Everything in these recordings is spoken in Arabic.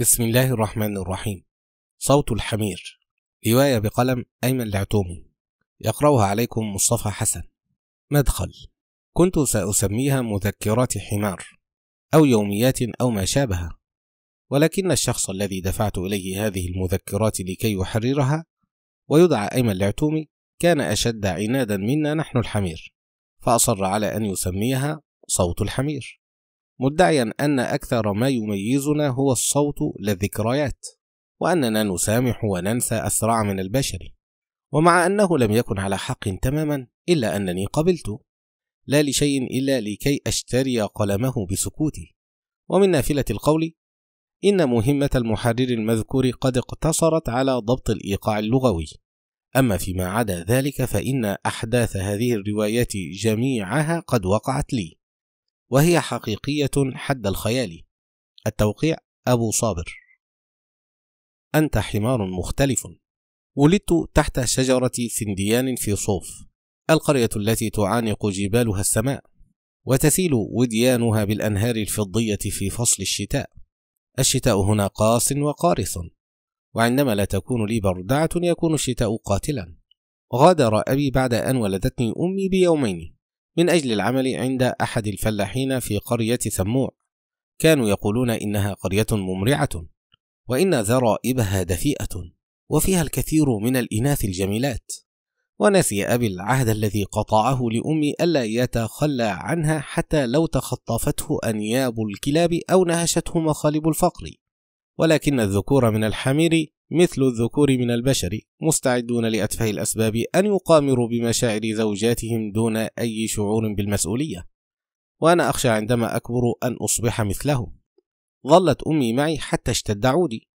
بسم الله الرحمن الرحيم. صوت الحمير. رواية بقلم أيمن العتومي. يقرأها عليكم مصطفى حسن. مدخل. كنت سأسميها مذكرات حمار أو يوميات أو ما شابه ولكن الشخص الذي دفعت إليه هذه المذكرات لكي يحررها ويدعى أيمن العتومي كان أشد عنادا منا نحن الحمير. فأصر على أن يسميها صوت الحمير. مدعيا أن أكثر ما يميزنا هو الصوت للذكريات وأننا نسامح وننسى أسرع من البشر. ومع أنه لم يكن على حق تماما إلا أنني قبلت لا لشيء إلا لكي أشتري قلمه بسكوتي ومن نافلة القول إن مهمة المحرر المذكور قد اقتصرت على ضبط الإيقاع اللغوي. أما فيما عدا ذلك فإن أحداث هذه الروايات جميعها قد وقعت لي. وهي حقيقية حد الخيال. التوقيع أبو صابر. أنت حمار مختلف. ولدت تحت شجرة سنديان في صوف القرية التي تعانق جبالها السماء وتسيل وديانها بالأنهار الفضية في فصل الشتاء. الشتاء هنا قاس وقارص وعندما لا تكون لي بردعة يكون الشتاء قاتلا. غادر أبي بعد أن ولدتني أمي بيومين. من أجل العمل عند أحد الفلاحين في قرية سموع. كانوا يقولون إنها قرية ممرعة وإن ذرائبها دفيئة وفيها الكثير من الإناث الجميلات. ونسي أبي العهد الذي قطعه لأمي ألا يتخلى عنها حتى لو تخطفته أنياب الكلاب أو نهشته مخالب الفقر. ولكن الذكور من الحمير مثل الذكور من البشر مستعدون لأتفه الأسباب أن يقامروا بمشاعر زوجاتهم دون أي شعور بالمسؤولية. وأنا أخشى عندما أكبر أن أصبح مثلهم. ظلت أمي معي حتى اشتد عودي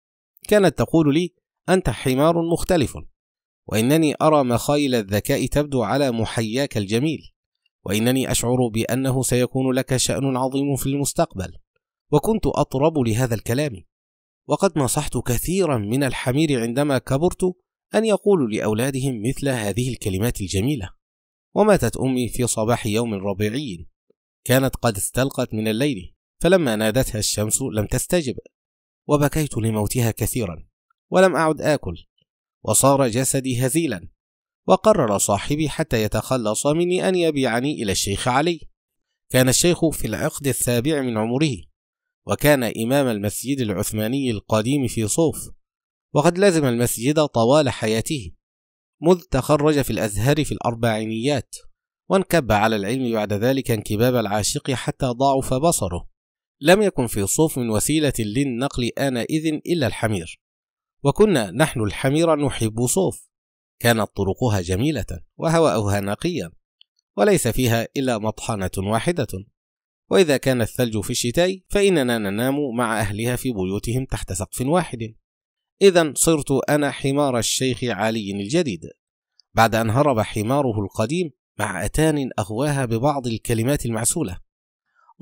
كانت تقول لي أنت حمار مختلف. وإنني أرى مخايل الذكاء تبدو على محياك الجميل. وإنني أشعر بأنه سيكون لك شأن عظيم في المستقبل. وكنت أطرب لهذا الكلام. وقد نصحت كثيرا من الحمير عندما كبرت أن يقولوا لأولادهم مثل هذه الكلمات الجميلة. وماتت أمي في صباح يوم ربيعي. كانت قد استلقت من الليل فلما نادتها الشمس لم تستجب. وبكيت لموتها كثيرا ولم أعد آكل. وصار جسدي هزيلا. وقرر صاحبي حتى يتخلص مني أن يبيعني إلى الشيخ علي. كان الشيخ في العقد السابع من عمره. وكان إمام المسجد العثماني القديم في صوف وقد لزم المسجد طوال حياته مذ تخرج في الأزهر في الأربعينيات وانكب على العلم بعد ذلك انكباب العاشق حتى ضعف بصره. لم يكن في صوف من وسيلة للنقل آنئذ إلا الحمير. وكنا نحن الحمير نحب صوف. كانت طرقها جميلة وهواؤها نقيا وليس فيها إلا مطحنة واحدة. وإذا كان الثلج في الشتاء فإننا ننام مع أهلها في بيوتهم تحت سقف واحد. إذا صرت أنا حمار الشيخ علي الجديد. بعد أن هرب حماره القديم مع أتان أغواها ببعض الكلمات المعسولة.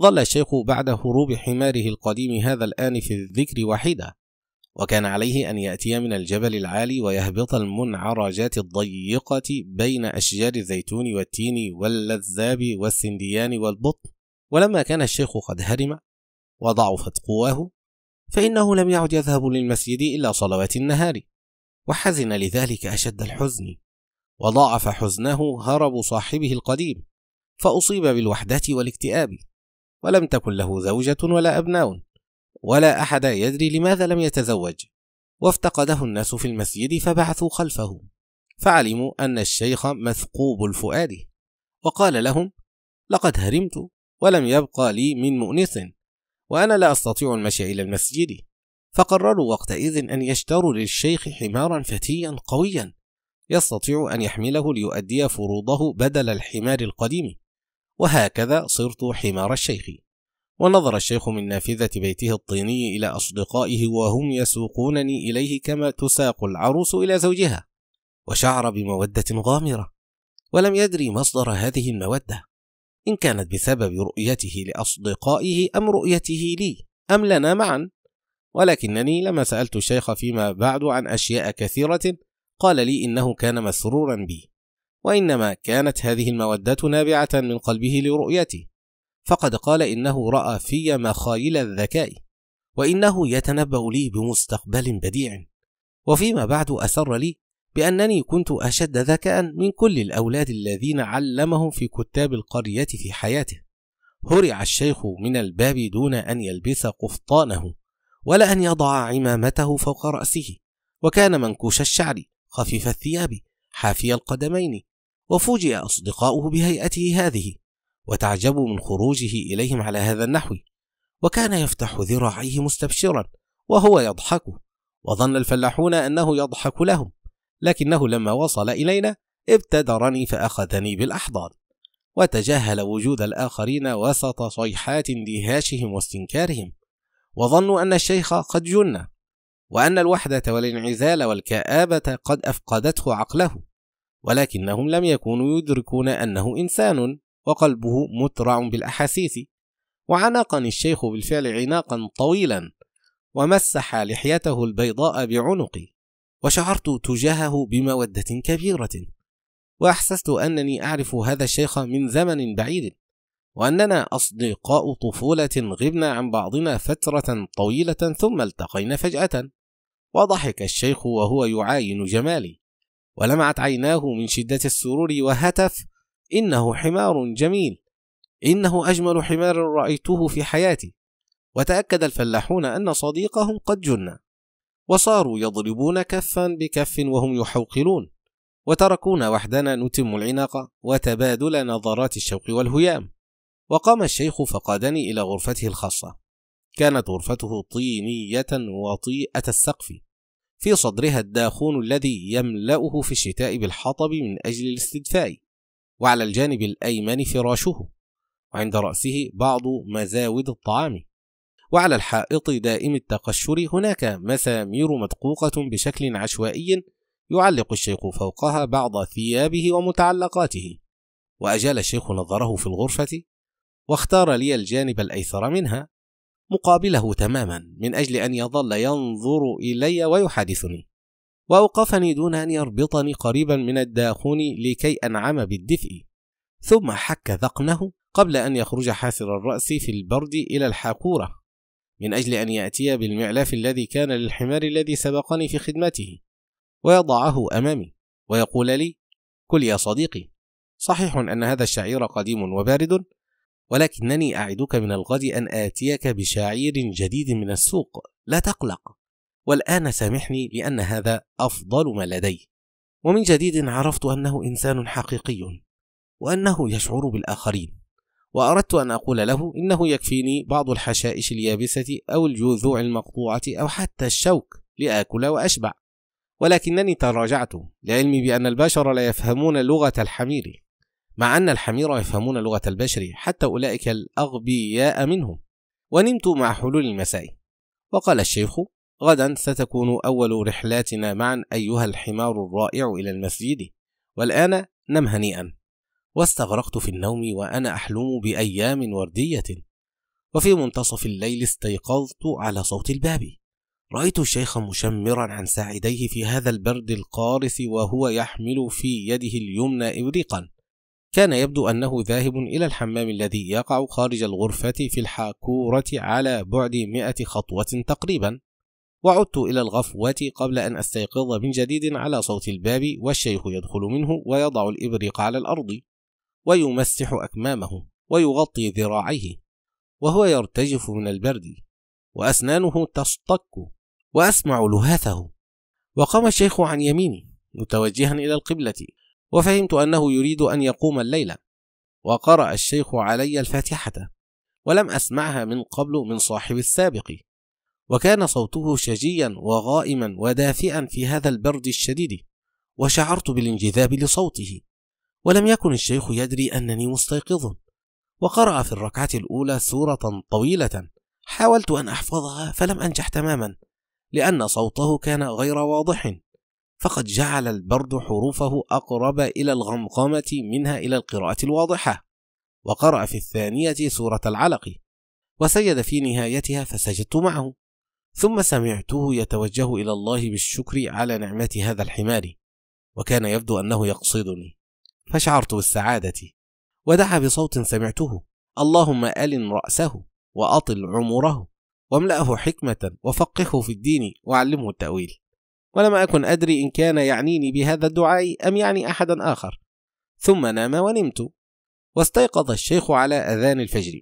ظل الشيخ بعد هروب حماره القديم هذا الآن في الذكر وحيدا. وكان عليه أن يأتي من الجبل العالي ويهبط المنعرجات الضيقة بين أشجار الزيتون والتين واللذاب والسنديان والبطن ولما كان الشيخ قد هرم وضعفت قواه فإنه لم يعد يذهب للمسجد إلا صلوات النهار وحزن لذلك أشد الحزن وضاعف حزنه هرب صاحبه القديم فأصيب بالوحدة والاكتئاب ولم تكن له زوجة ولا أبناء ولا أحد يدري لماذا لم يتزوج وافتقده الناس في المسجد فبعثوا خلفه فعلموا أن الشيخ مثقوب الفؤاد وقال لهم لقد هرمت ولم يبقى لي من مؤنس وأنا لا أستطيع المشي إلى المسجد. فقرروا وقتئذ أن يشتروا للشيخ حمارا فتيا قويا يستطيع أن يحمله ليؤدي فروضه بدل الحمار القديم. وهكذا صرت حمار الشيخ. ونظر الشيخ من نافذة بيته الطيني إلى أصدقائه وهم يسوقونني إليه كما تساق العروس إلى زوجها. وشعر بمودة غامرة ولم يدري مصدر هذه المودة. إن كانت بسبب رؤيته لأصدقائه أم رؤيته لي أم لنا معا. ولكنني لما سألت الشيخ فيما بعد عن أشياء كثيرة قال لي إنه كان مسرورا بي وإنما كانت هذه المودة نابعة من قلبه لرؤيتي. فقد قال إنه رأى في مخايل الذكاء وإنه يتنبأ لي بمستقبل بديع. وفيما بعد أسر لي بأنني كنت أشد ذكاء من كل الأولاد الذين علمهم في كتاب القرية في حياته. هرع الشيخ من الباب دون أن يلبس قفطانه ولا أن يضع عمامته فوق رأسه وكان منكوش الشعر خفيف الثياب حافي القدمين وفوجئ أصدقاؤه بهيئته هذه وتعجبوا من خروجه إليهم على هذا النحو وكان يفتح ذراعيه مستبشرا وهو يضحك وظن الفلاحون أنه يضحك لهم. لكنه لما وصل إلينا ابتدرني فأخذني بالأحضان وتجاهل وجود الآخرين وسط صيحات اندهاشهم واستنكارهم وظنوا أن الشيخ قد جن وأن الوحدة والانعزال والكآبة قد أفقدته عقله ولكنهم لم يكونوا يدركون أنه إنسان وقلبه مترع بالأحاسيس وعنقني الشيخ بالفعل عناقا طويلا ومسح لحيته البيضاء بعنقي. وشعرت تجاهه بمودة كبيرة وأحسست أنني أعرف هذا الشيخ من زمن بعيد وأننا أصدقاء طفولة غبنا عن بعضنا فترة طويلة ثم التقينا فجأة. وضحك الشيخ وهو يعاين جمالي ولمعت عيناه من شدة السرور وهتف إنه حمار جميل إنه أجمل حمار رأيته في حياتي. وتأكد الفلاحون أن صديقهم قد جن. وصاروا يضربون كفا بكف وهم يحوقلون وتركونا وحدنا نتم العناق وتبادل نظرات الشوق والهيام. وقام الشيخ فقادني إلى غرفته الخاصة. كانت غرفته طينية وطيئة السقف. في صدرها الداخون الذي يملأه في الشتاء بالحطب من أجل الاستدفاء وعلى الجانب الأيمن فراشه. وعند رأسه بعض مزاود الطعام. وعلى الحائط دائم التقشر هناك مسامير مدقوقة بشكل عشوائي يعلق الشيخ فوقها بعض ثيابه ومتعلقاته. وأجال الشيخ نظره في الغرفة واختار لي الجانب الأيسر منها مقابله تماما من أجل أن يظل ينظر إلي ويحادثني. وأوقفني دون أن يربطني قريبا من الداخون لكي أنعم بالدفء. ثم حك ذقنه قبل أن يخرج حاسر الرأس في البرد إلى الحاكورة. من أجل أن يأتي بالمعلاف الذي كان للحمار الذي سبقني في خدمته ويضعه أمامي ويقول لي كل يا صديقي صحيح أن هذا الشعير قديم وبارد ولكنني أعدك من الغد أن آتيك بشعير جديد من السوق لا تقلق والآن سامحني لأن هذا أفضل ما لدي ومن جديد عرفت أنه إنسان حقيقي وأنه يشعر بالآخرين. وأردت أن أقول له إنه يكفيني بعض الحشائش اليابسة أو الجذوع المقطوعة أو حتى الشوك لآكل وأشبع. ولكنني تراجعت لعلمي بأن البشر لا يفهمون لغة الحمير مع أن الحمير يفهمون لغة البشر حتى أولئك الأغبياء منهم. ونمت مع حلول المساء. وقال الشيخ غدا ستكون أول رحلاتنا معا أيها الحمار الرائع إلى المسجد والآن نم هنيئا واستغرقت في النوم وأنا أحلم بأيام وردية. وفي منتصف الليل استيقظت على صوت الباب. رأيت الشيخ مشمرا عن ساعديه في هذا البرد القارس وهو يحمل في يده اليمنى إبريقا. كان يبدو أنه ذاهب إلى الحمام الذي يقع خارج الغرفة في الحاكورة على بعد مئة خطوة تقريبا. وعدت إلى الغفوة قبل أن أستيقظ من جديد على صوت الباب والشيخ يدخل منه ويضع الإبريق على الأرض. ويمسح أكمامه ويغطي ذراعيه وهو يرتجف من البرد وأسنانه تصطك وأسمع لهاثه. وقام الشيخ عن يميني متوجها إلى القبلة وفهمت أنه يريد أن يقوم الليلة وقرأ الشيخ علي الفاتحة ولم أسمعها من قبل من صاحب السابق. وكان صوته شجيا وغائما ودافئا في هذا البرد الشديد وشعرت بالانجذاب لصوته. ولم يكن الشيخ يدري أنني مستيقظ وقرأ في الركعة الأولى سورة طويلة. حاولت أن أحفظها فلم أنجح تماما لأن صوته كان غير واضح. فقد جعل البرد حروفه أقرب إلى الغمغمة منها إلى القراءة الواضحة. وقرأ في الثانية سورة العلق وسجد في نهايتها فسجدت معه. ثم سمعته يتوجه إلى الله بالشكر على نعمة هذا الحمار. وكان يبدو أنه يقصدني. فشعرت بالسعادة. ودعا بصوت سمعته. اللهم ألن رأسه وأطل عمره. واملأه حكمة وفقهه في الدين وعلمه التأويل. ولم أكن أدري إن كان يعنيني بهذا الدعاء أم يعني أحدا آخر. ثم نام ونمت. واستيقظ الشيخ على أذان الفجر.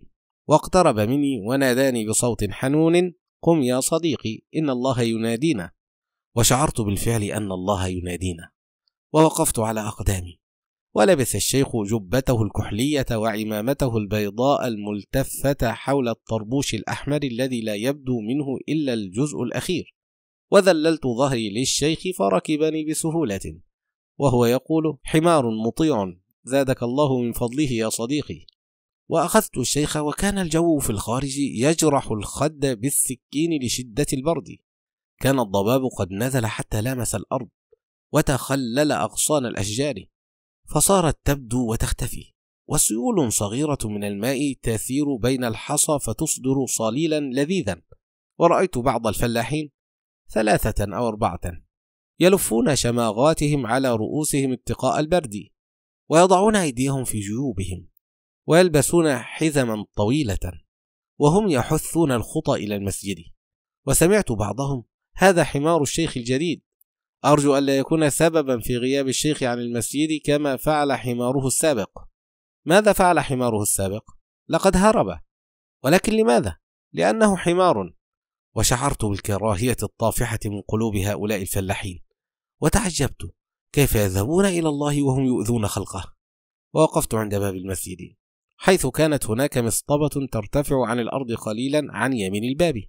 واقترب مني وناداني بصوت حنون. قم يا صديقي إن الله ينادينا. وشعرت بالفعل أن الله ينادينا. ووقفت على أقدامي. ولبس الشيخ جبته الكحلية وعمامته البيضاء الملتفة حول الطربوش الأحمر الذي لا يبدو منه إلا الجزء الأخير. وذللت ظهري للشيخ فركبني بسهولة وهو يقول حمار مطيع زادك الله من فضله يا صديقي. وأخذت الشيخ وكان الجو في الخارج يجرح الخد بالسكين لشدة البرد. كان الضباب قد نزل حتى لامس الأرض وتخلل أغصان الأشجار. فصارت تبدو وتختفي وسيول صغيرة من الماء تسير بين الحصى فتصدر صليلا لذيذا. ورأيت بعض الفلاحين ثلاثة أو أربعة يلفون شماغاتهم على رؤوسهم اتقاء البرد ويضعون أيديهم في جيوبهم ويلبسون حزما طويلة وهم يحثون الخطى إلى المسجد. وسمعت بعضهم هذا حمار الشيخ الجديد. أرجو ألا يكون سببا في غياب الشيخ عن المسجد كما فعل حماره السابق. ماذا فعل حماره السابق؟ لقد هرب. ولكن لماذا؟ لأنه حمار. وشعرت بالكراهية الطافحة من قلوب هؤلاء الفلاحين. وتعجبت. كيف يذهبون إلى الله وهم يؤذون خلقه؟ ووقفت عند باب المسجد حيث كانت هناك مصطبة ترتفع عن الأرض قليلا عن يمين الباب.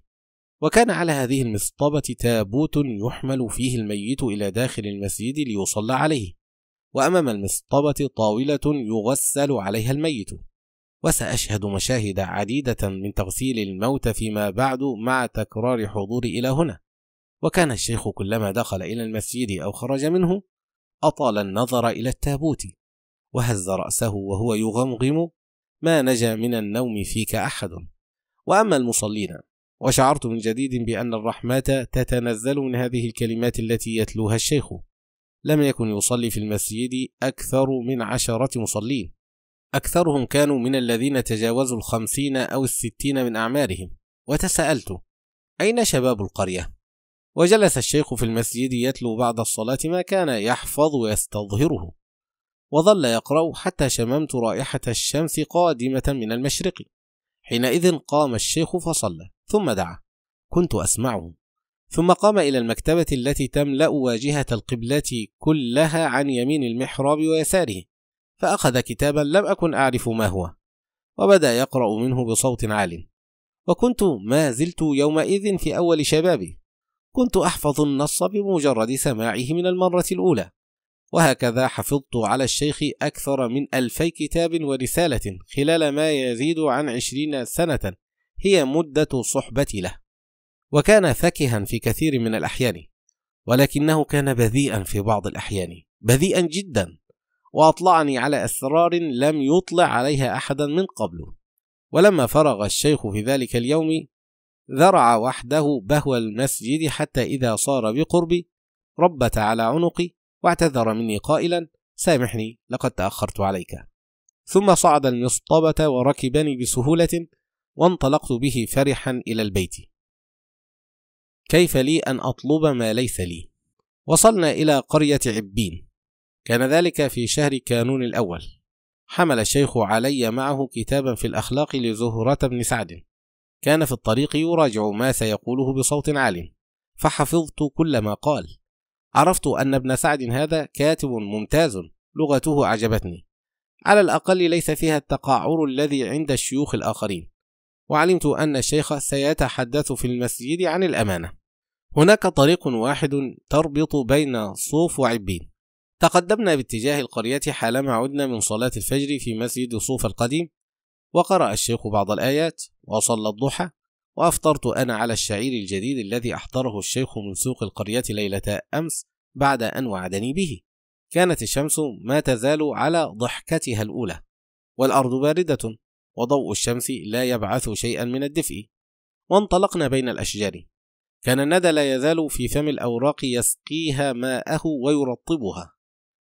وكان على هذه المصطبة تابوت يحمل فيه الميت إلى داخل المسجد ليصلى عليه. وأمام المصطبة طاولة يغسل عليها الميت. وسأشهد مشاهد عديدة من تغسيل الموت فيما بعد مع تكرار حضوري إلى هنا. وكان الشيخ كلما دخل إلى المسجد أو خرج منه أطال النظر إلى التابوت. وهز رأسه وهو يغمغم ما نجا من النوم فيك أحد. وأما المصلين وشعرت من جديد بأن الرحمة تتنزل من هذه الكلمات التي يتلوها الشيخ. لم يكن يصلي في المسجد أكثر من عشرة مصلين. أكثرهم كانوا من الذين تجاوزوا الخمسين أو الستين من أعمارهم. وتساءلت أين شباب القرية؟ وجلس الشيخ في المسجد يتلو بعد الصلاة ما كان يحفظ ويستظهره. وظل يقرأ حتى شممت رائحة الشمس قادمة من المشرق. حينئذ قام الشيخ فصلى. ثم دعا. كنت أسمعه. ثم قام إلى المكتبة التي تملأ واجهة القبلة كلها عن يمين المحراب ويساره فأخذ كتابا لم أكن أعرف ما هو وبدأ يقرأ منه بصوت عال. وكنت ما زلت يومئذ في أول شبابي. كنت أحفظ النص بمجرد سماعه من المرة الأولى. وهكذا حفظت على الشيخ أكثر من ألفي كتاب ورسالة خلال ما يزيد عن عشرين سنة. هي مدة صحبتي له وكان فكها في كثير من الأحيان ولكنه كان بذيئا في بعض الأحيان بذيئا جدا وأطلعني على أسرار لم يطلع عليها أحدا من قبله ولما فرغ الشيخ في ذلك اليوم ذرع وحده بهو المسجد حتى إذا صار بقربي ربت على عنقي واعتذر مني قائلا سامحني لقد تأخرت عليك. ثم صعد المصطبة وركبني بسهولة وانطلقت به فرحا إلى البيت. كيف لي أن أطلب ما ليس لي؟ وصلنا إلى قرية عبين. كان ذلك في شهر كانون الأول. حمل الشيخ علي معه كتابا في الأخلاق لزهرة بن سعد. كان في الطريق يراجع ما سيقوله بصوت عال فحفظت كل ما قال. عرفت أن ابن سعد هذا كاتب ممتاز لغته عجبتني على الأقل ليس فيها التقعر الذي عند الشيوخ الآخرين. وعلمت أن الشيخ سيتحدث في المسجد عن الأمانة. هناك طريق واحد تربط بين صوف وعبين. تقدمنا باتجاه القرية حالما عدنا من صلاة الفجر في مسجد صوف القديم وقرأ الشيخ بعض الآيات وصلى الضحى وأفطرت أنا على الشعير الجديد الذي أحضره الشيخ من سوق القرية ليلة أمس بعد أن وعدني به. كانت الشمس ما تزال على ضحكتها الأولى والأرض باردة. وضوء الشمس لا يبعث شيئا من الدفء. وانطلقنا بين الأشجار. كان الندى لا يزال في فم الأوراق يسقيها ماءه ويرطبها.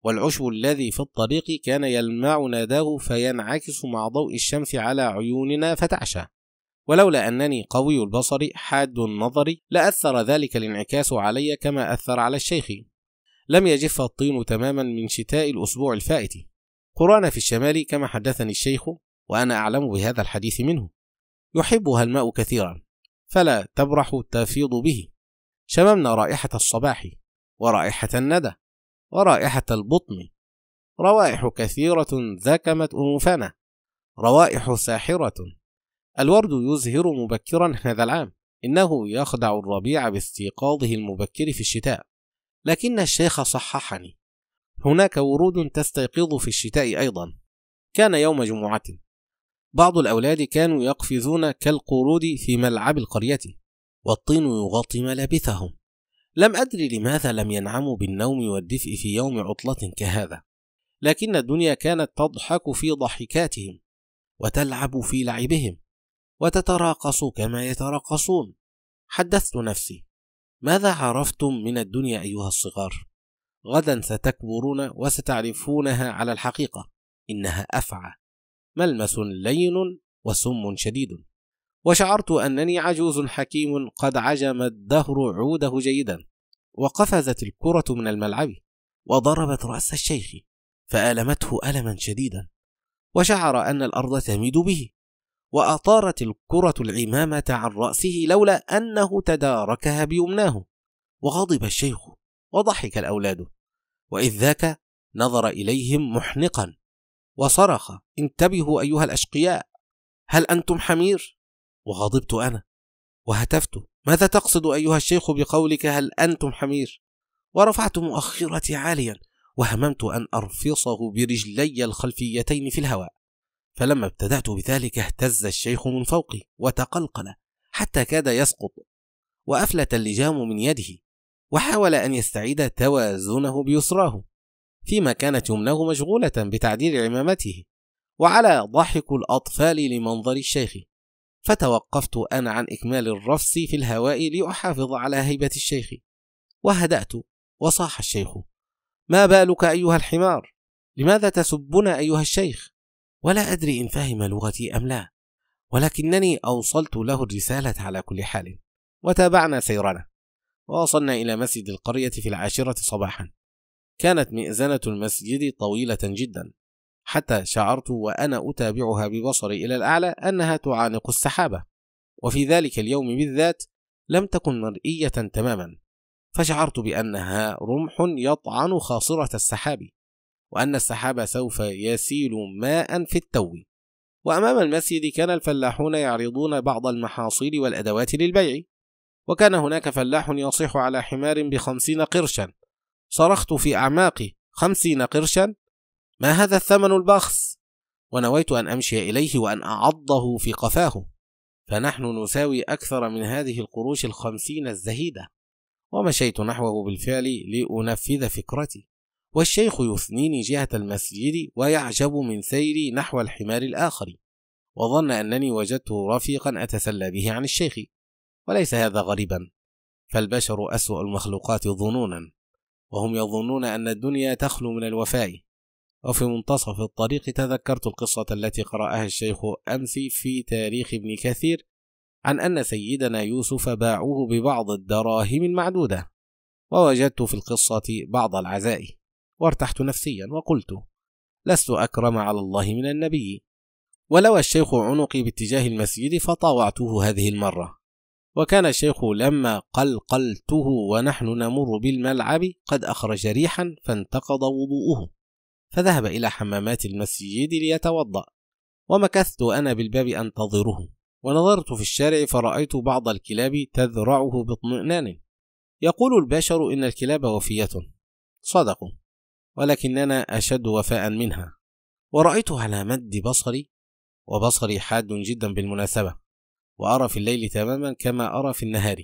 والعشب الذي في الطريق كان يلمع ناداه فينعكس مع ضوء الشمس على عيوننا فتعشى. ولولا أنني قوي البصر حاد النظر لأثر ذلك الانعكاس علي كما أثر على الشيخ. لم يجف الطين تماما من شتاء الأسبوع الفائت. قرآن في الشمال كما حدثني الشيخ وأنا أعلم بهذا الحديث منه. يحبها الماء كثيرا فلا تبرح تفيض به. شممنا رائحة الصباح ورائحة الندى ورائحة البطن. روائح كثيرة ذكمت أنوفنا روائح ساحرة. الورد يزهر مبكرا هذا العام. إنه يخدع الربيع باستيقاظه المبكر في الشتاء. لكن الشيخ صححني. هناك ورود تستيقظ في الشتاء أيضا. كان يوم جمعة. بعض الأولاد كانوا يقفزون كالقرود في ملعب القرية والطين يغطي ملابثهم لم أدري لماذا لم ينعموا بالنوم والدفء في يوم عطلة كهذا لكن الدنيا كانت تضحك في ضحكاتهم وتلعب في لعبهم وتتراقص كما يتراقصون. حدثت نفسي ماذا عرفتم من الدنيا أيها الصغار؟ غدا ستكبرون وستعرفونها على الحقيقة إنها أفعى. ملمس لين وسم شديد. وشعرت أنني عجوز حكيم قد عجم الدهر عوده جيدا. وقفزت الكرة من الملعب وضربت رأس الشيخ فآلمته ألما شديدا. وشعر أن الأرض تميد به. وأطارت الكرة العمامة عن رأسه لولا أنه تداركها بيمناه. وغضب الشيخ وضحك الأولاد. وإذ ذاك نظر إليهم محنقا. وصرخ انتبهوا أيها الأشقياء هل أنتم حمير؟ وغضبت أنا وهتفت ماذا تقصد أيها الشيخ بقولك هل أنتم حمير؟ ورفعت مؤخرتي عاليا وهممت أن أرفصه برجلي الخلفيتين في الهواء فلما ابتدأت بذلك اهتز الشيخ من فوقي وتقلقل حتى كاد يسقط وأفلت اللجام من يده وحاول أن يستعيد توازنه بيسراه فيما كانت يمناه مشغولة بتعديل عمامته وعلى ضحك الأطفال لمنظر الشيخ. فتوقفت أنا عن إكمال الرفس في الهواء لأحافظ على هيبة الشيخ. وهدأت وصاح الشيخ. ما بالك أيها الحمار؟ لماذا تسبنا أيها الشيخ؟ ولا أدري إن فهم لغتي أم لا. ولكنني أوصلت له الرسالة على كل حال. وتابعنا سيرنا. ووصلنا إلى مسجد القرية في العاشرة صباحا. كانت مئذنة المسجد طويلة جدا حتى شعرت وأنا أتابعها ببصري إلى الأعلى أنها تعانق السحابة. وفي ذلك اليوم بالذات لم تكن مرئية تماما فشعرت بأنها رمح يطعن خاصرة السحاب وأن السحاب سوف يسيل ماء في التو. وأمام المسجد كان الفلاحون يعرضون بعض المحاصيل والأدوات للبيع وكان هناك فلاح يصيح على حمار بخمسين قرشا. صرخت في أعماقي خمسين قرشا ما هذا الثمن البخس ونويت أن أمشي إليه وأن أعضه في قفاه. فنحن نساوي أكثر من هذه القروش الخمسين الزهيدة. ومشيت نحوه بالفعل لأنفذ فكرتي. والشيخ يثنيني جهة المسجد ويعجب من سيري نحو الحمار الآخر. وظن أنني وجدته رفيقا أتسلى به عن الشيخ. وليس هذا غريبا. فالبشر أسوأ المخلوقات ظنونا. وهم يظنون أن الدنيا تخلو من الوفاء. وفي منتصف الطريق تذكرت القصة التي قرأها الشيخ أمس في تاريخ ابن كثير عن أن سيدنا يوسف باعوه ببعض الدراهم المعدودة. ووجدت في القصة بعض العزاء وارتحت نفسيا وقلت لست أكرم على الله من النبي. ولو الشيخ عنقي باتجاه المسجد فطاوعته هذه المرة. وكان الشيخ لما قلقلته ونحن نمر بالملعب قد أخرج ريحا فانتقض وضوءه فذهب إلى حمامات المسجد ليتوضأ ومكثت أنا بالباب أنتظره ونظرت في الشارع فرأيت بعض الكلاب تذرعه باطمئنان. يقول البشر إن الكلاب وفية. صدقوا ولكننا أشد وفاء منها. ورأيت على مد بصري وبصري حاد جدا بالمناسبة. وأرى في الليل تماما كما أرى في النهار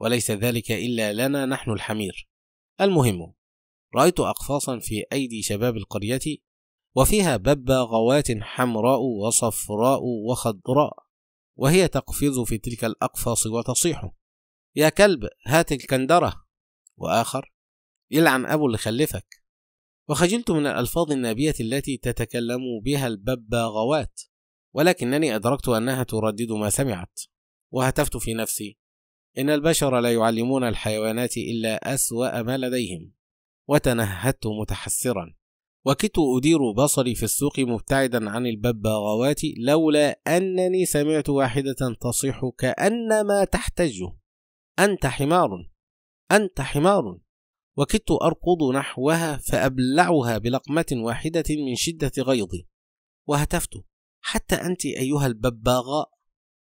وليس ذلك إلا لنا نحن الحمير. المهم رأيت أقفاصا في أيدي شباب القرية وفيها ببغاوات حمراء وصفراء وخضراء وهي تقفز في تلك الأقفاص وتصيح. يا كلب هات الكندرة. وآخر يلعن أبو اللي خلفك. وخجلت من الألفاظ النابية التي تتكلم بها البباغوات ولكنني أدركت أنها تردد ما سمعت وهتفت في نفسي. إن البشر لا يعلمون الحيوانات إلا أسوأ ما لديهم. وتنهدت متحسرا. وكدت أدير بصري في السوق مبتعدا عن الببغاوات لولا أنني سمعت واحدة تصيح كأنما تحتج. أنت حمار. أنت حمار. وكدت أركض نحوها فأبلعها بلقمة واحدة من شدة غيظي. وهتفت. حتى أنت أيها البباغاء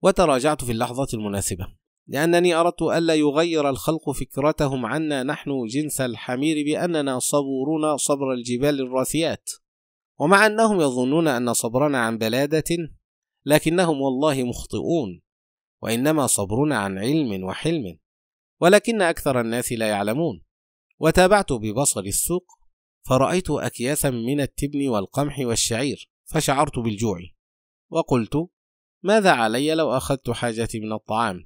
وتراجعت في اللحظة المناسبة لأنني أردت ألا يغير الخلق فكرتهم عنا نحن جنس الحمير بأننا صبورون صبر الجبال الراسيات. ومع أنهم يظنون أن صبرنا عن بلادة لكنهم والله مخطئون وإنما صبرنا عن علم وحلم ولكن أكثر الناس لا يعلمون. وتابعت ببصر السوق فرأيت أكياسا من التبن والقمح والشعير فشعرت بالجوع. وقلت ماذا علي لو أخذت حاجتي من الطعام؟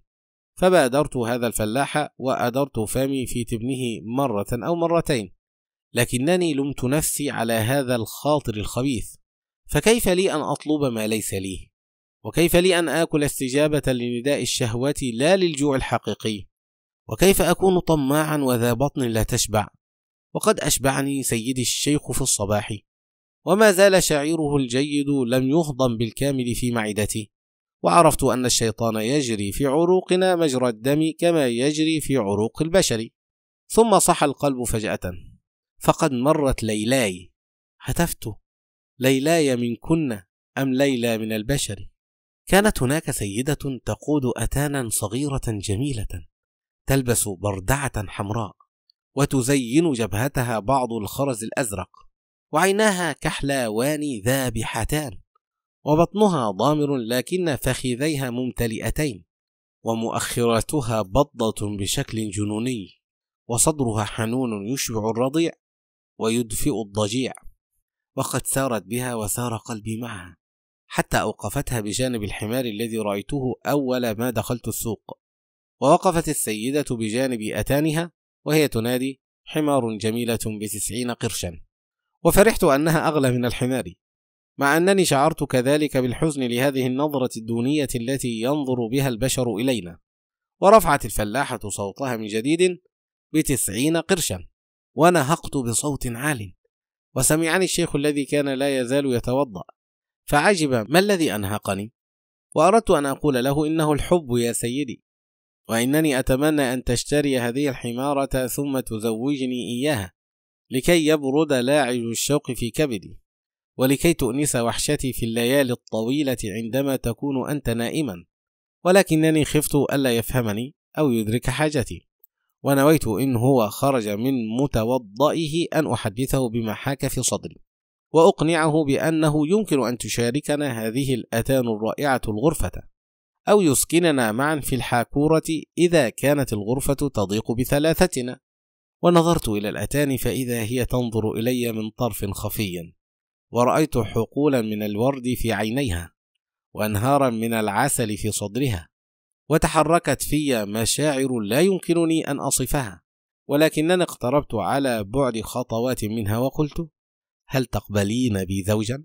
فبادرت هذا الفلاح وأدرت فمي في تبنه مرة أو مرتين لكنني لمت نفسي على هذا الخاطر الخبيث فكيف لي أن أطلب ما ليس لي؟ وكيف لي أن آكل استجابة لنداء الشهوة لا للجوع الحقيقي؟ وكيف أكون طماعا وذا بطن لا تشبع؟ وقد أشبعني سيدي الشيخ في الصباح. وما زال شعيره الجيد لم يهضم بالكامل في معدتي. وعرفت أن الشيطان يجري في عروقنا مجرى الدم كما يجري في عروق البشر. ثم صح القلب فجأة. فقد مرت ليلاي. هتفت ليلاي منكن أم ليلى من البشر؟ كانت هناك سيدة تقود أتانا صغيرة جميلة تلبس بردعة حمراء وتزين جبهتها بعض الخرز الأزرق. وعيناها كحلاوان ذابحتان وبطنها ضامر لكن فخذيها ممتلئتين ومؤخراتها بضة بشكل جنوني وصدرها حنون يشبع الرضيع ويدفئ الضجيع وقد سارت بها وسار قلبي معها حتى أوقفتها بجانب الحمار الذي رأيته أول ما دخلت السوق ووقفت السيدة بجانب أتانها وهي تنادي حمار جميلة بتسعين قرشا. وفرحت أنها أغلى من الحمار مع أنني شعرت كذلك بالحزن لهذه النظرة الدونية التي ينظر بها البشر إلينا ورفعت الفلاحة صوتها من جديد بتسعين قرشا ونهقت بصوت عال وسمعني الشيخ الذي كان لا يزال يتوضأ فعجب ما الذي أنهقني؟ وأردت أن أقول له إنه الحب يا سيدي وإنني أتمنى أن تشتري هذه الحمارة ثم تزوجني إياها. لكي يبرد لاعج الشوق في كبدي ولكي تؤنس وحشتي في الليالي الطويلة عندما تكون أنت نائما. ولكنني خفت ألا يفهمني أو يدرك حاجتي ونويت إن هو خرج من متوضئه أن أحدثه بما حاك في صدري. وأقنعه بأنه يمكن أن تشاركنا هذه الأتان الرائعة الغرفة أو يسكننا معا في الحاكورة إذا كانت الغرفة تضيق بثلاثتنا. ونظرت إلى الأتان فإذا هي تنظر إلي من طرف خفي ورأيت حقولا من الورد في عينيها وأنهارا من العسل في صدرها وتحركت في مشاعر لا يمكنني أن أصفها ولكنني اقتربت على بعد خطوات منها وقلت هل تقبلين بي زوجا؟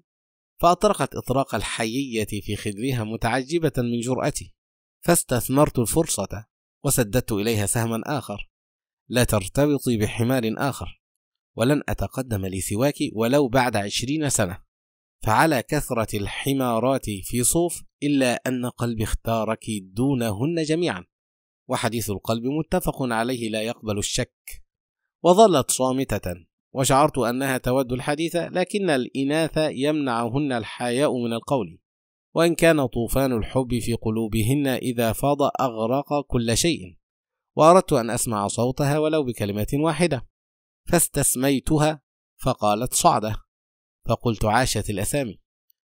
فأطرقت إطراق الحيية في خدرها متعجبة من جرأتي فاستثمرت الفرصة وسددت إليها سهما آخر لا ترتبطي بحمار آخر ولن أتقدم لسواك ولو بعد عشرين سنة. فعلى كثرة الحمارات في صوف إلا أن قلبي اختارك دونهن جميعا. وحديث القلب متفق عليه لا يقبل الشك. وظلت صامتة وشعرت أنها تود الحديث لكن الإناث يمنعهن الحياء من القول. وإن كان طوفان الحب في قلوبهن إذا فاض أغرق كل شيء. وأردت أن أسمع صوتها ولو بكلمة واحدة. فاستسميتها فقالت صعدة. فقلت عاشت الأسامي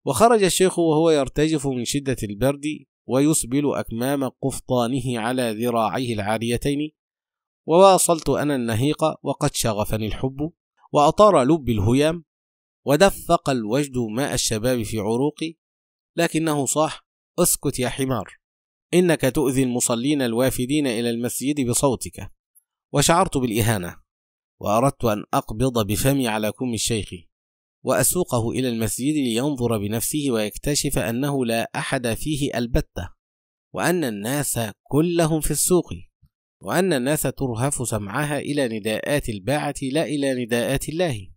وخرج الشيخ وهو يرتجف من شدة البرد ويسبل أكمام قفطانه على ذراعيه العاريتين. وواصلت أنا النهيق وقد شغفني الحب وأطار لب الهيام ودفق الوجد ماء الشباب في عروقي. لكنه صاح اسكت يا حمار. إنك تؤذي المصلين الوافدين إلى المسجد بصوتك. وشعرت بالإهانة وأردت أن أقبض بفمي على كم الشيخ وأسوقه إلى المسجد لينظر بنفسه ويكتشف أنه لا أحد فيه البتة وأن الناس كلهم في السوق وأن الناس ترهف سمعها إلى نداءات الباعة لا إلى نداءات الله.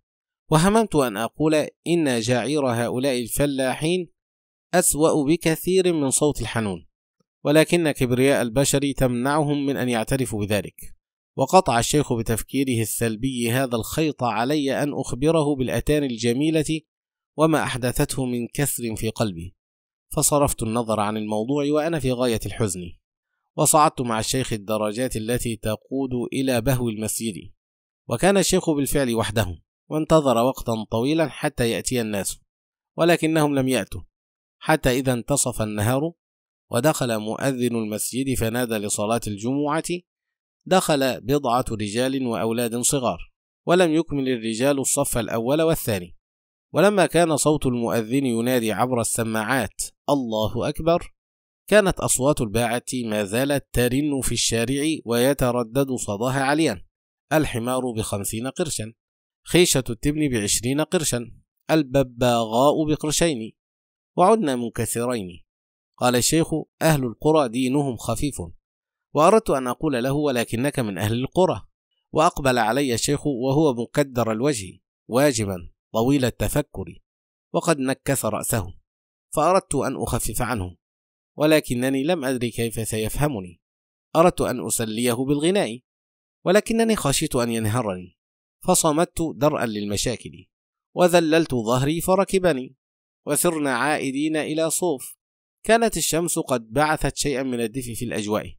وهممت أن أقول إن جعير هؤلاء الفلاحين أسوأ بكثير من صوت الحنون. ولكن كبرياء البشر تمنعهم من أن يعترفوا بذلك. وقطع الشيخ بتفكيره السلبي هذا الخيط علي أن أخبره بالأتان الجميلة وما أحدثته من كسر في قلبي. فصرفت النظر عن الموضوع وأنا في غاية الحزن. وصعدت مع الشيخ الدرجات التي تقود إلى بهو المسجد. وكان الشيخ بالفعل وحده وانتظر وقتا طويلا حتى يأتي الناس ولكنهم لم يأتوا حتى إذا انتصف النهار ودخل مؤذن المسجد فنادى لصلاة الجمعة. دخل بضعة رجال وأولاد صغار ولم يكمل الرجال الصف الأول والثاني. ولما كان صوت المؤذن ينادي عبر السماعات الله أكبر! كانت أصوات الباعة ما زالت ترن في الشارع ويتردد صداها عليا. الحمار بخمسين قرشا خيشة التبن بعشرين قرشا البباغاء بقرشين وعدنا منكسرين. قال الشيخ أهل القرى دينهم خفيف. وأردت أن أقول له ولكنك من أهل القرى. وأقبل علي الشيخ وهو مكدر الوجه واجبا طويل التفكر. وقد نكث رأسه. فأردت أن أخفف عنه. ولكنني لم أدري كيف سيفهمني. أردت أن أسليه بالغناء. ولكنني خشيت أن ينهرني. فصمت درءا للمشاكل. وذللت ظهري فركبني. وسرنا عائدين إلى صوف. كانت الشمس قد بعثت شيئا من الدفء في الأجواء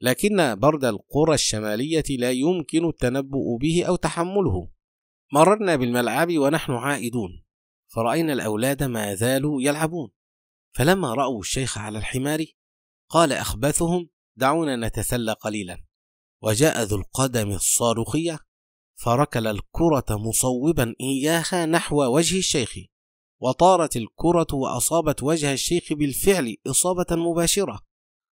لكن برد القرى الشمالية لا يمكن التنبؤ به أو تحمله. مررنا بالملعب ونحن عائدون فرأينا الأولاد ما زالوا يلعبون. فلما رأوا الشيخ على الحمار قال أخبثهم دعونا نتسلى قليلا. وجاء ذو القدم الصاروخية فركل الكرة مصوبا إياها نحو وجه الشيخ. وطارت الكرة وأصابت وجه الشيخ بالفعل إصابة مباشرة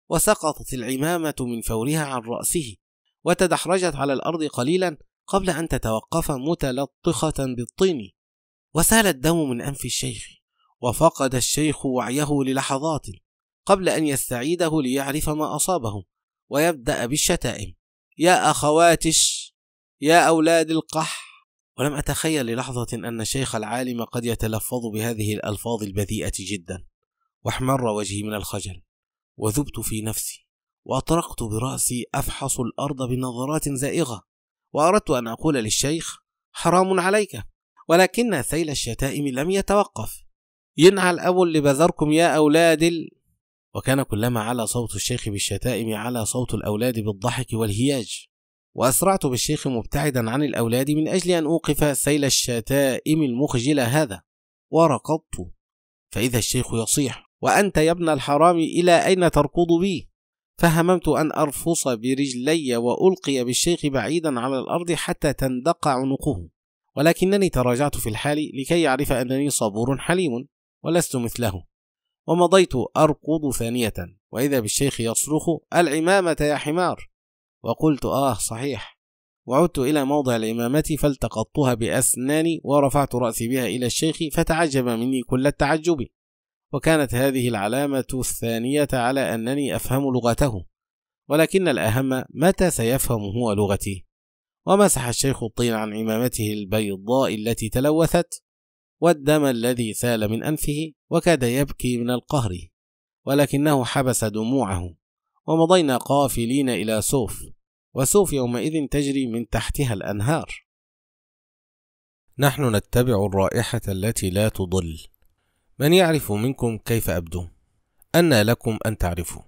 وسقطت العمامة من فورها عن رأسه وتدحرجت على الأرض قليلا قبل أن تتوقف متلطخة بالطين. وسال الدم من أنف الشيخ وفقد الشيخ وعيه للحظات قبل أن يستعيده ليعرف ما أصابه ويبدأ بالشتائم. يا أخواتش يا أولاد القح ولم أتخيل للحظة أن الشيخ العالم قد يتلفظ بهذه الألفاظ البذيئة جدا. واحمر وجهي من الخجل. وذبت في نفسي. وأطرقت برأسي أفحص الأرض بنظرات زائغة. وأردت أن أقول للشيخ حرام عليك. ولكن سيل الشتائم لم يتوقف. ينعل أبو اللي بذركم يا أولاد ال... وكان كلما على صوت الشيخ بالشتائم على صوت الأولاد بالضحك والهياج. وأسرعت بالشيخ مبتعدا عن الأولاد من أجل أن أوقف سيل الشتائم المخجل هذا. وركضت. فإذا الشيخ يصيح وأنت يا ابن الحرام إلى أين تركض بي؟ فهممت أن أرفص برجلي وألقي بالشيخ بعيدا على الأرض حتى تندق عنقه. ولكنني تراجعت في الحال لكي يعرف أنني صبور حليم ولست مثله. ومضيت أركض ثانية. وإذا بالشيخ يصرخ العمامة يا حمار! وقلت آه صحيح. وعدت إلى موضع الإمامة فالتقطتها بأسناني ورفعت رأسي بها إلى الشيخ فتعجب مني كل التعجب. وكانت هذه العلامة الثانية على أنني أفهم لغته ولكن الأهم متى سيفهم هو لغتي؟ ومسح الشيخ الطين عن عمامته البيضاء التي تلوثت والدم الذي سال من أنفه وكاد يبكي من القهر ولكنه حبس دموعه. ومضينا قافلين إلى سوف وسوف يومئذ تجري من تحتها الأنهار. نحن نتبع الرائحة التي لا تضل. من يعرف منكم كيف أبدو؟ أن لكم أن تعرفوا.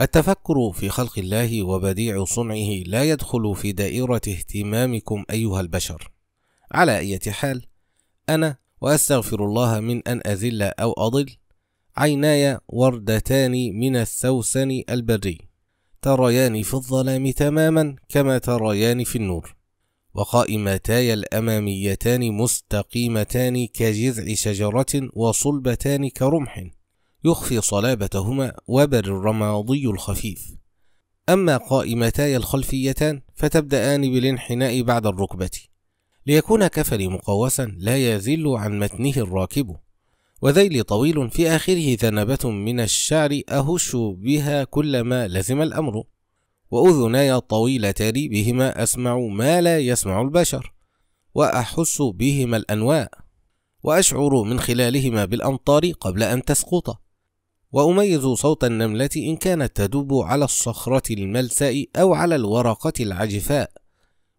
التفكر في خلق الله وبديع صنعه لا يدخل في دائرة اهتمامكم أيها البشر. على أي حال أنا وأستغفر الله من أن أذل أو أضل عيناي وردتان من السوسن البري تريان في الظلام تماما كما تريان في النور. وقائمتاي الأماميتان مستقيمتان كجذع شجرة وصلبتان كرمح. يخفي صلابتهما وبر الرماضي الخفيف. أما قائمتاي الخلفيتان فتبدأان بالانحناء بعد الركبة. ليكون كفلي مقوسا لا يزل عن متنه الراكب. وذيلي طويل في آخره ذنبة من الشعر أهش بها كلما لزم الأمر. وأذناي طويلتان بهما أسمع ما لا يسمع البشر وأحس بهما الأنواء وأشعر من خلالهما بالأمطار قبل أن تسقط. وأميز صوت النملة إن كانت تدب على الصخرة الملساء أو على الورقة العجفاء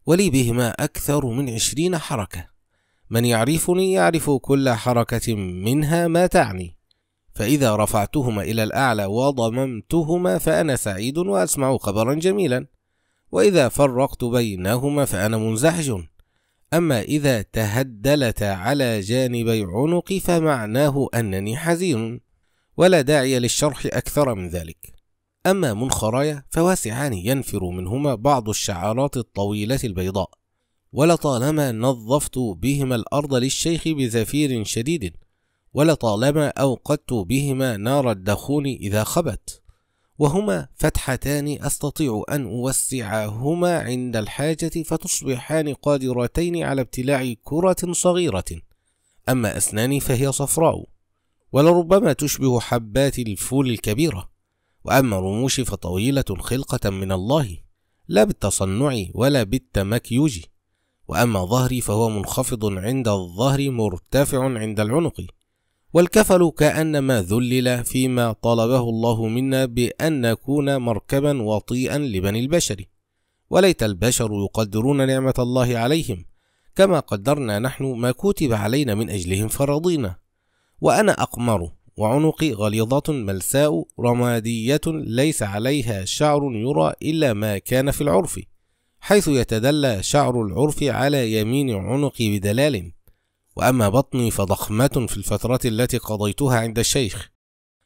ولي بهما أكثر من عشرين حركة. من يعرفني يعرف كل حركة منها ما تعني. فإذا رفعتهما إلى الأعلى وضممتهما فأنا سعيد وأسمع خبرا جميلا. وإذا فرقت بينهما فأنا منزعج أما إذا تهدلت على جانبي عنقي فمعناه أنني حزين ولا داعي للشرح أكثر من ذلك. أما منخرايا فواسعان ينفر منهما بعض الشعارات الطويلة البيضاء. ولطالما نظفت بهما الأرض للشيخ بزفير شديد ولطالما أوقدت بهما نار الدخون إذا خبت وهما فتحتان أستطيع أن أوسعهما عند الحاجة فتصبحان قادرتين على ابتلاع كرة صغيرة أما أسناني فهي صفراء ولربما تشبه حبات الفول الكبيرة وأما رموشي فطويلة خلقة من الله لا بالتصنع ولا بالتمكيج وأما ظهري فهو منخفض عند الظهر مرتفع عند العنق والكفل كأنما ذلل فيما طلبه الله منا بأن نكون مركبا وطيئا لبني البشر وليت البشر يقدرون نعمة الله عليهم كما قدرنا نحن ما كتب علينا من أجلهم فرضينا وأنا أقمر وعنقي غليظة ملساء رمادية ليس عليها شعر يرى إلا ما كان في العرف. حيث يتدلى شعر العرف على يمين عنقي بدلال. وأما بطني فضخمة في الفترة التي قضيتها عند الشيخ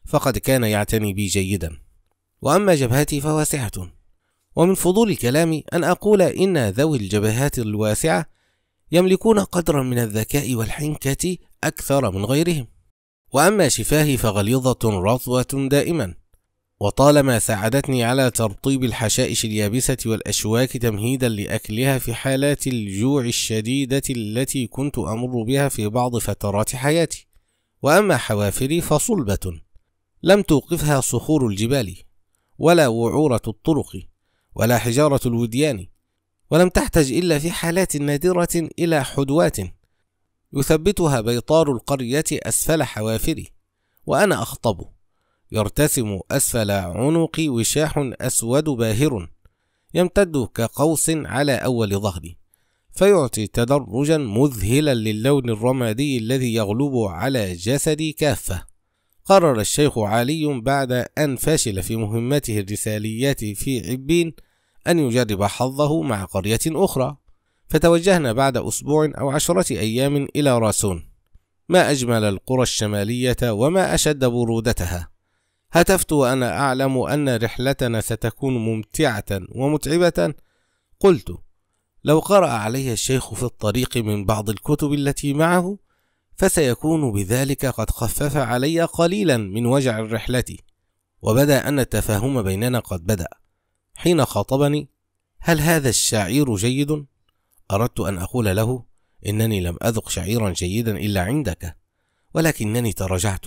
فقد كان يعتني بي جيدا. وأما جبهتي فواسعة. ومن فضول كلامي أن أقول إن ذوي الجبهات الواسعة يملكون قدرا من الذكاء والحنكة أكثر من غيرهم. وأما شفاهي فغليظة رطوة دائما. وطالما ساعدتني على ترطيب الحشائش اليابسة والأشواك تمهيدا لأكلها في حالات الجوع الشديدة التي كنت أمر بها في بعض فترات حياتي. وأما حوافري فصلبة. لم توقفها صخور الجبال ولا وعورة الطرق ولا حجارة الوديان ولم تحتج إلا في حالات نادرة إلى حدوات. يثبتها بيطار القرية أسفل حوافري وأنا أخطب. يرتسم أسفل عنقي وشاح أسود باهر يمتد كقوس على أول ظهري فيعطي تدرجا مذهلا للون الرمادي الذي يغلب على جسدي كافة. قرر الشيخ علي بعد أن فشل في مهمته الرساليات في عبين أن يجرب حظه مع قرية أخرى فتوجهنا بعد أسبوع أو عشرة أيام إلى راسون. ما أجمل القرى الشمالية وما أشد برودتها؟ هتفت وأنا أعلم أن رحلتنا ستكون ممتعة ومتعبة. قلت لو قرأ علي الشيخ في الطريق من بعض الكتب التي معه فسيكون بذلك قد خفف علي قليلا من وجع الرحلة. وبدأ أن التفاهم بيننا قد بدأ. حين خاطبني هل هذا الشعير جيد؟ أردت أن أقول له إنني لم أذق شعيرا جيدا إلا عندك ولكنني تراجعت.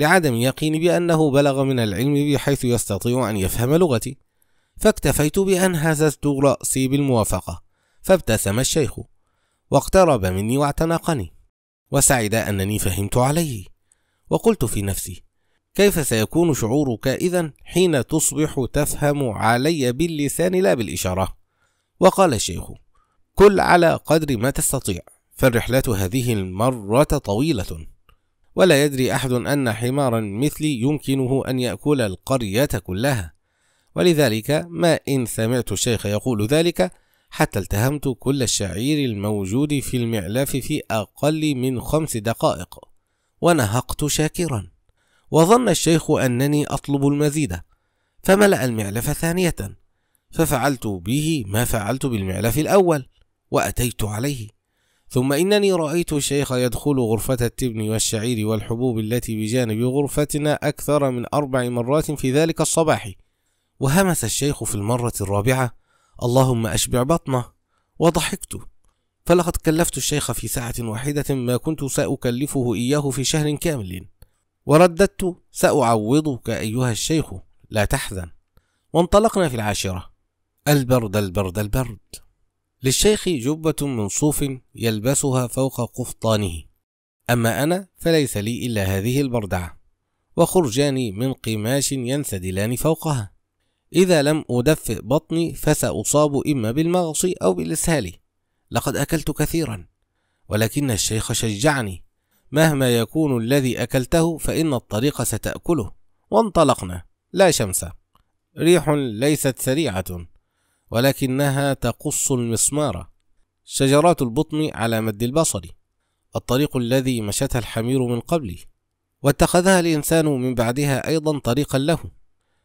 لعدم يقيني بأنه بلغ من العلم بحيث يستطيع أن يفهم لغتي. فاكتفيت بأن هززت رأسي بالموافقة فابتسم الشيخ واقترب مني واعتنقني وسعد أنني فهمت عليه. وقلت في نفسي كيف سيكون شعورك إذا حين تصبح تفهم علي باللسان لا بالإشارة؟ وقال الشيخ كل على قدر ما تستطيع فالرحلة هذه المرة طويلة. ولا يدري أحد أن حمارا مثلي يمكنه أن يأكل القرية كلها. ولذلك ما إن سمعت الشيخ يقول ذلك حتى التهمت كل الشعير الموجود في المعلاف في أقل من خمس دقائق ونهقت شاكرا. وظن الشيخ أنني أطلب المزيد فملأ المعلف ثانية ففعلت به ما فعلت بالمعلف الأول وأتيت عليه. ثم إنني رأيت الشيخ يدخل غرفة التبن والشعير والحبوب التي بجانب غرفتنا أكثر من أربع مرات في ذلك الصباح. وهمس الشيخ في المرة الرابعة اللهم أشبع بطنه. وضحكت. فلقد كلفت الشيخ في ساعة واحدة ما كنت سأكلفه إياه في شهر كامل. ورددت سأعوضك أيها الشيخ لا تحزن. وانطلقنا في العاشرة. البرد البرد البرد. للشيخ جبة من صوف يلبسها فوق قفطانه. أما أنا فليس لي إلا هذه البردعة وخرجان من قماش ينسدلان فوقها. إذا لم أدفئ بطني فسأصاب إما بالمغص أو بالإسهال. لقد أكلت كثيرا ولكن الشيخ شجعني. مهما يكون الذي أكلته فإن الطريق ستأكله. وانطلقنا لا شمس. ريح ليست سريعة. ولكنها تقص المسمار. شجرات البطن على مد البصر. الطريق الذي مشتها الحمير من قبل واتخذها الإنسان من بعدها أيضا طريقا له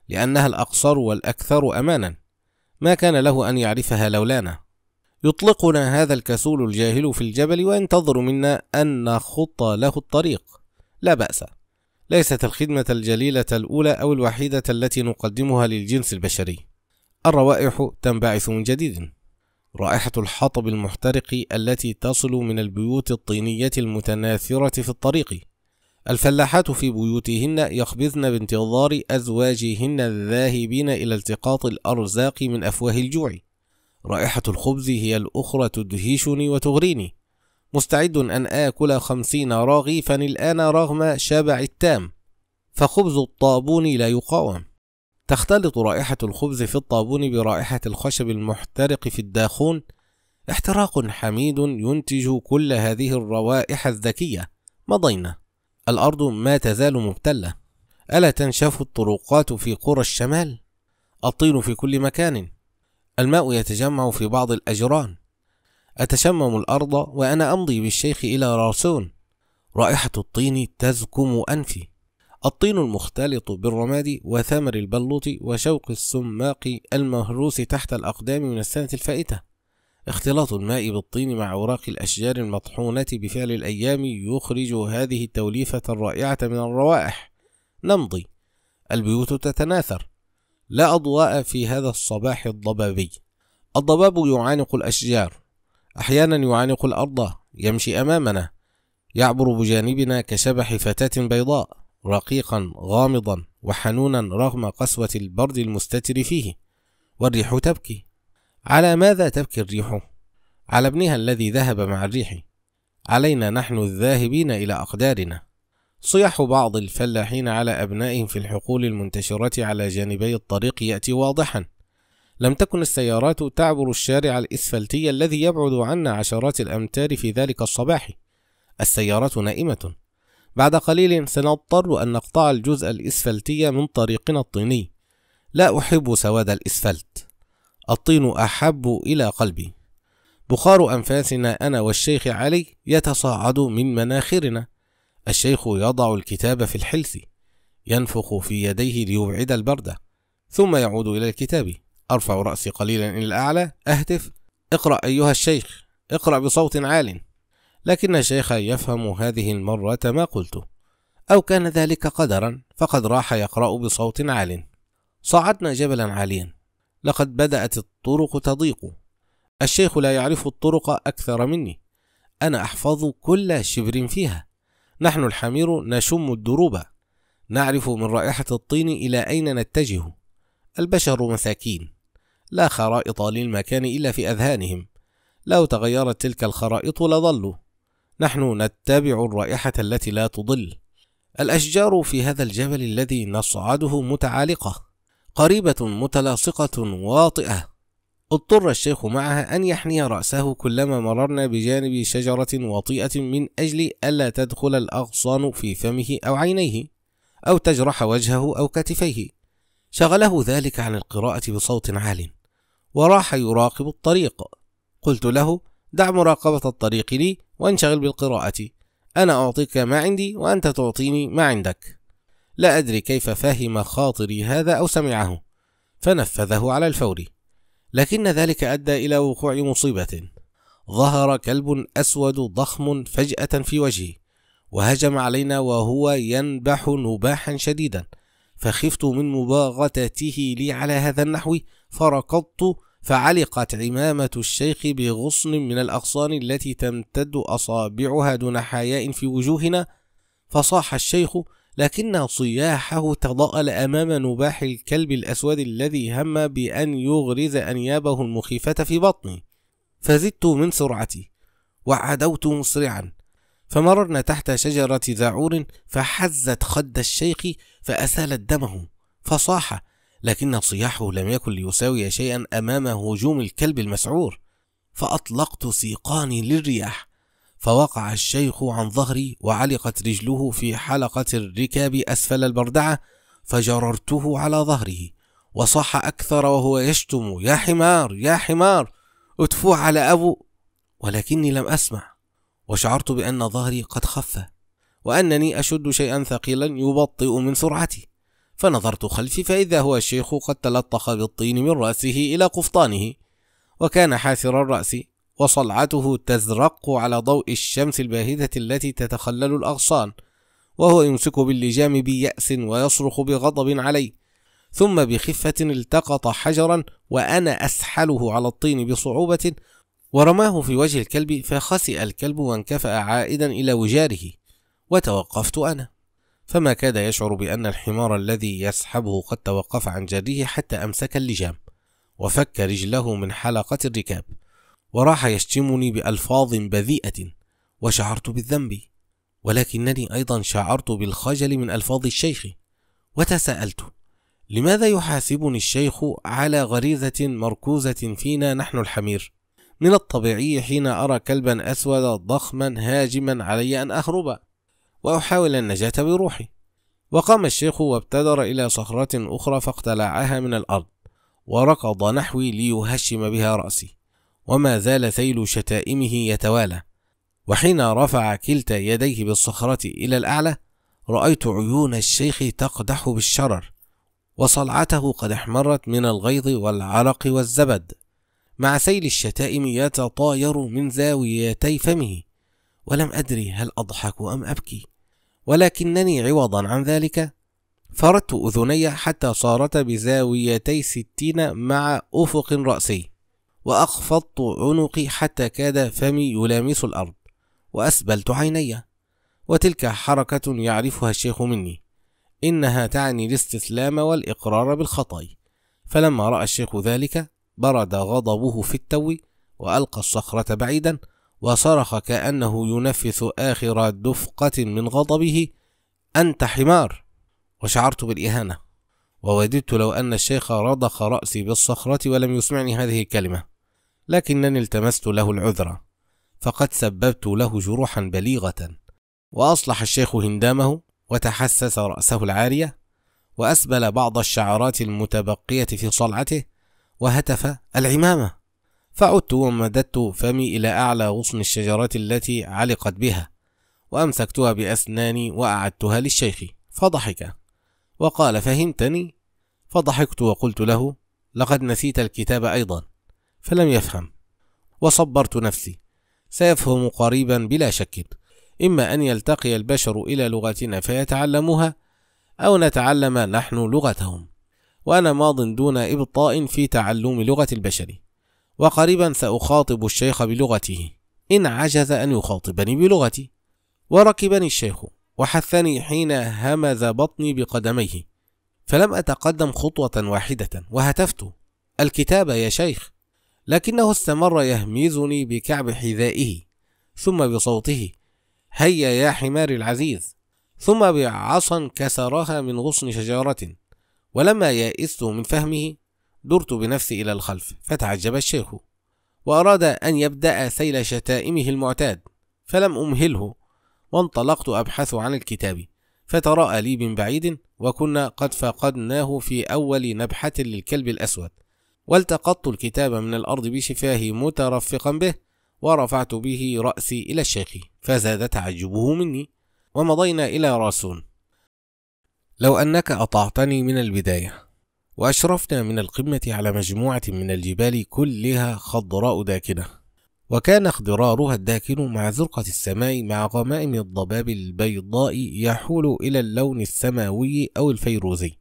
لأنها الأقصر والأكثر أمانا. ما كان له أن يعرفها لولانا. يطلقنا هذا الكسول الجاهل في الجبل وينتظر منا أن نخط له الطريق. لا بأس. ليست الخدمة الجليلة الأولى أو الوحيدة التي نقدمها للجنس البشري. الروائح تنبعث من جديد. رائحة الحطب المحترق التي تصل من البيوت الطينية المتناثرة في الطريق. الفلاحات في بيوتهن يخبزن بانتظار أزواجهن الذاهبين إلى التقاط الأرزاق من أفواه الجوع. رائحة الخبز هي الأخرى تدهشني وتغريني. مستعد أن آكل خمسين رغيفا الآن رغم شبع التام. فخبز الطابون لا يقاوم. تختلط رائحة الخبز في الطابون برائحة الخشب المحترق في الداخون؟ احتراق حميد ينتج كل هذه الروائح الذكية. مضينا. الأرض ما تزال مبتلة. ألا تنشف الطرقات في قرى الشمال؟ الطين في كل مكان. الماء يتجمع في بعض الأجران. أتشمم الأرض وأنا أمضي بالشيخ إلى راسون رائحة الطين تزكم أنفي. الطين المختلط بالرماد وثمر البلوط وشوق السماق المهروس تحت الأقدام من السنة الفائتة. اختلاط الماء بالطين مع أوراق الأشجار المطحونة بفعل الأيام يخرج هذه التوليفة الرائعة من الروائح. نمضي. البيوت تتناثر. لا أضواء في هذا الصباح الضبابي. الضباب يعانق الأشجار. أحيانا يعانق الأرض. يمشي أمامنا. يعبر بجانبنا كشبح فتاة بيضاء. رقيقا غامضا وحنونا رغم قسوة البرد المستتر فيه. والريح تبكي. على ماذا تبكي الريح؟ على ابنها الذي ذهب مع الريح. علينا نحن الذاهبين إلى أقدارنا. صياح بعض الفلاحين على أبنائهم في الحقول المنتشرة على جانبي الطريق يأتي واضحا. لم تكن السيارات تعبر الشارع الإسفلتي الذي يبعد عنا عشرات الأمتار في ذلك الصباح. السيارات نائمة. بعد قليل سنضطر أن نقطع الجزء الإسفلتي من طريقنا الطيني. لا أحب سواد الإسفلت. الطين أحب إلى قلبي. بخار أنفاسنا أنا والشيخ علي يتصاعد من مناخرنا. الشيخ يضع الكتاب في الحلس ينفخ في يديه ليبعد البرد ثم يعود إلى الكتاب. أرفع رأسي قليلا إلى الأعلى أهتف. اقرأ أيها الشيخ اقرأ بصوت عال. لكن الشيخ يفهم هذه المرة ما قلت. أو كان ذلك قدرا فقد راح يقرأ بصوت عال. صعدنا جبلا عاليا. لقد بدأت الطرق تضيق. الشيخ لا يعرف الطرق أكثر مني. أنا أحفظ كل شبر فيها. نحن الحمير نشم الدروب. نعرف من رائحة الطين إلى أين نتجه. البشر مساكين. لا خرائط للمكان إلا في أذهانهم. لو تغيرت تلك الخرائط لظلوا. نحن نتبع الرائحة التي لا تضل. الأشجار في هذا الجبل الذي نصعده متعالقة قريبة متلاصقة واطئة. اضطر الشيخ معها أن يحني رأسه كلما مررنا بجانب شجرة وطيئة من أجل ألا تدخل الأغصان في فمه أو عينيه أو تجرح وجهه أو كتفيه. شغله ذلك عن القراءة بصوت عال وراح يراقب الطريق. قلت له دع مراقبة الطريق لي وانشغل بالقراءة. أنا أعطيك ما عندي وأنت تعطيني ما عندك. لا أدري كيف فهم خاطري هذا أو سمعه. فنفذه على الفور. لكن ذلك أدى إلى وقوع مصيبة. ظهر كلب أسود ضخم فجأة في وجهي. وهجم علينا وهو ينبح نباحا شديدا. فخفت من مباغتته لي على هذا النحو. فركضت فعلقت عمامة الشيخ بغصن من الأغصان التي تمتد أصابعها دون حياء في وجوهنا فصاح الشيخ لكن صياحه تضاءل أمام نباح الكلب الأسود الذي هم بأن يغرز أنيابه المخيفة في بطني فزدت من سرعتي وعدوت مسرعا فمررنا تحت شجرة زعور فحزت خد الشيخ فأسالت دمه فصاح لكن صياحه لم يكن ليساوي شيئا أمام هجوم الكلب المسعور. فأطلقت سيقاني للرياح. فوقع الشيخ عن ظهري وعلقت رجله في حلقة الركاب أسفل البردعة فجررته على ظهره. وصاح أكثر وهو يشتم يا حمار يا حمار ادفو على أبو. ولكني لم أسمع. وشعرت بأن ظهري قد خف وأنني أشد شيئا ثقيلا يبطئ من سرعتي. فنظرت خلفي فإذا هو الشيخ قد تلطخ بالطين من رأسه إلى قفطانه وكان حاسر الرأس وصلعته تزرق على ضوء الشمس الباهتة التي تتخلل الأغصان وهو يمسك باللجام بيأس ويصرخ بغضب علي ثم بخفة التقط حجرا وأنا أسحله على الطين بصعوبة ورماه في وجه الكلب فخسئ الكلب وانكفأ عائدا إلى وجاره وتوقفت أنا. فما كاد يشعر بأن الحمار الذي يسحبه قد توقف عن جره حتى أمسك اللجام وفك رجله من حلقة الركاب وراح يشتمني بألفاظ بذيئة وشعرت بالذنب ولكنني أيضا شعرت بالخجل من ألفاظ الشيخ وتساءلت لماذا يحاسبني الشيخ على غريزة مركوزة فينا نحن الحمير؟ من الطبيعي حين أرى كلبا أسود ضخما هاجما علي أن أهرب. وأحاول النجاة بروحي. وقام الشيخ وابتدر إلى صخرة أخرى فاقتلعها من الأرض وركض نحوي ليهشم بها رأسي. وما زال سيل شتائمه يتوالى. وحين رفع كلتا يديه بالصخرة إلى الأعلى رأيت عيون الشيخ تقدح بالشرر وصلعته قد احمرت من الغيظ والعرق والزبد. مع سيل الشتائم يتطاير من زاويتي فمه ولم أدري هل أضحك أم أبكي. ولكنني عوضا عن ذلك. فردت أذني حتى صارتا بزاويتي ستين مع أفق رأسي وأخفضت عنقي حتى كاد فمي يلامس الأرض وأسبلت عيني. وتلك حركة يعرفها الشيخ مني إنها تعني الاستسلام والإقرار بالخطأ. فلما رأى الشيخ ذلك برد غضبه في التو وألقى الصخرة بعيدا وصرخ كأنه ينفث آخر دفقة من غضبه أنت حمار! وشعرت بالإهانة. ووددت لو أن الشيخ رضخ رأسي بالصخرة ولم يسمعني هذه الكلمة لكنني التمست له العذر فقد سببت له جروحا بليغة. وأصلح الشيخ هندامه وتحسس رأسه العارية وأسبل بعض الشعرات المتبقية في صلعته وهتف العمامة. فعدت ومددت فمي إلى أعلى غصن الشجرة التي علقت بها وأمسكتها بأسناني وأعدتها للشيخ فضحك. وقال فهمتني؟ فضحكت وقلت له لقد نسيت الكتاب أيضا فلم يفهم. وصبرت نفسي. سيفهم قريبا بلا شك. إما أن يلتقي البشر إلى لغتنا فيتعلموها أو نتعلم نحن لغتهم وأنا ماض دون إبطاء في تعلم لغة البشر. وقريبا سأخاطب الشيخ بلغته. إن عجز أن يخاطبني بلغتي. وركبني الشيخ وحثني حين همز بطني بقدميه. فلم أتقدم خطوة واحدة وهتفت. الكتاب يا شيخ. لكنه استمر يهميزني بكعب حذائه ثم بصوته. هيا يا حمار العزيز. ثم بعصا كسرها من غصن شجرة ولما يئست من فهمه درت بنفسي إلى الخلف فتعجب الشيخ وأراد أن يبدأ سيل شتائمه المعتاد فلم أمهله وانطلقت أبحث عن الكتاب فتراءى لي من بعيد وكنا قد فقدناه في أول نبحة للكلب الأسود والتقطت الكتاب من الأرض بشفاه مترفقا به ورفعت به رأسي إلى الشيخ فزاد تعجبه مني ومضينا إلى راسون. لو أنك أطعتني من البداية. وأشرفنا من القمة على مجموعة من الجبال كلها خضراء داكنة. وكان اخضرارها الداكن مع زرقة السماء مع غمائم الضباب البيضاء يحول إلى اللون السماوي أو الفيروزي.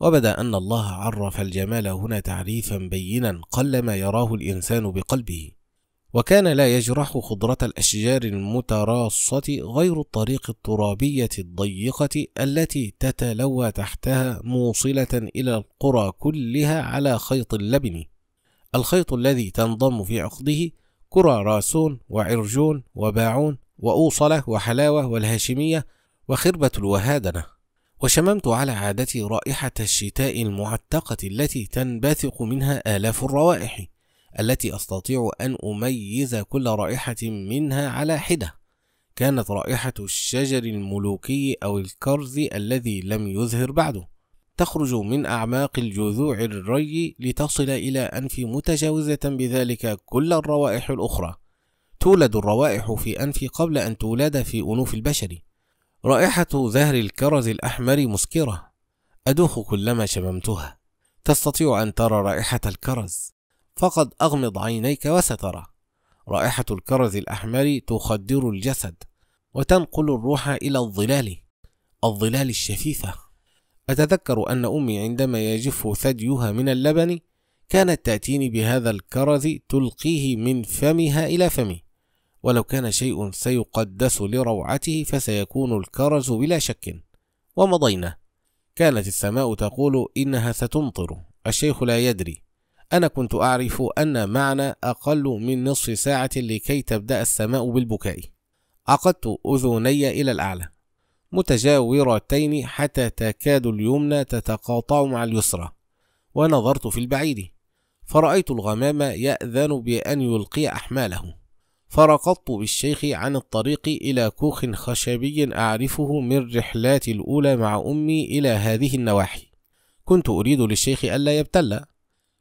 وبدأ أن الله عرف الجمال هنا تعريفا بينا قلما يراه الإنسان بقلبه. وكان لا يجرح خضرة الأشجار المتراصة غير الطريق الترابية الضيقة التي تتلوى تحتها موصلة إلى القرى كلها على خيط اللبن. الخيط الذي تنضم في عقده كرى راسون وعرجون وباعون وأوصلة وحلاوة والهاشمية وخربة الوهادنة. وشممت على عادتي رائحة الشتاء المعتقة التي تنبثق منها آلاف الروائح. التي أستطيع أن أميز كل رائحة منها على حدة. كانت رائحة الشجر الملوكي أو الكرز الذي لم يزهر بعده. تخرج من أعماق الجذوع الري لتصل إلى أنف متجاوزة بذلك كل الروائح الأخرى. تولد الروائح في أنفي قبل أن تولد في أنوف البشر. رائحة زهر الكرز الأحمر مسكرة. أدوخ كلما شممتها. تستطيع أن ترى رائحة الكرز. فقد أغمض عينيك وسترى رائحة الكرز الأحمر تخدر الجسد وتنقل الروح إلى الظلال الظلال الشفيفة أتذكر أن أمي عندما يجف ثديها من اللبن كانت تأتيني بهذا الكرز تلقيه من فمها إلى فمي. ولو كان شيء سيقدس لروعته فسيكون الكرز بلا شك. ومضينا. كانت السماء تقول إنها ستمطر. الشيخ لا يدري. أنا كنت أعرف أن معنى أقل من نصف ساعة لكي تبدأ السماء بالبكاء. عقدت أذني إلى الأعلى. متجاورتين حتى تكاد اليمنى تتقاطع مع اليسرى ونظرت في البعيد فرأيت الغمام يأذن بأن يلقي أحماله. فرقضت بالشيخ عن الطريق إلى كوخ خشبي أعرفه من رحلاتي الأولى مع أمي إلى هذه النواحي. كنت أريد للشيخ ألا يبتلى.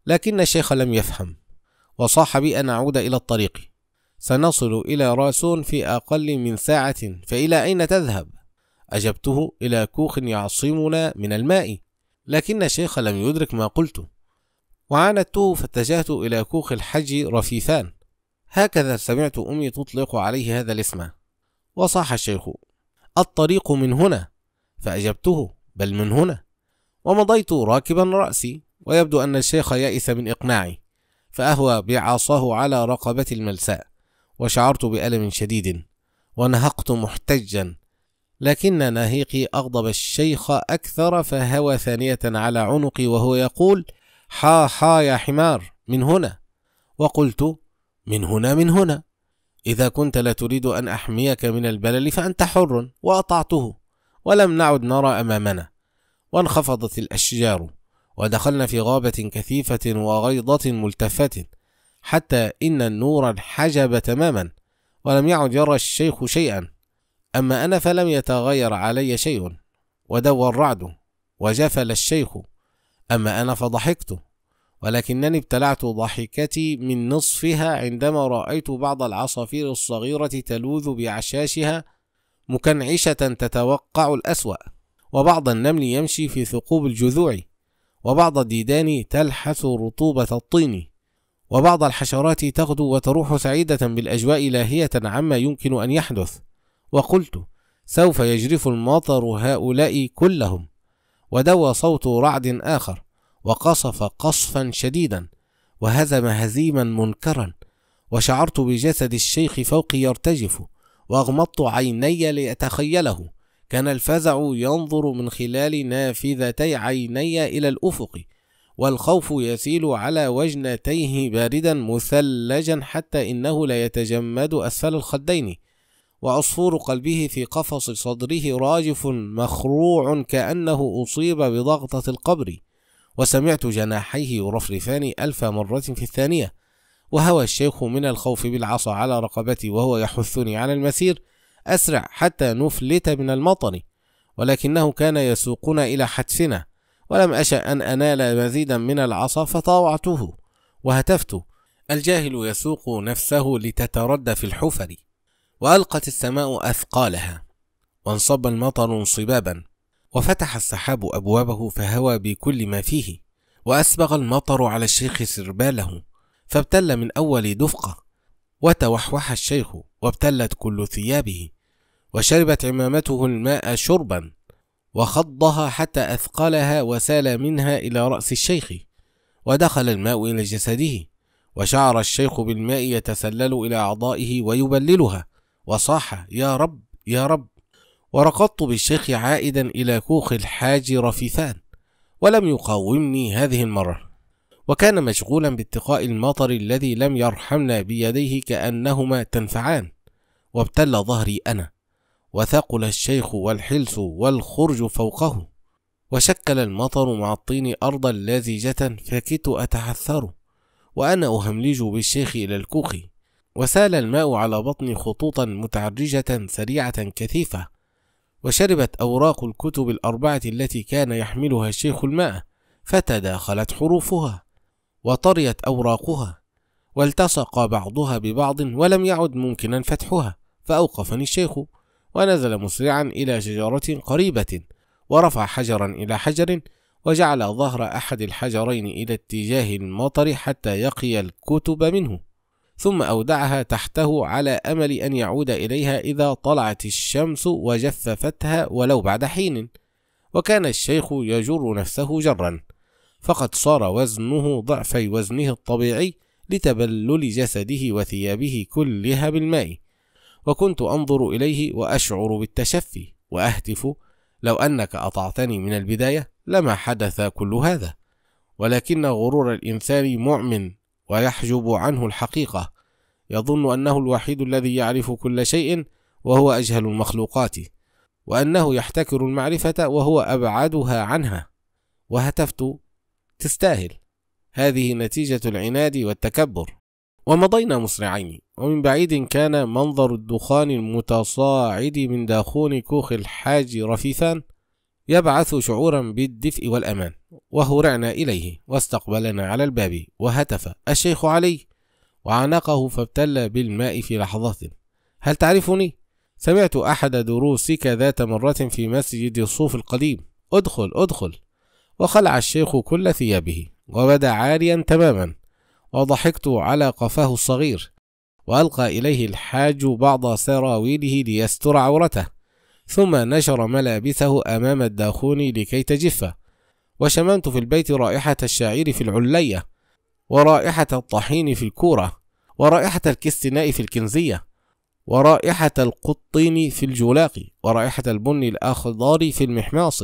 لكن الشيخ لم يفهم وصاح بي أن أعود إلى الطريق. سنصل إلى راسون في أقل من ساعة فإلى أين تذهب؟ أجبته إلى كوخ يعصمنا من الماء. لكن الشيخ لم يدرك ما قلت. وعاندته فاتجهت إلى كوخ الحج رفيفان. هكذا سمعت أمي تطلق عليه هذا الاسم. وصاح الشيخ الطريق من هنا. فأجبته بل من هنا. ومضيت راكبا رأسي. ويبدو أن الشيخ يئس من إقناعي فأهوى بعصاه على رقبة الملساء وشعرت بألم شديد ونهقت محتجا لكن ناهيقي أغضب الشيخ أكثر فهوى ثانية على عنقي وهو يقول حا حا يا حمار من هنا؟ وقلت من هنا من هنا إذا كنت لا تريد أن أحميك من البلل فأنت حر وأطعته ولم نعد نرى أمامنا وانخفضت الأشجار. ودخلنا في غابة كثيفة وغيضة ملتفة حتى إن النور انحجب تماما ولم يعد يرى الشيخ شيئا. أما أنا فلم يتغير علي شيء ودوى الرعد وجفل الشيخ. أما أنا فضحكت ولكنني ابتلعت ضحكتي من نصفها عندما رأيت بعض العصافير الصغيرة تلوذ بعشاشها مكنعشة تتوقع الأسوأ وبعض النمل يمشي في ثقوب الجذوع. وبعض الديدان تلحث رطوبة الطين وبعض الحشرات تغدو وتروح سعيدة بالأجواء لاهية عما يمكن أن يحدث. وقلت سوف يجرف المطر هؤلاء كلهم. ودوى صوت رعد آخر وقصف قصفا شديدا وهزم هزيما منكرا. وشعرت بجسد الشيخ فوقي يرتجف واغمضت عيني لاتخيله كان الفزع ينظر من خلال نافذتي عيني إلى الأفق والخوف يسيل على وجنتيه باردا مثلجا حتى إنه لا يتجمد أسفل الخدين. وعصفور قلبه في قفص صدره راجف مخروع كأنه أصيب بضغطة القبر. وسمعت جناحيه يرفرفان ألف مرة في الثانية. وهوى الشيخ من الخوف بالعصا على رقبتي وهو يحثني على المسير. أسرع حتى نفلت من المطر ولكنه كان يسوقنا إلى حتفنا ولم أشأ أن أنال مزيدا من العصا فطاوعته وهتفت. الجاهل يسوق نفسه لتتردى في الحفر وألقت السماء أثقالها وانصب المطر انصبابا وفتح السحاب أبوابه فهوى بكل ما فيه وأسبغ المطر على الشيخ سرباله فابتل من أول دفقة وتوحوح الشيخ وابتلت كل ثيابه. وشربت عمامته الماء شربا وخضها حتى أثقلها وسال منها إلى رأس الشيخ ودخل الماء إلى جسده وشعر الشيخ بالماء يتسلل إلى أعضائه ويبللها وصاح يا رب يا رب. ورقدت بالشيخ عائدا إلى كوخ الحاج رفيفان ولم يقاومني هذه المرة. وكان مشغولا باتقاء المطر الذي لم يرحمنا بيديه كأنهما تنفعان وابتل ظهري أنا. وثقل الشيخ والحلس والخرج فوقه وشكل المطر مع الطين أرضا لازجة فكدت أتعثر وأنا أهملج بالشيخ إلى الكوخ وسال الماء على بطني خطوطا متعرجة سريعة كثيفة وشربت أوراق الكتب الأربعة التي كان يحملها الشيخ الماء فتداخلت حروفها وطريت أوراقها والتصق بعضها ببعض ولم يعد ممكنا فتحها فأوقفني الشيخ ونزل مسرعا إلى شجرة قريبة ورفع حجرا إلى حجر وجعل ظهر أحد الحجرين إلى اتجاه المطر حتى يقي الكتب منه. ثم أودعها تحته على أمل أن يعود إليها إذا طلعت الشمس وجففتها ولو بعد حين. وكان الشيخ يجر نفسه جرا. فقد صار وزنه ضعفي وزنه الطبيعي لتبلل جسده وثيابه كلها بالماء. وكنت أنظر إليه وأشعر بالتشفي وأهتف لو أنك أطعتني من البداية لما حدث كل هذا. ولكن غرور الإنسان مؤمن ويحجب عنه الحقيقة. يظن أنه الوحيد الذي يعرف كل شيء وهو أجهل المخلوقات وأنه يحتكر المعرفة وهو أبعدها عنها. وهتفت تستاهل. هذه نتيجة العناد والتكبر. ومضينا مسرعين ومن بعيد كان منظر الدخان المتصاعد من داخون كوخ الحاج رفيفان يبعث شعورا بالدفء والأمان. وهرعنا إليه واستقبلنا على الباب وهتف. الشيخ علي وعانقه فابتل بالماء في لحظات. هل تعرفني؟ سمعت أحد دروسك ذات مرة في مسجد الصوف القديم. ادخل ادخل. وخلع الشيخ كل ثيابه وبدا عاريا تماما. وضحكت على قفاه الصغير وألقى إليه الحاج بعض سراويله ليستر عورته ثم نشر ملابسه أمام الداخون لكي تجف وشممت في البيت رائحة الشعير في العلية ورائحة الطحين في الكورة ورائحة الكستناء في الكنزية ورائحة القطين في الجلاق ورائحة البن الأخضر في المحماص.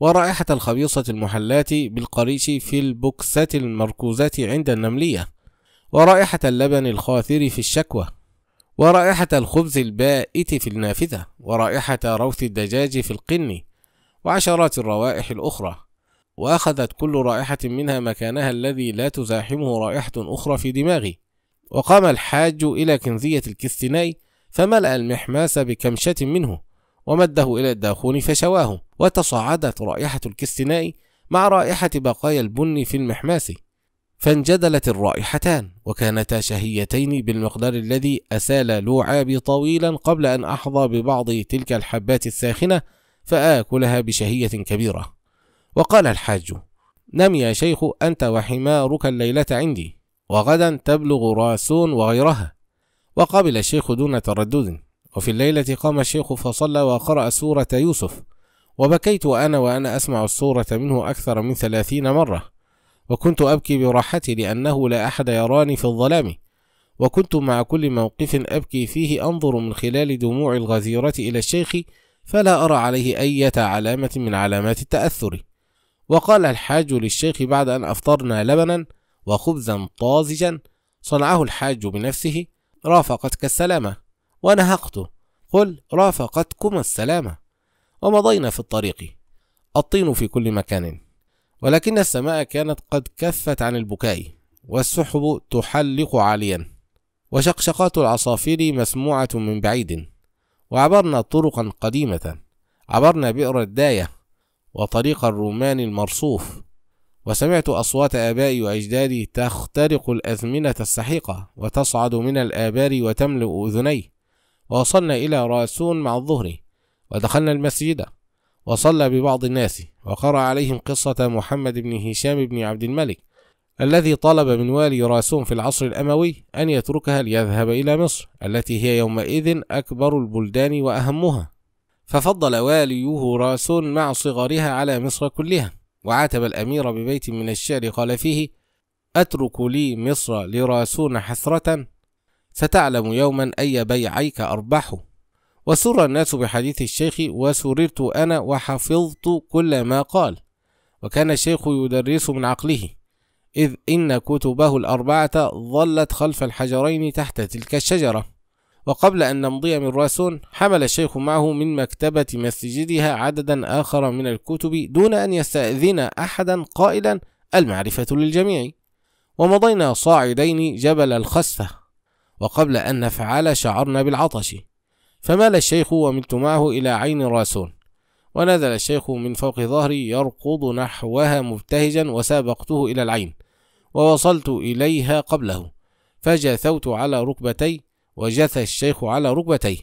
ورائحة الخبيصة المحلاة بالقريش في البكسات المركوزات عند النملية ورائحة اللبن الخاثر في الشكوى ورائحة الخبز البائت في النافذة ورائحة روث الدجاج في القن وعشرات الروائح الأخرى. وأخذت كل رائحة منها مكانها الذي لا تزاحمه رائحة أخرى في دماغي. وقام الحاج إلى كنزية الكستناء فملأ المحماس بكمشة منه. ومده إلى الداخون فشواه وتصاعدت رائحة الكستناء مع رائحة بقايا البن في المحماس فانجدلت الرائحتان وكانتا شهيتين بالمقدار الذي أسال لعابي طويلا قبل أن أحظى ببعض تلك الحبات الساخنة فآكلها بشهية كبيرة. وقال الحاج نم يا شيخ أنت وحمارك الليلة عندي وغدا تبلغ راسون وغيرها. وقبل الشيخ دون تردد وفي الليلة قام الشيخ فصلى وقرأ سورة يوسف وبكيت أنا وأنا أسمع السورة منه أكثر من ثلاثين مرة وكنت أبكي براحتي لأنه لا أحد يراني في الظلام وكنت مع كل موقف أبكي فيه أنظر من خلال دموع الغزيرة إلى الشيخ فلا أرى عليه أي علامة من علامات التأثر. وقال الحاج للشيخ بعد أن أفطرنا لبنا وخبزا طازجا صنعه الحاج بنفسه رافقتك السلامة. ونهقته قل رافقتكم السلامة. ومضينا في الطريق. الطين في كل مكان. ولكن السماء كانت قد كفت عن البكاء والسحب تحلق عاليا. وشقشقات العصافير مسموعة من بعيد. وعبرنا طرقا قديمة. عبرنا بئر الداية وطريق الرومان المرصوف. وسمعت أصوات آبائي وأجدادي تخترق الأزمنة السحيقة وتصعد من الآبار وتملأ أذني. ووصلنا إلى راسون مع الظهر ودخلنا المسجد وصلى ببعض الناس وقرأ عليهم قصة محمد بن هشام بن عبد الملك الذي طلب من والي راسون في العصر الأموي أن يتركها ليذهب إلى مصر التي هي يومئذ أكبر البلدان وأهمها. ففضل واليه راسون مع صغارها على مصر كلها وعاتب الأمير ببيت من الشعر قال فيه أترك لي مصر لرأسون حسرة ستعلم يوما أي بيعيك أربح وسر الناس بحديث الشيخ وسررت أنا وحفظت كل ما قال. وكان الشيخ يدرس من عقله إذ إن كتبه الأربعة ظلت خلف الحجرين تحت تلك الشجرة. وقبل أن نمضي من راسون حمل الشيخ معه من مكتبة مسجدها عددا آخر من الكتب دون أن يستأذن أحدا قائلا المعرفة للجميع. ومضينا صاعدين جبل الخسفة. وقبل أن نفعل شعرنا بالعطش. فمال الشيخ وملت معه إلى عين راسون. ونزل الشيخ من فوق ظهري يركض نحوها مبتهجا وسابقته إلى العين ووصلت إليها قبله. فجثوت على ركبتي وجثى الشيخ على ركبتيه.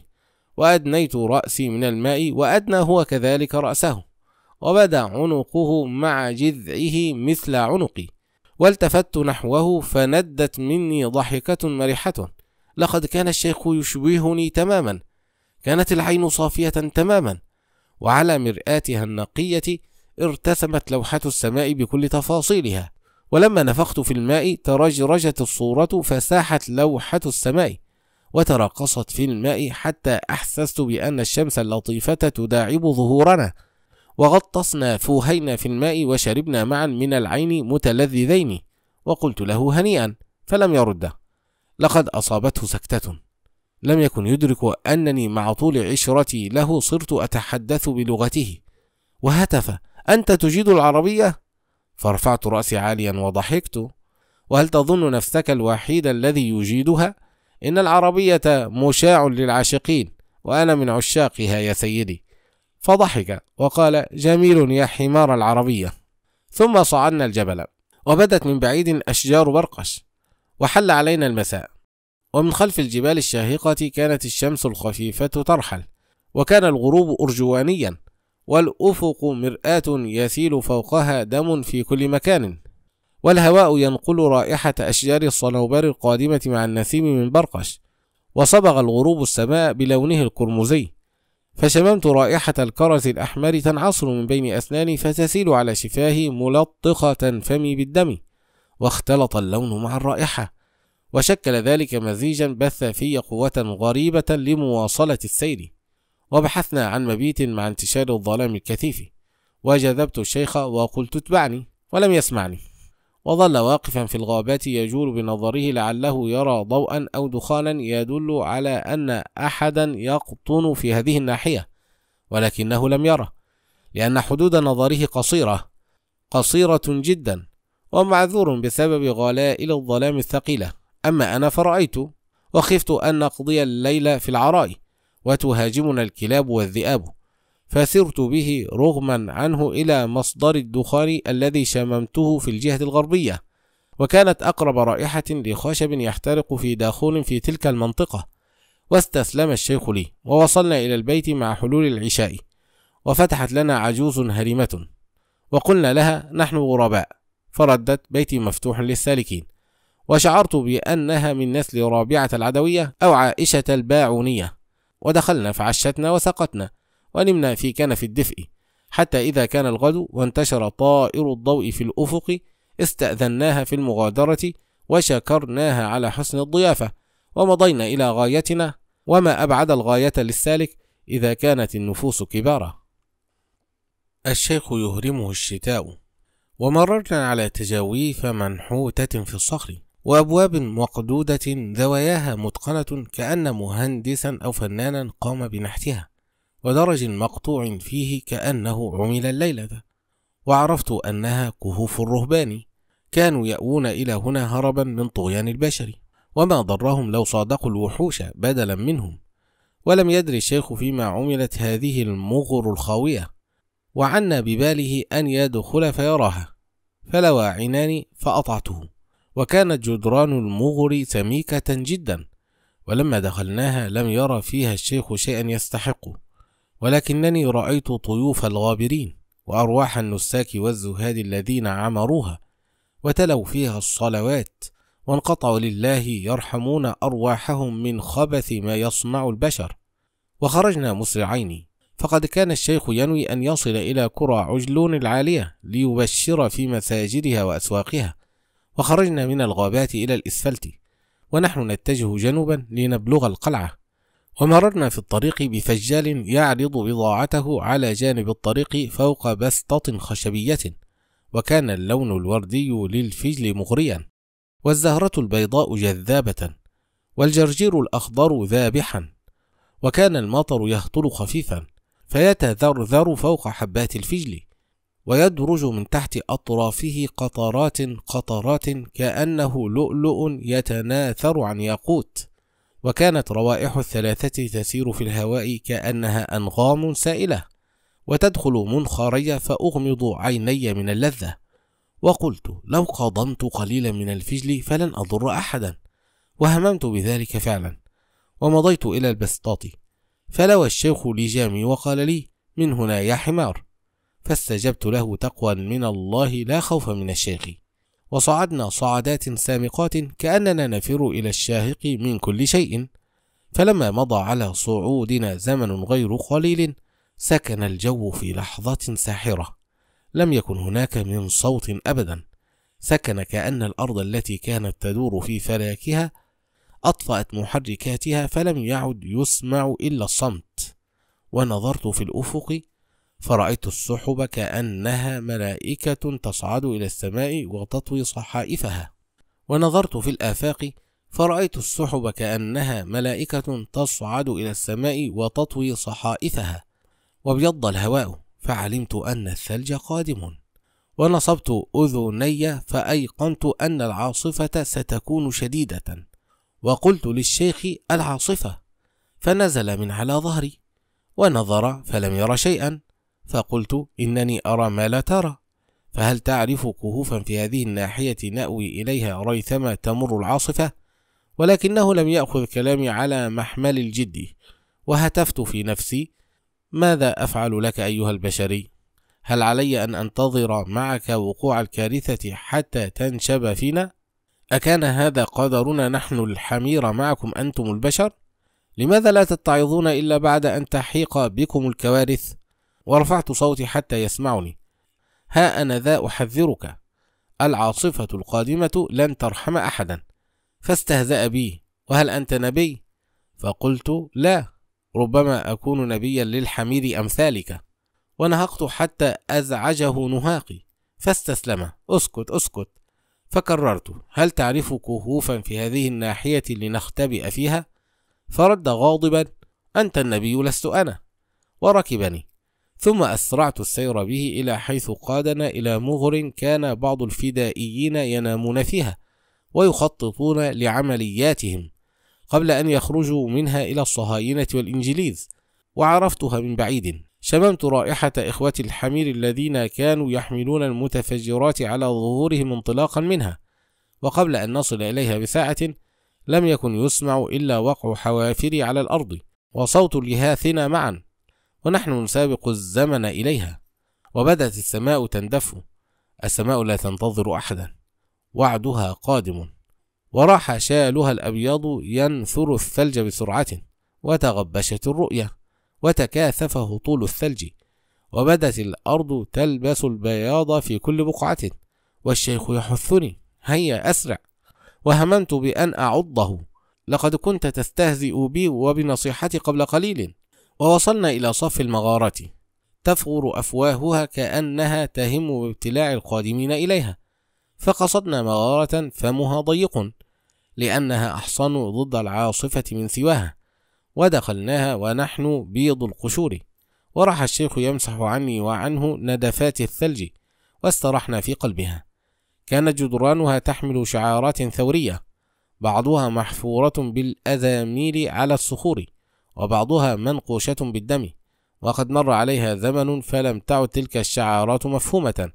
وأدنيت رأسي من الماء وأدنى هو كذلك رأسه. وبدأ عنقه مع جذعه مثل عنقي. والتفت نحوه فندت مني ضحكة مرحة لقد كان الشيخ يشبهني تماما. كانت العين صافية تماما. وعلى مرآتها النقية ارتسمت لوحة السماء بكل تفاصيلها. ولما نفخت في الماء ترجرجت الصورة فساحت لوحة السماء. وتراقصت في الماء حتى أحسست بأن الشمس اللطيفة تداعب ظهورنا. وغطسنا فوهينا في الماء وشربنا معا من العين متلذذين. وقلت له هنيئا فلم يرد لقد أصابته سكتة. لم يكن يدرك أنني مع طول عشرتي له صرت أتحدث بلغته. وهتف أنت تجيد العربية؟ فرفعت رأسي عاليا وضحكت. وهل تظن نفسك الوحيد الذي يجيدها؟ إن العربية مشاع للعاشقين وأنا من عشاقها يا سيدي. فضحك وقال جميل يا حمار العربية. ثم صعدنا الجبل وبدت من بعيد أشجار برقش. وحل علينا المساء. ومن خلف الجبال الشاهقة كانت الشمس الخفيفة ترحل وكان الغروب أرجوانيا والأفق مرآة يسيل فوقها دم في كل مكان. والهواء ينقل رائحة أشجار الصنوبر القادمة مع النسيم من برقش وصبغ الغروب السماء بلونه القرمزي فشممت رائحة الكرز الأحمر تنعصر من بين أسناني فتسيل على شفاهي ملطخة فمي بالدم. واختلط اللون مع الرائحة وشكل ذلك مزيجا بث في قوة غريبة لمواصلة السير. وبحثنا عن مبيت مع انتشار الظلام الكثيف. وجذبت الشيخ وقلت اتبعني ولم يسمعني. وظل واقفا في الغابات يجول بنظره لعله يرى ضوءا أو دخانا يدل على أن أحدا يقطن في هذه الناحية ولكنه لم يره لأن حدود نظره قصيرة قصيرة جدا. ومعذور بسبب غلائل الظلام الثقيلة. أما أنا فرأيت وخفت أن نقضي الليل في العراء وتهاجمنا الكلاب والذئاب فسرت به رغما عنه إلى مصدر الدخان الذي شممته في الجهة الغربية وكانت أقرب رائحة لخشب يحترق في داخل في تلك المنطقة. واستسلم الشيخ لي ووصلنا إلى البيت مع حلول العشاء وفتحت لنا عجوز هرمة وقلنا لها نحن غرباء. فردت بيتي مفتوح للسالكين. وشعرت بأنها من نسل رابعة العدوية أو عائشة الباعونية. ودخلنا فعشتنا وسقتنا ونمنا في كنف الدفء. حتى إذا كان الغد وانتشر طائر الضوء في الأفق استأذناها في المغادرة وشكرناها على حسن الضيافة. ومضينا إلى غايتنا وما أبعد الغاية للسالك إذا كانت النفوس كبارا الشيخ يهرمه الشتاء. ومررنا على تجاويف منحوتة في الصخر وأبواب مقدودة زواياها متقنة كأن مهندسا أو فنانا قام بنحتها ودرج مقطوع فيه كأنه عمل الليلة. وعرفت أنها كهوف الرهبان كانوا يأوون إلى هنا هربا من طغيان البشر وما ضرهم لو صادقوا الوحوش بدلا منهم. ولم يدري الشيخ فيما عملت هذه المغر الخاوية. وعنا بباله أن يدخل فيراها فلوى عناني فأطعته وكانت جدران المغر سميكة جدا ولما دخلناها لم يرى فيها الشيخ شيئا يستحق ولكنني رأيت طيوف الغابرين وأرواح النساك والزهاد الذين عمروها وتلوا فيها الصلوات وانقطعوا لله يرحمون أرواحهم من خبث ما يصنع البشر وخرجنا مسرعين فقد كان الشيخ ينوي أن يصل إلى كرة عجلون العالية ليبشر في مساجدها وأسواقها وخرجنا من الغابات إلى الإسفلت ونحن نتجه جنوبا لنبلغ القلعة ومررنا في الطريق بفجال يعرض بضاعته على جانب الطريق فوق بسطة خشبية وكان اللون الوردي للفجل مغريا والزهرة البيضاء جذابة والجرجير الأخضر ذابحا وكان المطر يهطل خفيفا. فيتذرذر فوق حبات الفجل ويدرج من تحت أطرافه قطرات قطرات كأنه لؤلؤ يتناثر عن ياقوت. وكانت روائح الثلاثة تسير في الهواء كأنها أنغام سائلة وتدخل منخري فأغمض عيني من اللذة. وقلت لو قضمت قليلا من الفجل فلن أضر أحدا وهممت بذلك فعلا ومضيت إلى البسطاط. فلوى الشيخ لجامي وقال لي من هنا يا حمار. فاستجبت له تقوى من الله لا خوف من الشيخ. وصعدنا صعدات سامقات كأننا نفر إلى الشاهق من كل شيء. فلما مضى على صعودنا زمن غير قليل سكن الجو في لحظة ساحرة. لم يكن هناك من صوت أبدا. سكن كأن الأرض التي كانت تدور في فلاكها أطفأت محركاتها فلم يعد يسمع إلا الصمت. ونظرت في الأفق فرأيت السحب كأنها ملائكة تصعد إلى السماء وتطوي صحائفها. ونظرت في الآفاق فرأيت السحب كأنها ملائكة تصعد إلى السماء وتطوي صحائفها. وابيض الهواء فعلمت أن الثلج قادم. ونصبت أذني فأيقنت أن العاصفة ستكون شديدة. وقلت للشيخ العاصفة فنزل من على ظهري ونظر فلم ير شيئا فقلت إنني أرى ما لا ترى فهل تعرف كهوفا في هذه الناحية نأوي إليها ريثما تمر العاصفة؟ ولكنه لم يأخذ كلامي على محمل الجد وهتفت في نفسي ماذا أفعل لك أيها البشري؟ هل علي أن أنتظر معك وقوع الكارثة حتى تنشب فينا؟ أكان هذا قدرنا نحن الحمير معكم أنتم البشر؟ لماذا لا تتعظون إلا بعد أن تحيق بكم الكوارث؟ ورفعت صوتي حتى يسمعني. ها أنا ذا أحذرك. العاصفة القادمة لن ترحم أحدا. فاستهزأ بي. وهل أنت نبي؟ فقلت لا. ربما أكون نبيا للحمير أمثالك ونهقت حتى أزعجه نهاقي. فاستسلم. اسكت اسكت. فكررت هل تعرف كهوفا في هذه الناحية لنختبئ فيها؟ فرد غاضبا أنت النبي لست أنا. وركبني. ثم أسرعت السير به إلى حيث قادنا إلى مغر كان بعض الفدائيين ينامون فيها ويخططون لعملياتهم قبل أن يخرجوا منها إلى الصهاينة والإنجليز وعرفتها من بعيد. شممت رائحة إخوتي الحمير الذين كانوا يحملون المتفجرات على ظهورهم انطلاقا منها وقبل أن نصل إليها بساعة لم يكن يسمع إلا وقع حوافري على الأرض وصوت لهاثنا معا ونحن نسابق الزمن إليها وبدأت السماء تندف. السماء لا تنتظر أحدا وعدها قادم وراح شالها الأبيض ينثر الثلج بسرعة وتغبشت الرؤية وتكاثف هطول الثلج وبدت الأرض تلبس البياض في كل بقعة والشيخ يحثني هيا أسرع. وهممت بأن أعضه. لقد كنت تستهزئ بي وبنصيحتي قبل قليل. ووصلنا إلى صف المغارة. تفغر أفواهها كأنها تهم بابتلاع القادمين إليها. فقصدنا مغارة فمها ضيق لأنها أحصن ضد العاصفة من سواها. ودخلناها ونحن بيض القشور. وراح الشيخ يمسح عني وعنه ندفات الثلج واسترحنا في قلبها. كانت جدرانها تحمل شعارات ثورية بعضها محفورة بالأذاميل على الصخور وبعضها منقوشة بالدم. وقد مر عليها زمن فلم تعد تلك الشعارات مفهومة.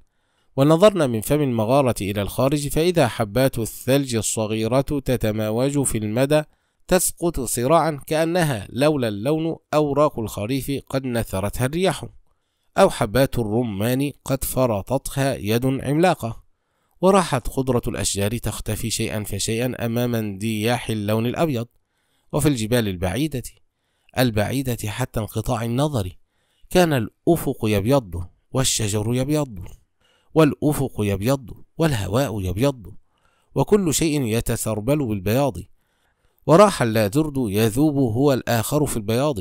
ونظرنا من فم المغارة إلى الخارج فإذا حبات الثلج الصغيرة تتماوج في المدى تسقط صراعا كأنها لولا اللون أوراق الخريف قد نثرتها الرياح أو حبات الرمان قد فرطتها يد عملاقة. وراحت خضرة الأشجار تختفي شيئا فشيئا أمام اندياح اللون الأبيض. وفي الجبال البعيدة البعيدة حتى انقطاع النظر كان الأفق يبيض والشجر يبيض والأفق يبيض والهواء يبيض وكل شيء يتسربل بالبياض. وراح اللادرد يذوب هو الآخر في البياض.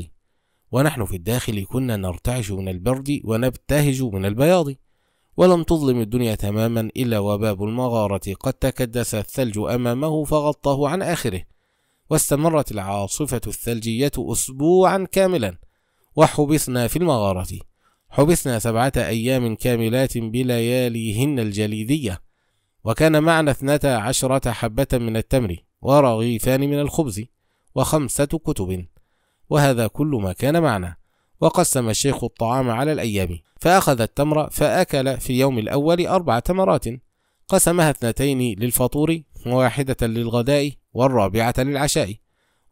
ونحن في الداخل كنا نرتعش من البرد ونبتهج من البياض. ولم تظلم الدنيا تماما إلا وباب المغارة قد تكدس الثلج أمامه فغطاه عن آخره. واستمرت العاصفة الثلجية أسبوعا كاملا. وحبسنا في المغارة. حبسنا سبعة أيام كاملات بلياليهن الجليدية. وكان معنا اثنتا عشرة حبة من التمر. ورغيفان من الخبز وخمسة كتب وهذا كل ما كان معنا وقسم الشيخ الطعام على الأيام فأخذ التمر فأكل في اليوم الأول أربع تمرات قسمها اثنتين للفطور وواحدة للغداء والرابعة للعشاء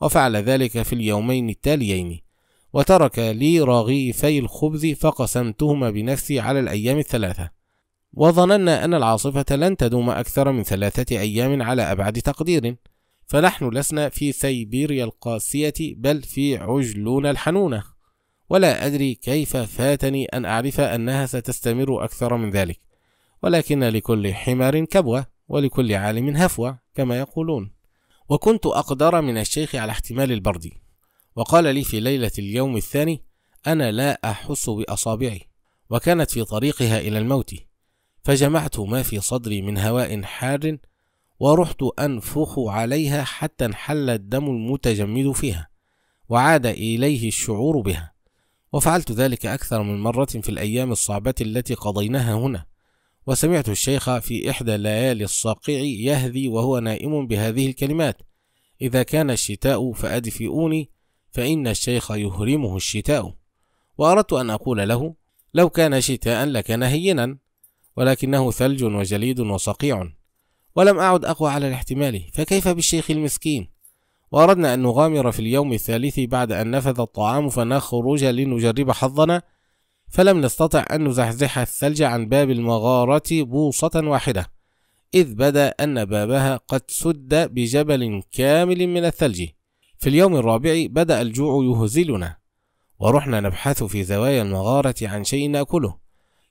وفعل ذلك في اليومين التاليين وترك لي رغيفي الخبز فقسمتهما بنفسي على الأيام الثلاثة. وظننا أن العاصفة لن تدوم أكثر من ثلاثة أيام على أبعد تقدير. فنحن لسنا في سيبيريا القاسية بل في عجلون الحنونة. ولا أدري كيف فاتني أن أعرف أنها ستستمر أكثر من ذلك. ولكن لكل حمار كبوة ولكل عالم هفوة كما يقولون. وكنت أقدر من الشيخ على احتمال البرد. وقال لي في ليلة اليوم الثاني أنا لا أحس بأصابعي. وكانت في طريقها إلى الموت. فجمعت ما في صدري من هواء حار ورحت أنفخ عليها حتى انحل الدم المتجمد فيها وعاد إليه الشعور بها. وفعلت ذلك أكثر من مرة في الأيام الصعبة التي قضيناها هنا. وسمعت الشيخ في إحدى ليالي الصقيع يهذي وهو نائم بهذه الكلمات إذا كان الشتاء فأدفئوني فإن الشيخ يهرمه الشتاء. وأردت أن أقول له لو كان شتاء لكان هينا ولكنه ثلج وجليد وصقيع. ولم أعد أقوى على الاحتمال فكيف بالشيخ المسكين؟ وأردنا أن نغامر في اليوم الثالث بعد أن نفذ الطعام فنخرج لنجرب حظنا فلم نستطع أن نزحزح الثلج عن باب المغارة بوصة واحدة إذ بدا أن بابها قد سد بجبل كامل من الثلج. في اليوم الرابع بدأ الجوع يهزلنا ورحنا نبحث في زوايا المغارة عن شيء نأكله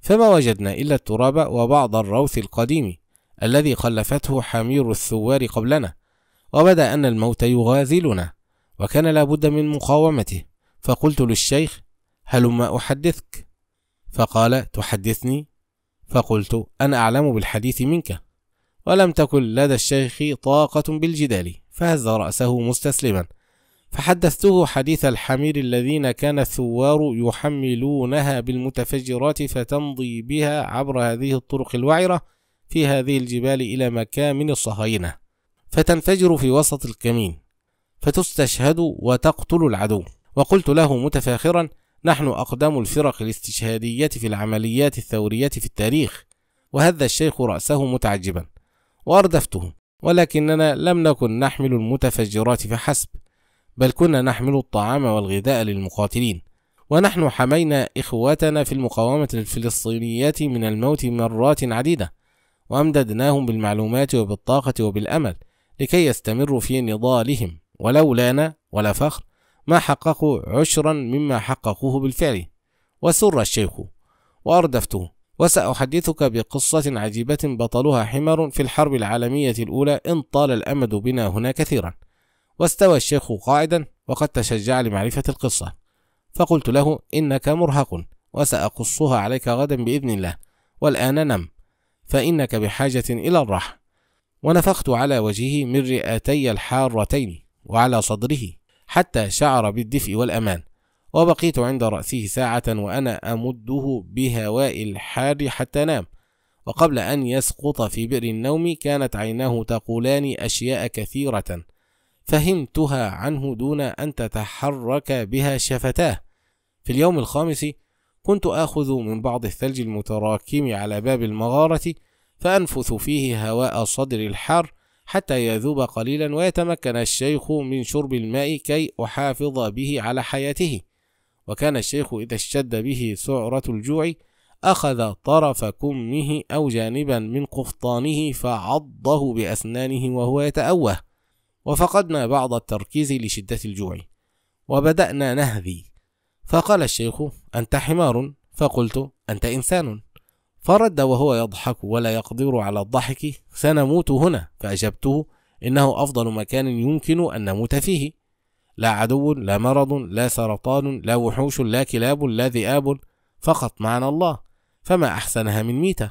فما وجدنا إلا التراب وبعض الروث القديم. الذي خلفته حمير الثوار قبلنا وبدأ أن الموت يغازلنا وكان لابد من مقاومته. فقلت للشيخ هلما أحدثك؟ فقال تحدثني؟ فقلت أنا أعلم بالحديث منك. ولم تكن لدى الشيخ طاقة بالجدال فهز رأسه مستسلما. فحدثته حديث الحمير الذين كان الثوار يحملونها بالمتفجرات فتمضي بها عبر هذه الطرق الوعرة. في هذه الجبال إلى مكامن الصهاينة فتنفجر في وسط الكمين فتستشهد وتقتل العدو. وقلت له متفاخرا نحن أقدم الفرق الاستشهادية في العمليات الثورية في التاريخ وهذا الشيخ رأسه متعجبا وأردفته ولكننا لم نكن نحمل المتفجرات فحسب بل كنا نحمل الطعام والغذاء للمقاتلين ونحن حمينا إخواتنا في المقاومة الفلسطينية من الموت مرات عديدة. وأمددناهم بالمعلومات وبالطاقة وبالأمل لكي يستمروا في نضالهم ولولانا ولا فخر ما حققوا عشرا مما حققوه بالفعل. وسر الشيخ وأردفته وسأحدثك بقصة عجيبة بطلها حمر في الحرب العالمية الأولى إن طال الأمد بنا هنا كثيرا. واستوى الشيخ قاعدا وقد تشجع لمعرفة القصة. فقلت له إنك مرهق وسأقصها عليك غدا بإذن الله. والآن نم. فإنك بحاجة إلى الراحة ونفخت على وجهه من رئتي الحارتين وعلى صدره حتى شعر بالدفء والأمان. وبقيت عند رأسه ساعة وأنا أمده بهواء الحار حتى نام. وقبل أن يسقط في بئر النوم كانت عيناه تقولان أشياء كثيرة فهمتها عنه دون أن تتحرك بها شفتاه. في اليوم الخامس كنت آخذ من بعض الثلج المتراكم على باب المغارة فأنفث فيه هواء صدر الحار حتى يذوب قليلا ويتمكن الشيخ من شرب الماء كي أحافظ به على حياته. وكان الشيخ إذا اشتد به سعرة الجوع أخذ طرف كمه أو جانبا من قفطانه فعضه بأسنانه وهو يتأوه. وفقدنا بعض التركيز لشدة الجوع. وبدأنا نهذي فقال الشيخ أنت حمار؟ فقلت أنت إنسان. فرد وهو يضحك ولا يقدر على الضحك سنموت هنا. فأجبته إنه أفضل مكان يمكن أن نموت فيه. لا عدو لا مرض لا سرطان لا وحوش لا كلاب لا ذئاب. فقط معنا الله فما أحسنها من ميتة.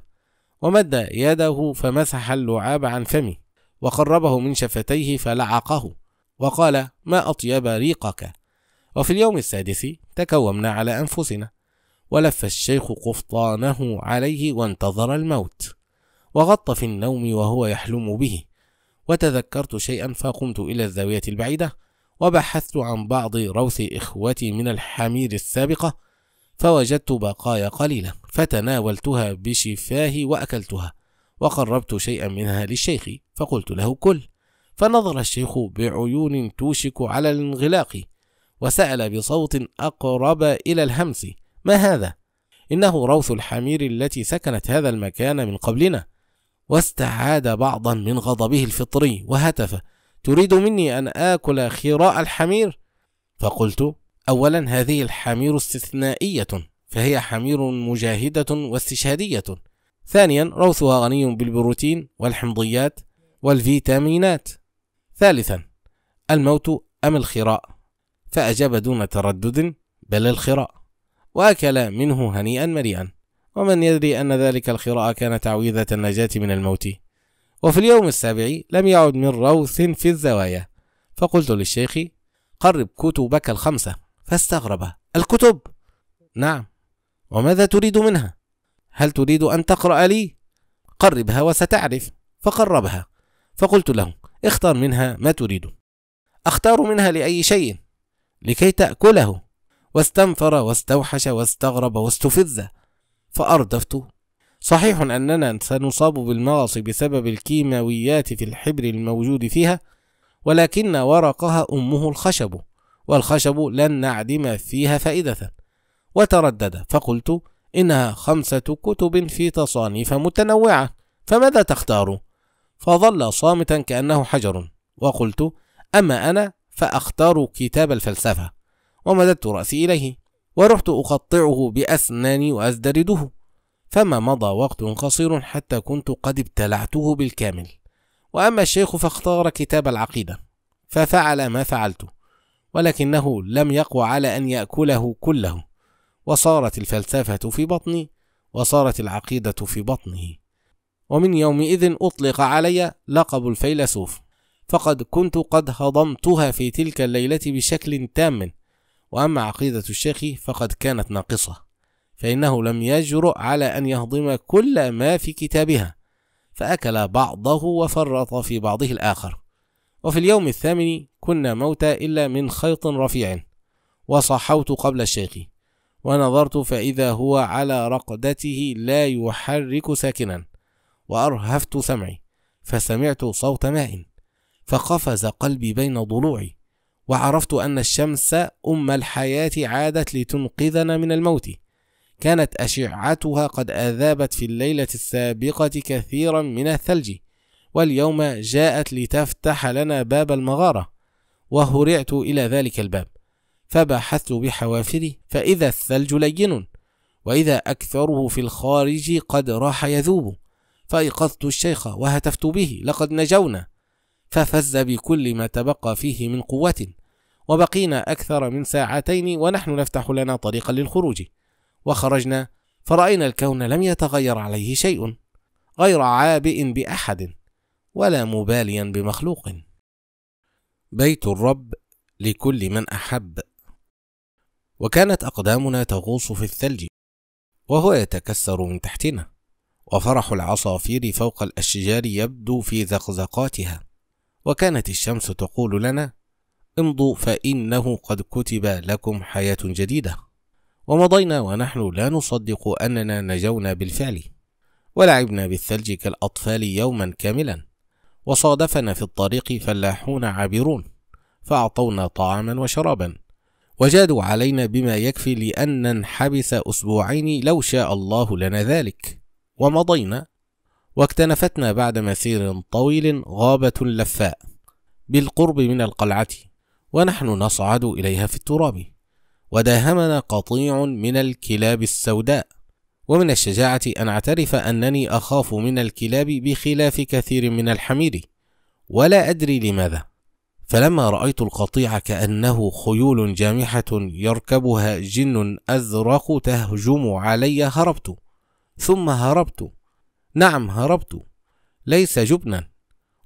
ومد يده فمسح اللعاب عن فمه وقربه من شفتيه فلعقه. وقال ما أطيب ريقك؟ وفي اليوم السادس تكومنا على أنفسنا ولف الشيخ قفطانه عليه وانتظر الموت وغط في النوم وهو يحلم به وتذكرت شيئا فقمت إلى الزاوية البعيدة وبحثت عن بعض روث إخوتي من الحمير السابقة فوجدت بقايا قليلة فتناولتها بشفاه وأكلتها وقربت شيئا منها للشيخ فقلت له كل فنظر الشيخ بعيون توشك على الانغلاق وسأل بصوت أقرب إلى الهمس ما هذا؟ إنه روث الحمير التي سكنت هذا المكان من قبلنا واستعاد بعضا من غضبه الفطري وهتف تريد مني أن آكل خراء الحمير؟ فقلت أولا هذه الحمير استثنائية فهي حمير مجاهدة واستشهادية ثانيا روثها غني بالبروتين والحمضيات والفيتامينات ثالثا الموت أم الخراء فأجاب دون تردد بل الخراء. وأكل منه هنيئا مريئا. ومن يدري أن ذلك الخراء كان تعويذة النجاة من الموت. وفي اليوم السابع لم يعد من روث في الزوايا. فقلت للشيخ قرب كتبك الخمسة. فاستغرب. الكتب؟ نعم. وماذا تريد منها؟ هل تريد أن تقرأ لي؟ قربها وستعرف. فقربها. فقلت له اختر منها ما تريد. أختار منها لأي شيء. لكي تأكله. واستنفر واستوحش واستغرب واستفز. فأردفت. صحيح أننا سنصاب بالمغص بسبب الكيماويات في الحبر الموجود فيها ولكن ورقها أمه الخشب والخشب لن نعدم فيها فائدة. وتردد. فقلت إنها خمسة كتب في تصانيف متنوعة فماذا تختار؟ فظل صامتا كأنه حجر. وقلت أما أنا فأختار كتاب الفلسفة ومددت رأسي إليه ورحت أقطعه بأسناني وأزدرده فما مضى وقت قصير حتى كنت قد ابتلعته بالكامل. وأما الشيخ فاختار كتاب العقيدة ففعل ما فعلت ولكنه لم يقوى على أن يأكله كله. وصارت الفلسفة في بطني وصارت العقيدة في بطنه. ومن يومئذ أطلق علي لقب الفيلسوف. فقد كنت قد هضمتها في تلك الليلة بشكل تام. وأما عقيدة الشيخ فقد كانت ناقصة فإنه لم يجرؤ على أن يهضم كل ما في كتابها فأكل بعضه وفرط في بعضه الآخر. وفي اليوم الثامن كنا موتى إلا من خيط رفيع وصحوت قبل الشيخ ونظرت فإذا هو على رقدته لا يحرك ساكنا وأرهفت سمعي فسمعت صوت ماء. فقفز قلبي بين ضلوعي وعرفت أن الشمس أم الحياة عادت لتنقذنا من الموت. كانت أشعتها قد أذابت في الليلة السابقة كثيرا من الثلج واليوم جاءت لتفتح لنا باب المغارة وهرعت إلى ذلك الباب. فبحثت بحوافري فإذا الثلج لين وإذا أكثره في الخارج قد راح يذوب. فأيقظت الشيخ وهتفت به لقد نجونا. ففز بكل ما تبقى فيه من قوة وبقينا أكثر من ساعتين ونحن نفتح لنا طريقا للخروج. وخرجنا فرأينا الكون لم يتغير عليه شيء غير عابئ بأحد ولا مباليا بمخلوق. بيت الرب لكل من أحب. وكانت أقدامنا تغوص في الثلج وهو يتكسر من تحتنا وفرح العصافير فوق الأشجار يبدو في زقزقاتها. وكانت الشمس تقول لنا امضوا فإنه قد كتب لكم حياة جديدة. ومضينا ونحن لا نصدق أننا نجونا بالفعل. ولعبنا بالثلج كالأطفال يوما كاملا. وصادفنا في الطريق فلاحون عابرون فأعطونا طعاما وشرابا. وجادوا علينا بما يكفي لأن ننحبس أسبوعين لو شاء الله لنا ذلك. ومضينا واكتنفتنا بعد مسير طويل غابة لفاء بالقرب من القلعة ونحن نصعد إليها في التراب. وداهمنا قطيع من الكلاب السوداء ومن الشجاعة أن أعترف أنني أخاف من الكلاب بخلاف كثير من الحمير ولا أدري لماذا. فلما رأيت القطيع كأنه خيول جامحة يركبها جن أزرق تهجم علي هربت. ثم هربت. نعم هربت. ليس جبنا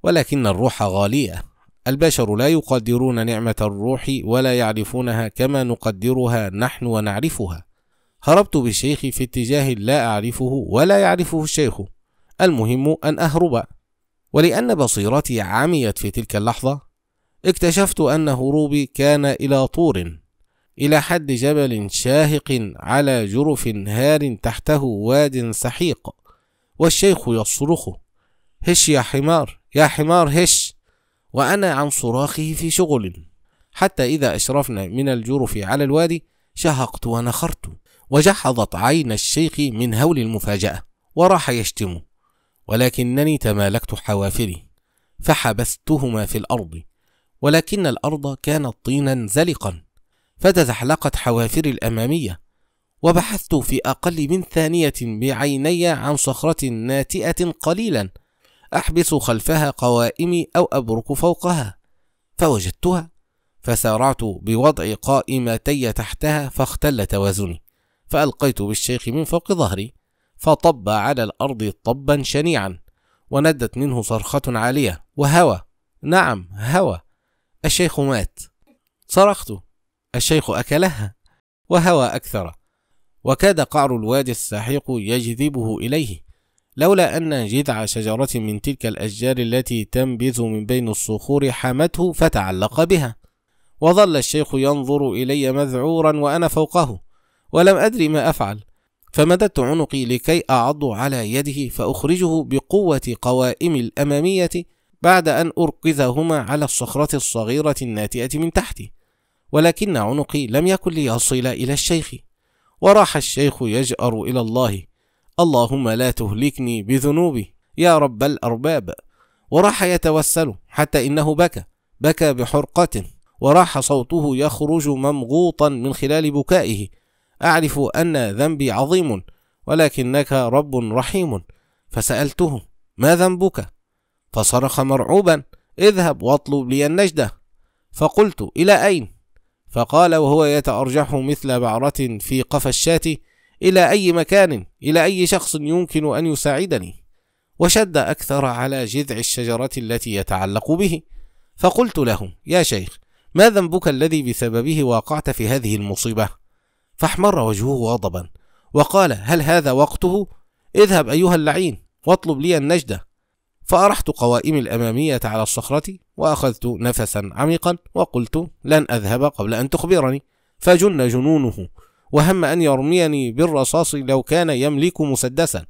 ولكن الروح غالية. البشر لا يقدرون نعمة الروح ولا يعرفونها كما نقدرها نحن ونعرفها. هربت بالشيخ في اتجاه لا أعرفه ولا يعرفه الشيخ. المهم أن أهرب. ولأن بصيرتي عميت في تلك اللحظة اكتشفت أن هروبي كان إلى طور إلى حد جبل شاهق على جرف هار تحته واد سحيق. والشيخ يصرخ. هش يا حمار يا حمار هش. وأنا عن صراخه في شغل. حتى إذا أشرفنا من الجرف على الوادي شهقت ونخرت. وجحظت عين الشيخ من هول المفاجأة وراح يشتم. ولكنني تمالكت حوافري فحبستهما في الأرض. ولكن الأرض كانت طينا زلقا فتزحلقت حوافري الأمامية. وبحثت في أقل من ثانية بعيني عن صخرة ناتئة قليلا أحبس خلفها قوائمي أو أبرك فوقها. فوجدتها فسارعت بوضع قائمتي تحتها فاختل توازني. فألقيت بالشيخ من فوق ظهري فطب على الأرض طبا شنيعا وندت منه صرخة عالية. وهوى نعم هوى الشيخ مات. صرخت الشيخ أكلها وهوى أكثر. وكاد قعر الوادي الساحق يجذبه إليه لولا أن جذع شجرة من تلك الأشجار التي تنبذ من بين الصخور حمته فتعلق بها. وظل الشيخ ينظر إلي مذعورا وأنا فوقه ولم أدري ما أفعل. فمددت عنقي لكي أعض على يده فأخرجه بقوة قوائم الأمامية بعد أن أركزهما على الصخرة الصغيرة الناتئة من تحتي ولكن عنقي لم يكن ليصل إلى الشيخ. وراح الشيخ يجأر إلى الله. اللهم لا تهلكني بذنوبي يا رب الأرباب. وراح يتوسل حتى إنه بكى بكى بحرقة. وراح صوته يخرج ممغوطا من خلال بكائه. أعرف أن ذنبي عظيم ولكنك رب رحيم. فسألته ما ذنبك؟ فصرخ مرعوبا اذهب واطلب لي النجدة. فقلت إلى أين؟ فقال وهو يتأرجح مثل بعرة في قفا الشاة إلى أي مكان إلى أي شخص يمكن أن يساعدني؟ وشد أكثر على جذع الشجرة التي يتعلق به. فقلت له يا شيخ ما ذنبك الذي بسببه وقعت في هذه المصيبة؟ فاحمر وجهه غضبا وقال هل هذا وقته؟ اذهب أيها اللعين واطلب لي النجدة. فأرحت قوائمي الأمامية على الصخرة وأخذت نفسا عميقا وقلت لن أذهب قبل أن تخبرني. فجن جنونه وهم أن يرميني بالرصاص لو كان يملك مسدسا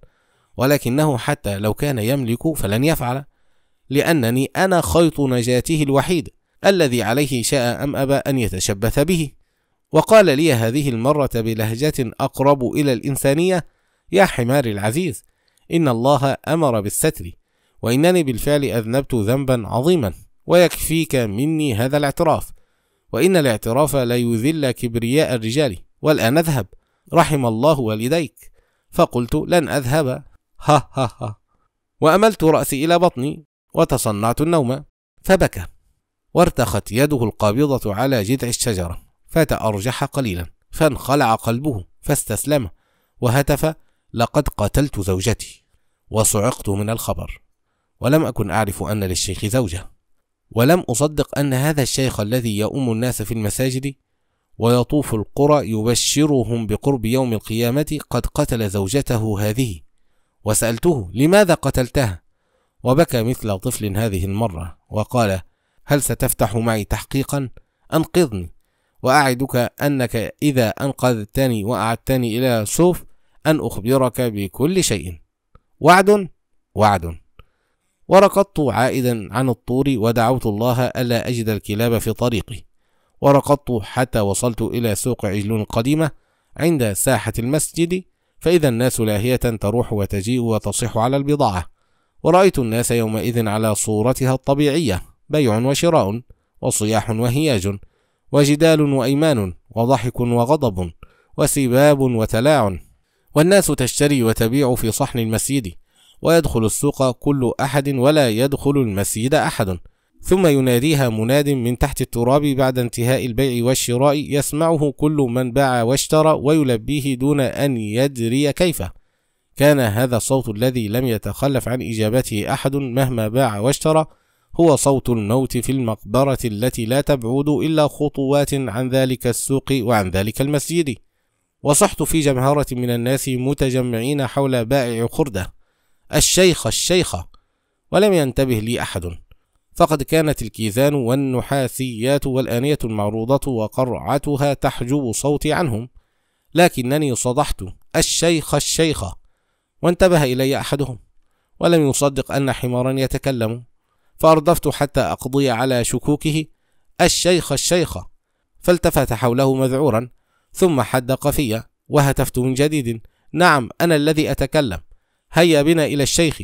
ولكنه حتى لو كان يملك فلن يفعل لأنني أنا خيط نجاته الوحيد الذي عليه شاء أم أبى أن يتشبث به. وقال لي هذه المرة بلهجة أقرب إلى الإنسانية يا حمار العزيز إن الله أمر بالستر وإنني بالفعل أذنبت ذنبا عظيما ويكفيك مني هذا الاعتراف وإن الاعتراف لا يذل كبرياء الرجال والآن أذهب رحم الله والديك. فقلت لن أذهب. ها ها ها. وأملت رأسي إلى بطني وتصنعت النوم. فبكى. وارتخت يده القابضة على جذع الشجرة فتأرجح قليلا. فانخلع قلبه فاستسلم وهتف. لقد قتلت زوجتي. وصعقت من الخبر. ولم أكن أعرف أن للشيخ زوجة. ولم أصدق أن هذا الشيخ الذي يؤم الناس في المساجد ويطوف القرى يبشرهم بقرب يوم القيامة قد قتل زوجته هذه. وسألته لماذا قتلتها؟ وبكى مثل طفل هذه المرة وقال هل ستفتح معي تحقيقا؟ أنقذني. وأعدك أنك إذا أنقذتني وأعدتني إلى سوف أن أخبرك بكل شيء. وعد وعد. وركضت عائدا عن الطور ودعوت الله ألا أجد الكلاب في طريقي. وركضت حتى وصلت إلى سوق عجلون قديمة عند ساحة المسجد فإذا الناس لاهية تروح وتجيء وتصيح على البضاعة. ورأيت الناس يومئذ على صورتها الطبيعية بيع وشراء وصياح وهياج وجدال وأيمان وضحك وغضب وسباب وتلاعن والناس تشتري وتبيع في صحن المسجد. ويدخل السوق كل أحد ولا يدخل المسجد أحد. ثم يناديها مناد من تحت التراب بعد انتهاء البيع والشراء يسمعه كل من باع واشترى ويلبيه دون أن يدري كيف كان هذا الصوت الذي لم يتخلف عن إجابته أحد مهما باع واشترى هو صوت الموت في المقبرة التي لا تبعد إلا خطوات عن ذلك السوق وعن ذلك المسجد. وصحت في جمهرة من الناس متجمعين حول بائع خردة. الشيخ الشيخة ولم ينتبه لي أحد. فقد كانت الكيزان والنحاسيات والآنية المعروضة وقرعتها تحجب صوتي عنهم لكنني صدحت الشيخ الشيخة وانتبه إلي أحدهم ولم يصدق أن حمارا يتكلم. فأردفت حتى أقضي على شكوكه الشيخ الشيخة فالتفت حوله مذعورا ثم حدق في وهتفت من جديد. نعم أنا الذي أتكلم. هيا بنا إلى الشيخ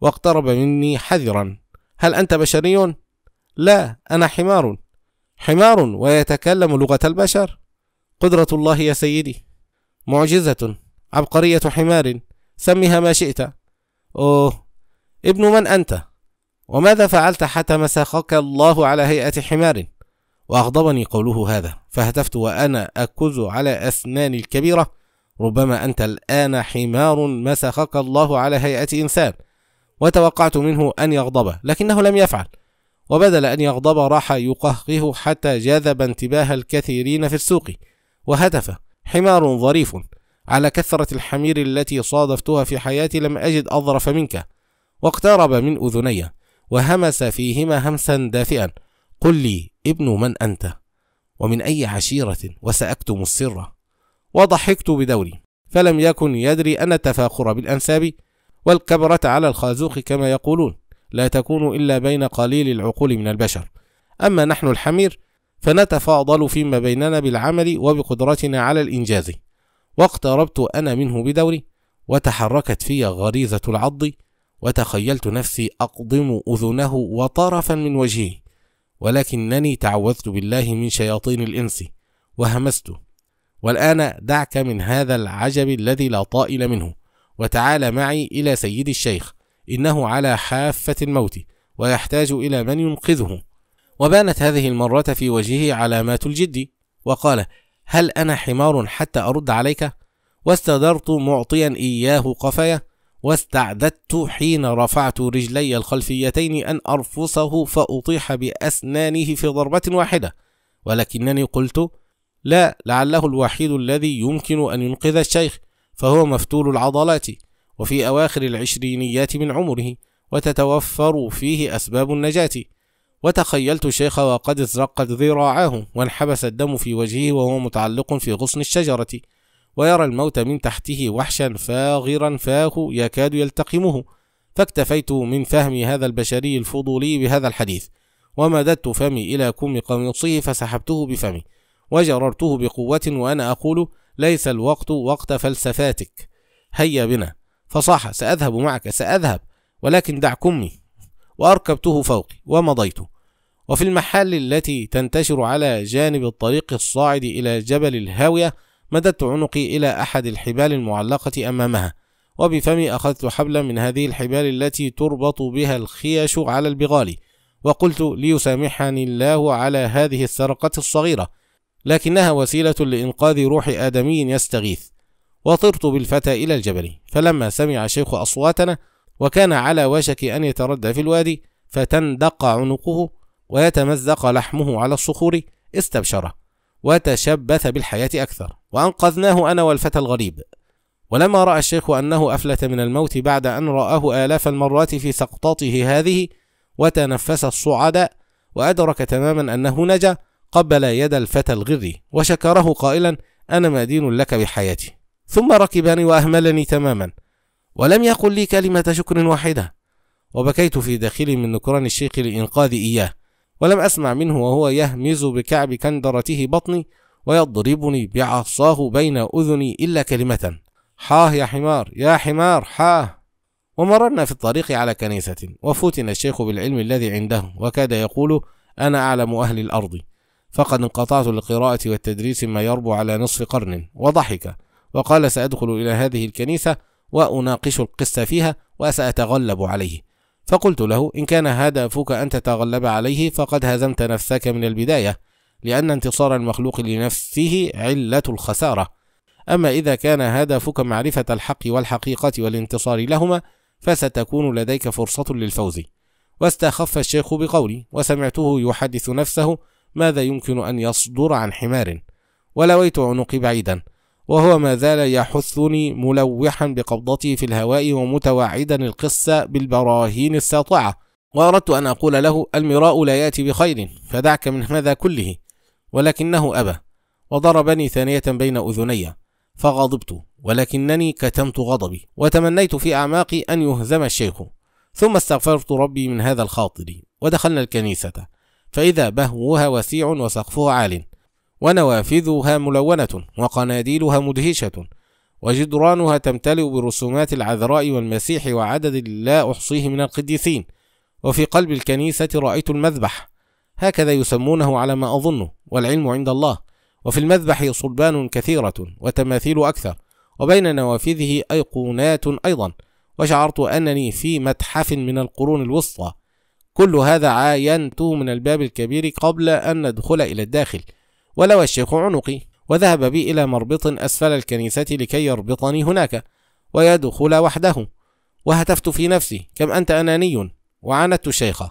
واقترب مني حذرا. هل أنت بشري؟ لا أنا حمار. حمار ويتكلم لغة البشر. قدرة الله يا سيدي. معجزة عبقرية حمار. سمها ما شئت. أوه ابن من أنت؟ وماذا فعلت حتى مسخك الله على هيئة حمار؟ وأغضبني قوله هذا فهتفت وأنا أكز على أسناني الكبيرة. ربما أنت الآن حمار مسخك الله على هيئة إنسان وتوقعت منه أن يغضب لكنه لم يفعل وبدل أن يغضب راح يقهقه حتى جذب انتباه الكثيرين في السوق وهتف. حمار ظريف على كثرة الحمير التي صادفتها في حياتي لم أجد أظرف منك واقترب من أذني وهمس فيهما همسا دافئا. قل لي ابن من أنت؟ ومن أي عشيرة وسأكتم السر؟ وضحكت بدوري فلم يكن يدري أن التفاخر بالأنساب والكبرة على الخازوق كما يقولون لا تكون إلا بين قليل العقول من البشر. أما نحن الحمير فنتفاضل فيما بيننا بالعمل وبقدرتنا على الإنجاز. واقتربت أنا منه بدوري وتحركت في غريزة العض وتخيلت نفسي أقضم أذنه وطرفا من وجهه ولكنني تعوذت بالله من شياطين الإنس وهمست والآن دعك من هذا العجب الذي لا طائل منه. وتعال معي إلى سيد الشيخ إنه على حافة الموت ويحتاج إلى من ينقذه. وبانت هذه المرة في وجهه علامات الجد وقال هل أنا حمار حتى أرد عليك؟ واستدرت معطيا إياه قفايا واستعددت حين رفعت رجلي الخلفيتين أن أرفصه فأطيح بأسنانه في ضربة واحدة ولكنني قلت لا لعله الوحيد الذي يمكن أن ينقذ الشيخ فهو مفتول العضلات وفي أواخر العشرينيات من عمره وتتوفر فيه أسباب النجاة. وتخيلت الشيخ وقد ازرقت ذراعاه وانحبس الدم في وجهه وهو متعلق في غصن الشجرة. ويرى الموت من تحته وحشا فاغرا فاه يكاد يلتقمه. فاكتفيت من فهم هذا البشري الفضولي بهذا الحديث ومددت فمي إلى كم قميصه فسحبته بفمي. وجررته بقوة وأنا أقول ليس الوقت وقت فلسفاتك. هيا بنا. فصاح سأذهب معك سأذهب ولكن دع كمي. وأركبته فوقي ومضيت. وفي المحال التي تنتشر على جانب الطريق الصاعد إلى جبل الهاوية مددت عنقي إلى أحد الحبال المعلقة أمامها. وبفمي أخذت حبلا من هذه الحبال التي تربط بها الخيش على البغال وقلت ليسامحني الله على هذه السرقة الصغيرة. لكنها وسيلة لإنقاذ روح آدمي يستغيث. وطرت بالفتى إلى الجبل فلما سمع الشيخ أصواتنا وكان على وشك أن يتردى في الوادي فتندق عنقه ويتمزق لحمه على الصخور استبشره وتشبث بالحياة أكثر. وأنقذناه أنا والفتى الغريب. ولما رأى الشيخ أنه أفلت من الموت بعد أن رآه آلاف المرات في سقطاته هذه وتنفس الصعداء وأدرك تماما أنه نجا قبل يد الفتى الغري وشكره قائلا أنا مدين لك بحياتي. ثم ركبني وأهملني تماما ولم يقل لي كلمة شكر واحدة. وبكيت في داخلي من نكران الشيخ لإنقاذ إياه ولم أسمع منه وهو يهمز بكعب كندرته بطني ويضربني بعصاه بين أذني إلا كلمة حاه يا حمار يا حمار حاه ومررنا في الطريق على كنيسة وفتن الشيخ بالعلم الذي عنده وكاد يقول أنا أعلم أهل الأرض. فقد انقطعت للقراءة والتدريس ما يربو على نصف قرن. وضحك. وقال سأدخل إلى هذه الكنيسة وأناقش القس فيها وسأتغلب عليه. فقلت له إن كان هدفك أن تتغلب عليه فقد هزمت نفسك من البداية لأن انتصار المخلوق لنفسه علة الخسارة. أما إذا كان هدفك معرفة الحق والحقيقة والانتصار لهما فستكون لديك فرصة للفوز. واستخف الشيخ بقولي وسمعته يحدث نفسه ماذا يمكن أن يصدر عن حمار؟ ولويت عنقي بعيدا. وهو ما زال يحثني ملوحا بقبضته في الهواء ومتوعدا القصة بالبراهين الساطعة. وأردت أن أقول له المراء لا يأتي بخير فدعك من هذا كله. ولكنه أبى. وضربني ثانية بين أذني فغضبت. ولكنني كتمت غضبي. وتمنيت في أعماقي أن يهزم الشيخ. ثم استغفرت ربي من هذا الخاطر. ودخلنا الكنيسة. فإذا بهوها وسيع وسقفها عال ونوافذها ملونة وقناديلها مدهشة وجدرانها تمتلئ بالرسومات العذراء والمسيح وعدد لا أحصيه من القديسين وفي قلب الكنيسة رأيت المذبح. هكذا يسمونه على ما أظن والعلم عند الله. وفي المذبح صلبان كثيرة وتماثيل أكثر وبين نوافذه أيقونات أيضا. وشعرت أنني في متحف من القرون الوسطى. كل هذا عاينته من الباب الكبير قبل أن ندخل إلى الداخل. ولوى الشيخ عنقي وذهب بي إلى مربط أسفل الكنيسة لكي يربطني هناك ويدخل وحده. وهتفت في نفسي كم أنت أناني؟ وعاندت الشيخ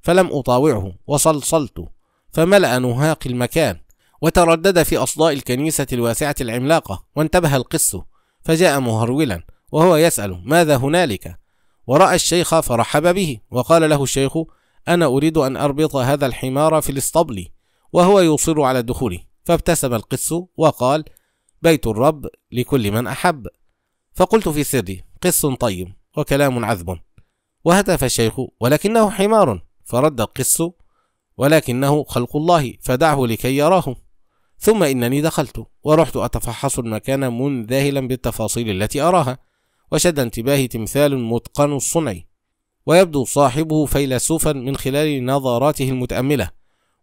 فلم أطاوعه وصلصلت. فملأ نهاق المكان وتردد في أصداء الكنيسة الواسعة العملاقة وانتبه القس. فجاء مهرولا وهو يسأل ماذا هنالك؟ ورأى الشيخ فرحب به وقال له الشيخ أنا أريد أن أربط هذا الحمار في الاسطبل وهو يصر على الدخول فابتسم القس وقال بيت الرب لكل من أحب. فقلت في سري قس طيب وكلام عذب. وهتف الشيخ ولكنه حمار. فرد القس ولكنه خلق الله فدعه لكي يراه. ثم إنني دخلت ورحت أتفحص المكان منذهلا بالتفاصيل التي أراها. وشد انتباهي تمثال متقن الصنع ويبدو صاحبه فيلسوفا من خلال نظراته المتأملة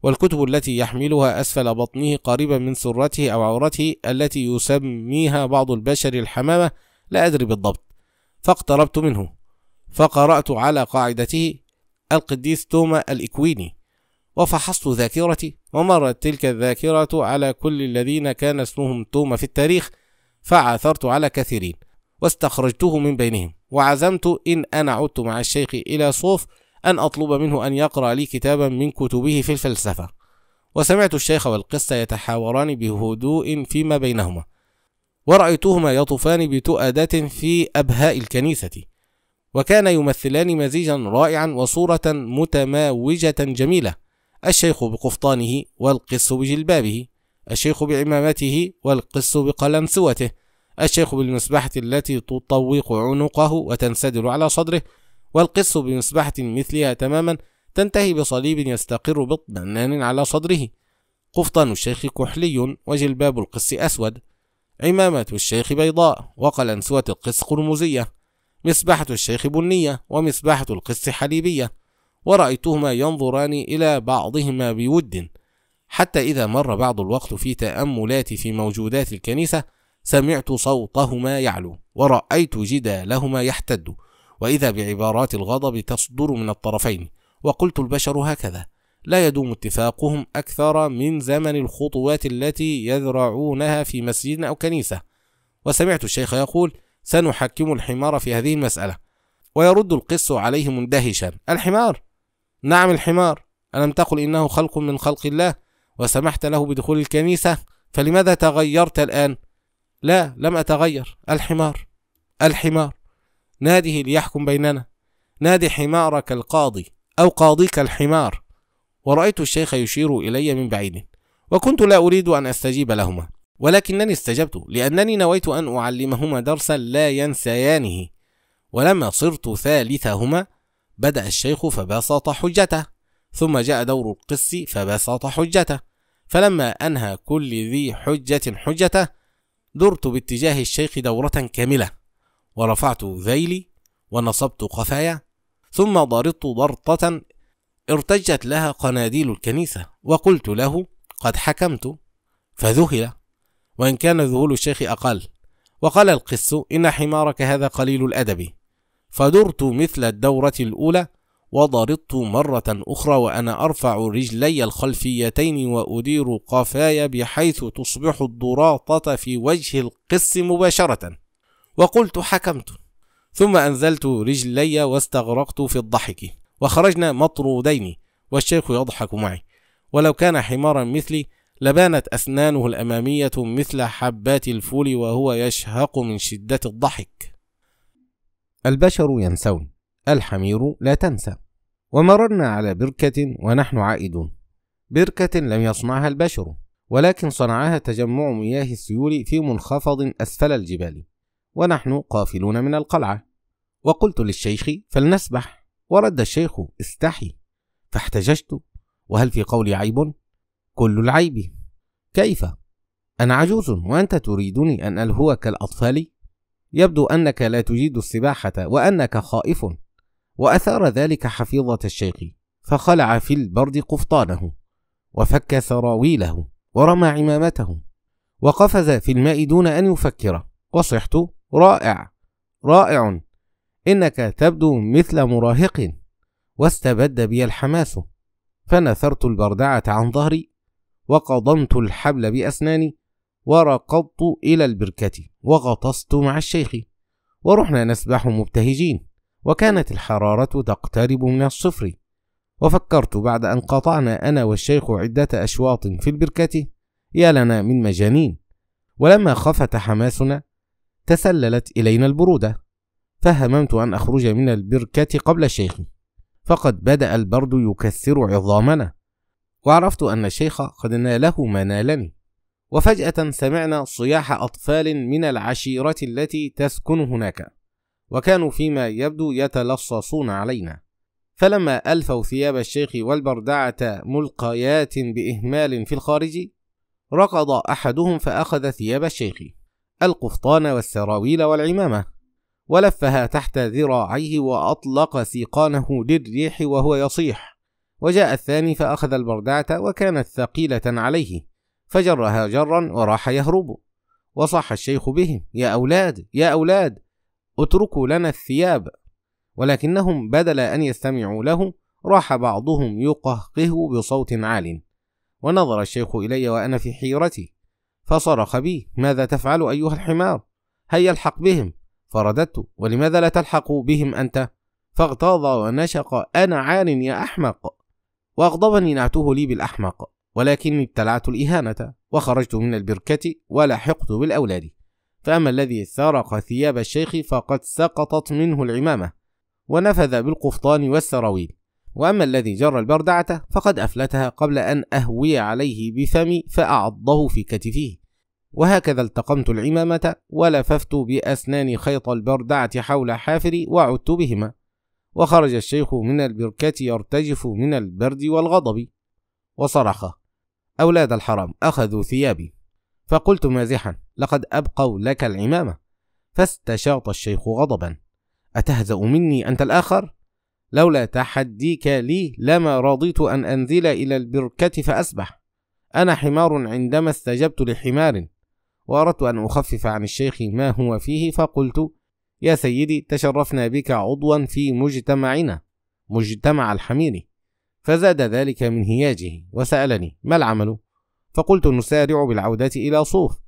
والكتب التي يحملها أسفل بطنه قريبا من سرته أو عورته التي يسميها بعض البشر الحمامة لا أدري بالضبط. فاقتربت منه. فقرأت على قاعدته القديس توما الإكويني وفحصت ذاكرتي ومرت تلك الذاكرة على كل الذين كان اسمهم توما في التاريخ فعثرت على كثيرين. واستخرجته من بينهم. وعزمت إن أنا عدت مع الشيخ إلى صوف أن أطلب منه أن يقرأ لي كتابا من كتبه في الفلسفة. وسمعت الشيخ والقصة يتحاوران بهدوء فيما بينهما. ورأيتهما يطوفان بتؤدة في أبهاء الكنيسة. وكان يمثلان مزيجا رائعا وصورة متماوجة جميلة. الشيخ بقفطانه والقس بجلبابه. الشيخ بعمامته والقس بقلنسوته. الشيخ بالمسبحة التي تطوق عنقه وتنسدل على صدره والقس بمسبحة مثلها تماما تنتهي بصليب يستقر باطمئنان على صدره. قفطان الشيخ كحلي وجلباب القس أسود. عمامة الشيخ بيضاء وقلنسوة القس قرمزية. مسبحة الشيخ بنية ومسبحة القس حليبية. ورأيتهما ينظران إلى بعضهما بود. حتى إذا مر بعض الوقت في تأملاتي في موجودات الكنيسة سمعت صوتهما يعلو ورأيت جدالهما يحتد وإذا بعبارات الغضب تصدر من الطرفين وقلت البشر هكذا لا يدوم اتفاقهم أكثر من زمن الخطوات التي يذرعونها في مسجد أو كنيسة. وسمعت الشيخ يقول سنحكم الحمار في هذه المسألة. ويرد القس عليه مندهشا الحمار؟ نعم الحمار. ألم تقل إنه خلق من خلق الله وسمحت له بدخول الكنيسة؟ فلماذا تغيرت الآن؟ لا لم أتغير. الحمار الحمار. ناده ليحكم بيننا. نادي حمارك القاضي أو قاضيك الحمار. ورأيت الشيخ يشير إلي من بعيد وكنت لا أريد أن أستجيب لهما. ولكنني استجبت لأنني نويت أن أعلمهما درسا لا ينسيانه. ولما صرت ثالثهما بدأ الشيخ فبسط حجته. ثم جاء دور القس فبسط حجته. فلما أنهى كل ذي حجة حجته درت باتجاه الشيخ دورة كاملة. ورفعت ذيلي ونصبت قفايا ثم ضربت ضرطة ارتجت لها قناديل الكنيسة. وقلت له قد حكمت فذهل. وإن كان ذهول الشيخ أقل. وقال القس إن حمارك هذا قليل الأدب فدرت مثل الدورة الأولى وضربت مرة أخرى وأنا أرفع رجلي الخلفيتين وأدير قفاي بحيث تصبح الضراطة في وجه القس مباشرة. وقلت حكمت. ثم أنزلت رجلي واستغرقت في الضحك. وخرجنا مطرودين والشيخ يضحك معي. ولو كان حمارا مثلي لبانت أسنانه الأمامية مثل حبات الفول وهو يشهق من شدة الضحك. البشر ينسون. الحمير لا تنسى. ومررنا على بركة ونحن عائدون. بركة لم يصنعها البشر ولكن صنعها تجمع مياه السيول في منخفض أسفل الجبال. ونحن قافلون من القلعة. وقلت للشيخ فلنسبح. ورد الشيخ استحي. فاحتججت. وهل في قولي عيب؟ كل العيب. كيف؟ أنا عجوز وأنت تريدني أن ألهوك الأطفال؟ يبدو أنك لا تجيد السباحة وأنك خائف. وأثار ذلك حفيظة الشيخ فخلع في البرد قفطانه وفك سراويله ورمى عمامته وقفز في الماء دون أن يفكر. وصحت رائع رائع. إنك تبدو مثل مراهق واستبد بي الحماس. فنثرت البردعة عن ظهري وقضمت الحبل بأسناني وركضت إلى البركة وغطست مع الشيخ ورحنا نسبح مبتهجين. وكانت الحرارة تقترب من الصفر. وفكرت بعد أن قطعنا أنا والشيخ عدة أشواط في البركة. يا لنا من مجانين. ولما خفت حماسنا تسللت إلينا البرودة. فهممت أن أخرج من البركة قبل الشيخ. فقد بدأ البرد يكسر عظامنا. وعرفت أن الشيخ قد ناله ما نالني وفجأة سمعنا صياح أطفال من العشيرة التي تسكن هناك. وكانوا فيما يبدو يتلصصون علينا. فلما ألفوا ثياب الشيخ والبردعة ملقيات بإهمال في الخارج ركض أحدهم فأخذ ثياب الشيخ القفطان والسراويل والعمامة ولفها تحت ذراعيه وأطلق سيقانه للريح وهو يصيح. وجاء الثاني فأخذ البردعة وكانت ثقيلة عليه فجرها جرا وراح يهرب. وصح الشيخ بهم يا أولاد يا أولاد اتركوا لنا الثياب. ولكنهم بدل أن يستمعوا له راح بعضهم يقهقه بصوت عال. ونظر الشيخ إلي وأنا في حيرتي. فصرخ بي ماذا تفعل أيها الحمار؟ هيا الحق بهم. فرددت ولماذا لا تلحق بهم أنت؟ فاغتاظ ونشق أنا عار يا أحمق. وأغضبني نعته لي بالأحمق. ولكني ابتلعت الإهانة وخرجت من البركة ولحقت بالأولاد. فأما الذي سرق ثياب الشيخ فقد سقطت منه العمامة ونفذ بالقفطان والسراويل. وأما الذي جر البردعة فقد أفلتها قبل أن أهوي عليه بفمي فأعضه في كتفه. وهكذا التقمت العمامة ولففت بأسنان خيط البردعة حول حافري وعدت بهما. وخرج الشيخ من البركة يرتجف من البرد والغضب. وصرخ أولاد الحرام أخذوا ثيابي. فقلت مازحا لقد أبقوا لك العمامة. فاستشاط الشيخ غضبا. أتهزأ مني أنت الآخر؟ لولا تحديك لي لما رضيت أن أنزل إلى البركة فأسبح. أنا حمار عندما استجبت لحمار وأردت أن أخفف عن الشيخ ما هو فيه فقلت يا سيدي تشرفنا بك عضوا في مجتمعنا مجتمع الحمير. فزاد ذلك من هياجه وسألني ما العمل؟ فقلت نسارع بالعودة إلى صوف.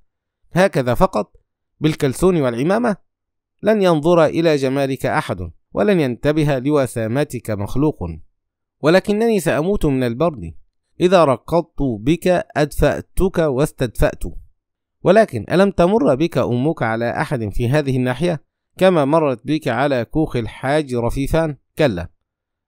هكذا فقط بالكلسون والعمامة لن ينظر إلى جمالك أحد ولن ينتبه لوسامتك مخلوق ولكنني سأموت من البرد. إذا ركضت بك أدفأتك واستدفأت. ولكن ألم تمر بك أمك على أحد في هذه الناحية؟ كما مرت بك على كوخ الحاج رفيفان؟ كلا.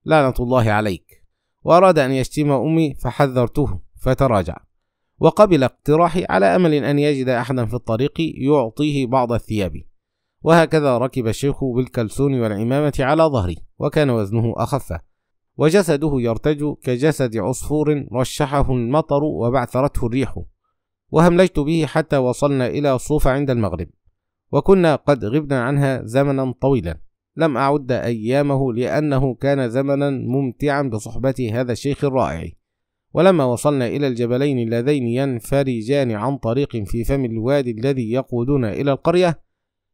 لعنة الله عليك. وأراد أن يشتم أمي فحذرته فتراجع. وقبل اقتراحي على أمل أن يجد أحدا في الطريق يعطيه بعض الثياب. وهكذا ركب الشيخ بالكلسون والعمامة على ظهري وكان وزنه أخف. وجسده يرتج كجسد عصفور رشحه المطر وبعثرته الريح. وهملجت به حتى وصلنا إلى صوف عند المغرب. وكنا قد غبنا عنها زمنا طويلا. لم أعد أيامه لأنه كان زمنا ممتعا بصحبة هذا الشيخ الرائع. ولما وصلنا إلى الجبلين اللذين ينفرجان عن طريق في فم الوادي الذي يقودون إلى القرية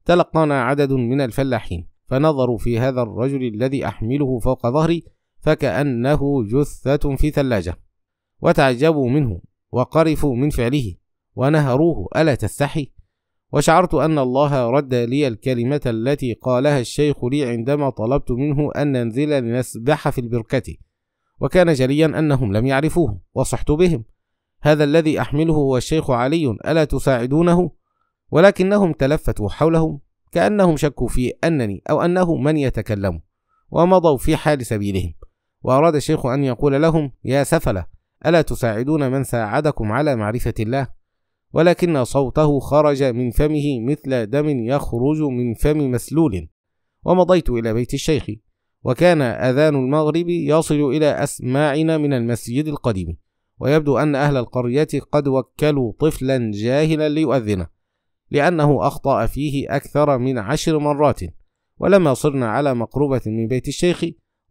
تلقانا عدد من الفلاحين فنظروا في هذا الرجل الذي أحمله فوق ظهري فكأنه جثة في ثلاجة وتعجبوا منه وقرفوا من فعله ونهروه ألا تستحي؟ وشعرت أن الله رد لي الكلمة التي قالها الشيخ لي عندما طلبت منه أن ننزل لنسبح في البركة. وكان جليا أنهم لم يعرفوه وصحت بهم. هذا الذي أحمله هو الشيخ علي ألا تساعدونه؟ ولكنهم تلفتوا حولهم كأنهم شكوا في أنني أو أنه من يتكلم ومضوا في حال سبيلهم. وأراد الشيخ أن يقول لهم يا سفلة ألا تساعدون من ساعدكم على معرفة الله؟ ولكن صوته خرج من فمه مثل دم يخرج من فم مسلول. ومضيت إلى بيت الشيخ. وكان أذان المغرب يصل إلى أسماعنا من المسجد القديم. ويبدو أن أهل القرية قد وكلوا طفلا جاهلا ليؤذنه لأنه أخطأ فيه أكثر من عشر مرات. ولما صرنا على مقربة من بيت الشيخ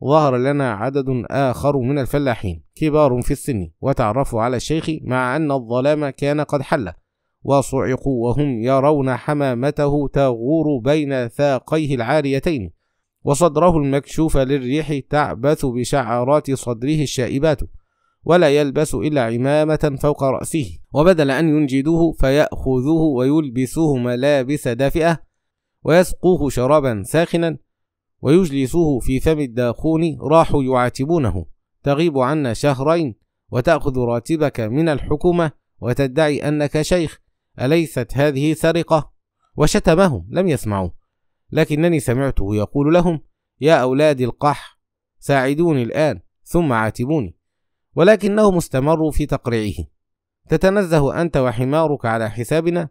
ظهر لنا عدد آخر من الفلاحين كبار في السن وتعرفوا على الشيخ مع أن الظلام كان قد حل. وصعقوا وهم يرون حمامته تغور بين ثاقيه العاريتين. وصدره المكشوف للريح تعبث بشعرات صدره الشائبات ولا يلبس إلا عمامة فوق رأسه. وبدل أن ينجدوه فيأخذوه ويلبسوه ملابس دافئة ويسقوه شرابا ساخنا ويجلسوه في فم الداخون راحوا يعاتبونه. تغيب عنا شهرين وتأخذ راتبك من الحكومة وتدعي أنك شيخ أليست هذه سرقة؟ وشتمهم لم يسمعوا. لكنني سمعته يقول لهم يا أولاد القح ساعدوني الآن ثم عاتبوني. ولكنهم استمروا في تقريعه. تتنزه أنت وحمارك على حسابنا؟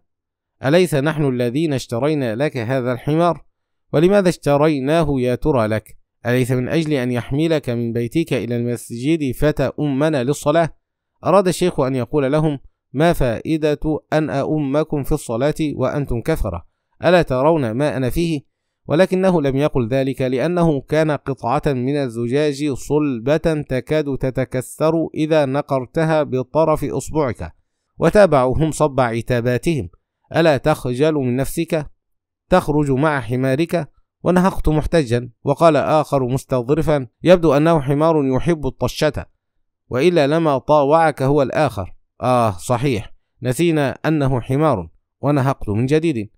أليس نحن الذين اشترينا لك هذا الحمار؟ ولماذا اشتريناه يا ترى لك؟ أليس من أجل أن يحملك من بيتك إلى المسجد فتأمنا للصلاة؟ أراد الشيخ أن يقول لهم ما فائدة أن أؤمكم في الصلاة وأنتم كفرة؟ ألا ترون ما أنا فيه؟ ولكنه لم يقل ذلك لأنه كان قطعة من الزجاج صلبة تكاد تتكسر إذا نقرتها بطرف إصبعك وتابعوا هم صب عتاباتهم. ألا تخجل من نفسك؟ تخرج مع حمارك؟ ونهقت محتجا. وقال آخر مستظرفا يبدو أنه حمار يحب الطشة وإلا لما طاوعك هو الآخر. آه صحيح. نسينا أنه حمار. ونهقت من جديد.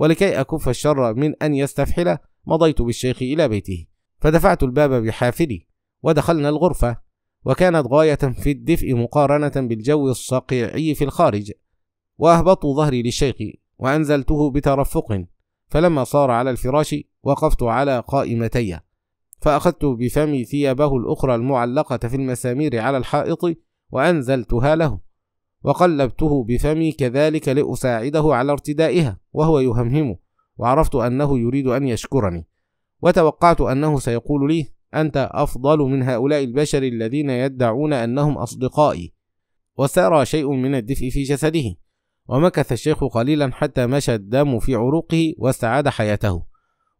ولكي أكف الشر من أن يستفحل مضيت بالشيخ إلى بيته. فدفعت الباب بحافلي ودخلنا الغرفة وكانت غاية في الدفء مقارنة بالجو الصقيعي في الخارج. وأهبطت ظهري للشيخ وأنزلته بترفق. فلما صار على الفراش وقفت على قائمتي. فأخذت بفمي ثيابه الأخرى المعلقة في المسامير على الحائط وأنزلتها له. وقلبته بفمي كذلك لأساعده على ارتدائها وهو يهمهم وعرفت أنه يريد أن يشكرني. وتوقعت أنه سيقول لي أنت أفضل من هؤلاء البشر الذين يدعون أنهم أصدقائي. وسار شيء من الدفء في جسده ومكث الشيخ قليلا حتى مشى الدم في عروقه واستعاد حياته.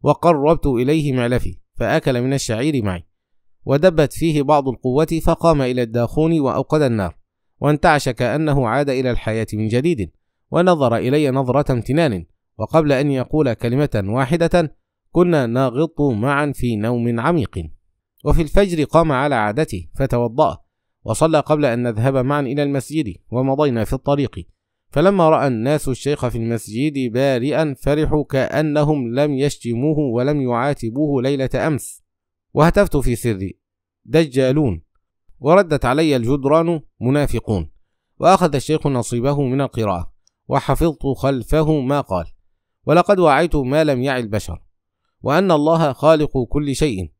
وقربت إليه معلفي فأكل من الشعير معي. ودبت فيه بعض القوة فقام إلى الداخون وأوقد النار. وانتعش كأنه عاد إلى الحياة من جديد ونظر إلي نظرة امتنان وقبل أن يقول كلمة واحدة كنا نغط معا في نوم عميق. وفي الفجر قام على عادته فتوضأ وصلى قبل أن نذهب معا إلى المسجد ومضينا في الطريق. فلما رأى الناس الشيخ في المسجد بارئا فرحوا كأنهم لم يشتموه ولم يعاتبوه ليلة أمس. وهتفت في سري دجالون. وردت علي الجدران منافقون وأخذ الشيخ نصيبه من القراءة وحفظت خلفه ما قال ولقد وعيت ما لم يعي البشر وأن الله خالق كل شيء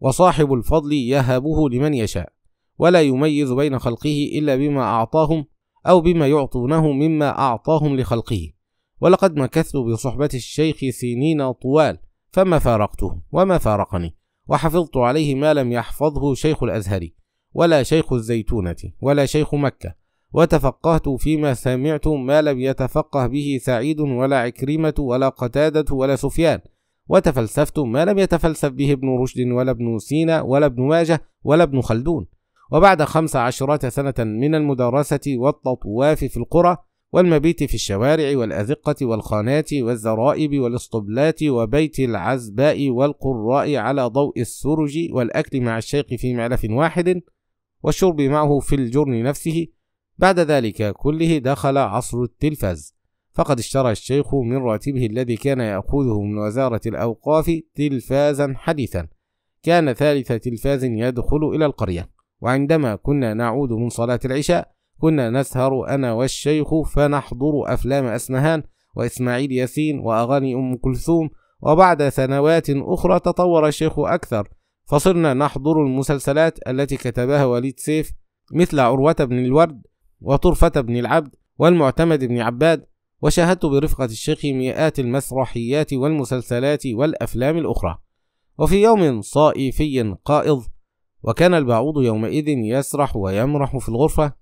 وصاحب الفضل يهبه لمن يشاء ولا يميز بين خلقه إلا بما أعطاهم أو بما يعطونه مما أعطاهم لخلقه. ولقد مكثت بصحبة الشيخ سنين طوال فما فارقته وما فارقني وحفظت عليه ما لم يحفظه شيخ الأزهر ولا شيخ الزيتونة ولا شيخ مكة. وتفقهت فيما سمعت ما لم يتفقه به سعيد ولا عكرمة ولا قتادة ولا سفيان. وتفلسفت ما لم يتفلسف به ابن رشد ولا ابن سينا ولا ابن ماجه ولا ابن خلدون. وبعد خمس عشرات سنة من المدارسة والتطواف في القرى والمبيت في الشوارع والأزقة والخانات والزرائب والاسطبلات وبيت العزباء والقراء على ضوء السرج والأكل مع الشيخ في معلف واحد والشرب معه في الجرن نفسه. بعد ذلك كله دخل عصر التلفاز. فقد اشترى الشيخ من راتبه الذي كان يأخذه من وزارة الأوقاف تلفازا حديثا. كان ثالث تلفاز يدخل إلى القرية. وعندما كنا نعود من صلاة العشاء كنا نسهر أنا والشيخ فنحضر أفلام أسمهان وإسماعيل ياسين وأغاني أم كلثوم. وبعد سنوات أخرى تطور الشيخ أكثر. فصرنا نحضر المسلسلات التي كتبها وليد سيف مثل عروة بن الورد وطرفة بن العبد والمعتمد بن عباد وشاهدت برفقة الشيخ مئات المسرحيات والمسلسلات والأفلام الأخرى وفي يوم صائفي قائض وكان البعوض يومئذ يسرح ويمرح في الغرفة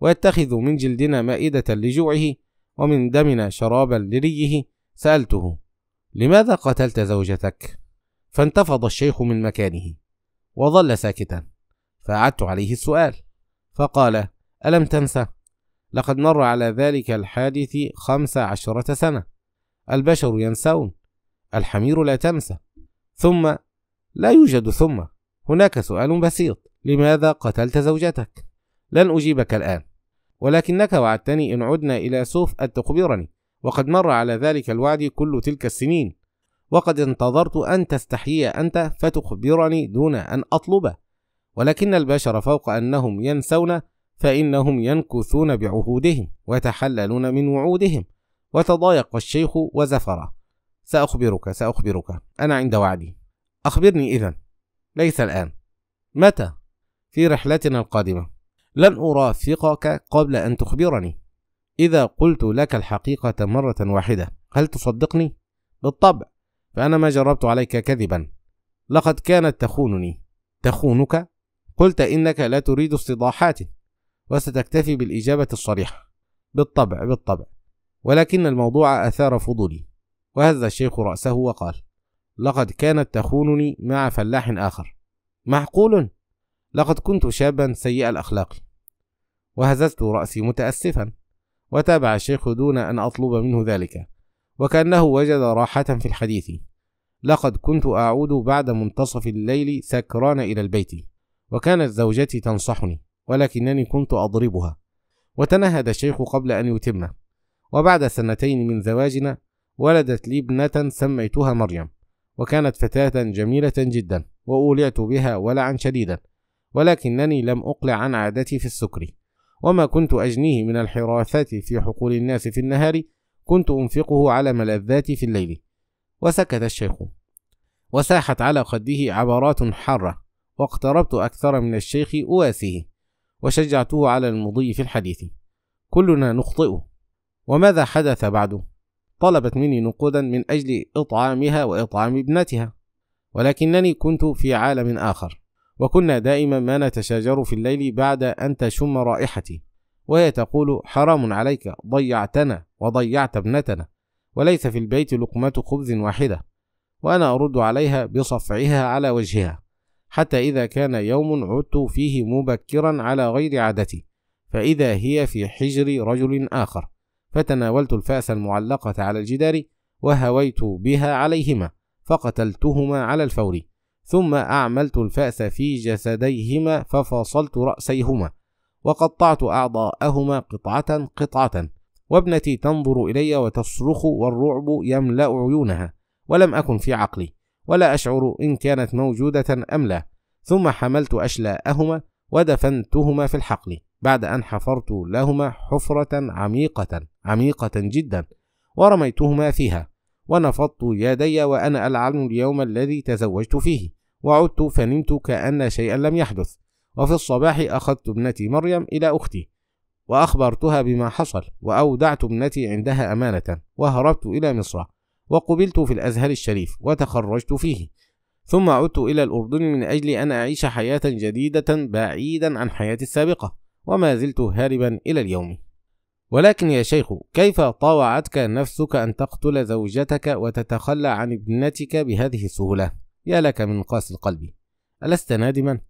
ويتخذ من جلدنا مائدة لجوعه ومن دمنا شرابا لريه سألته لماذا قتلت زوجتك؟ فانتفض الشيخ من مكانه وظل ساكتا فأعدت عليه السؤال فقال ألم تنسى؟ لقد مر على ذلك الحادث خمس عشرة سنة البشر ينسون الحمير لا تنسى ثم لا يوجد ثم هناك سؤال بسيط لماذا قتلت زوجتك؟ لن أجيبك الآن ولكنك وعدتني إن عدنا إلى سوف أن تخبرني وقد مر على ذلك الوعد كل تلك السنين وقد انتظرت أن تستحيي أنت فتخبرني دون أن أطلبه. ولكن البشر فوق أنهم ينسون فإنهم ينكثون بعهودهم ويتحللون من وعودهم. وتضايق الشيخ وزفر. سأخبرك سأخبرك. أنا عند وعدي. أخبرني إذا ليس الآن. متى؟ في رحلتنا القادمة. لن أرافقك قبل أن تخبرني. إذا قلت لك الحقيقة مرة واحدة هل تصدقني؟ بالطبع. فأنا ما جربت عليك كذبا. لقد كانت تخونني. تخونك؟ قلت إنك لا تريد استضاحات وستكتفي بالإجابة الصريحة. بالطبع بالطبع. ولكن الموضوع أثار فضولي. وهز الشيخ رأسه وقال لقد كانت تخونني مع فلاح آخر. معقول؟ لقد كنت شابا سيء الأخلاق. وهززت رأسي متأسفا. وتابع الشيخ دون أن أطلب منه ذلك. وكأنه وجد راحة في الحديث. لقد كنت أعود بعد منتصف الليل سكران إلى البيت وكانت زوجتي تنصحني ولكنني كنت أضربها. وتنهد الشيخ قبل أن يتم. وبعد سنتين من زواجنا ولدت لي ابنة سميتها مريم وكانت فتاة جميلة جدا وأولعت بها ولعا شديدا ولكنني لم أقلع عن عادتي في السكر. وما كنت أجنيه من الحراثات في حقول الناس في النهار كنت أنفقه على ملذاتي في الليل. وسكت الشيخ. وساحت على خده عبرات حارة واقتربت أكثر من الشيخ أواسيه وشجعته على المضي في الحديث. كلنا نخطئ. وماذا حدث بعد؟ طلبت مني نقودا من أجل إطعامها وإطعام ابنتها. ولكنني كنت في عالم آخر. وكنا دائما ما نتشاجر في الليل بعد أن تشم رائحتي. وهي تقول حرام عليك ضيعتنا وضيعت ابنتنا وليس في البيت لقمة خبز واحدة وأنا أرد عليها بصفعها على وجهها حتى إذا كان يوم عدت فيه مبكرا على غير عادتي فإذا هي في حجر رجل آخر. فتناولت الفأس المعلقة على الجدار وهويت بها عليهما فقتلتهما على الفور ثم أعملت الفأس في جسديهما ففصلت رأسيهما. وقطعت أعضاءهما قطعة قطعة. وابنتي تنظر إلي وتصرخ والرعب يملأ عيونها ولم أكن في عقلي ولا أشعر إن كانت موجودة أم لا. ثم حملت أشلاءهما ودفنتهما في الحقل بعد أن حفرت لهما حفرة عميقة عميقة جدا ورميتهما فيها. ونفضت يدي وأنا ألعن اليوم الذي تزوجت فيه وعدت فنمت كأن شيئا لم يحدث. وفي الصباح أخذت ابنتي مريم إلى أختي وأخبرتها بما حصل وأودعت ابنتي عندها أمانة وهربت إلى مصر وقبلت في الأزهر الشريف وتخرجت فيه. ثم عدت إلى الأردن من أجل أن أعيش حياة جديدة بعيدا عن حياتي السابقة وما زلت هاربا إلى اليوم. ولكن يا شيخ كيف طاوعتك نفسك أن تقتل زوجتك وتتخلى عن ابنتك بهذه السهولة؟ يا لك من قاس القلب. ألست نادما؟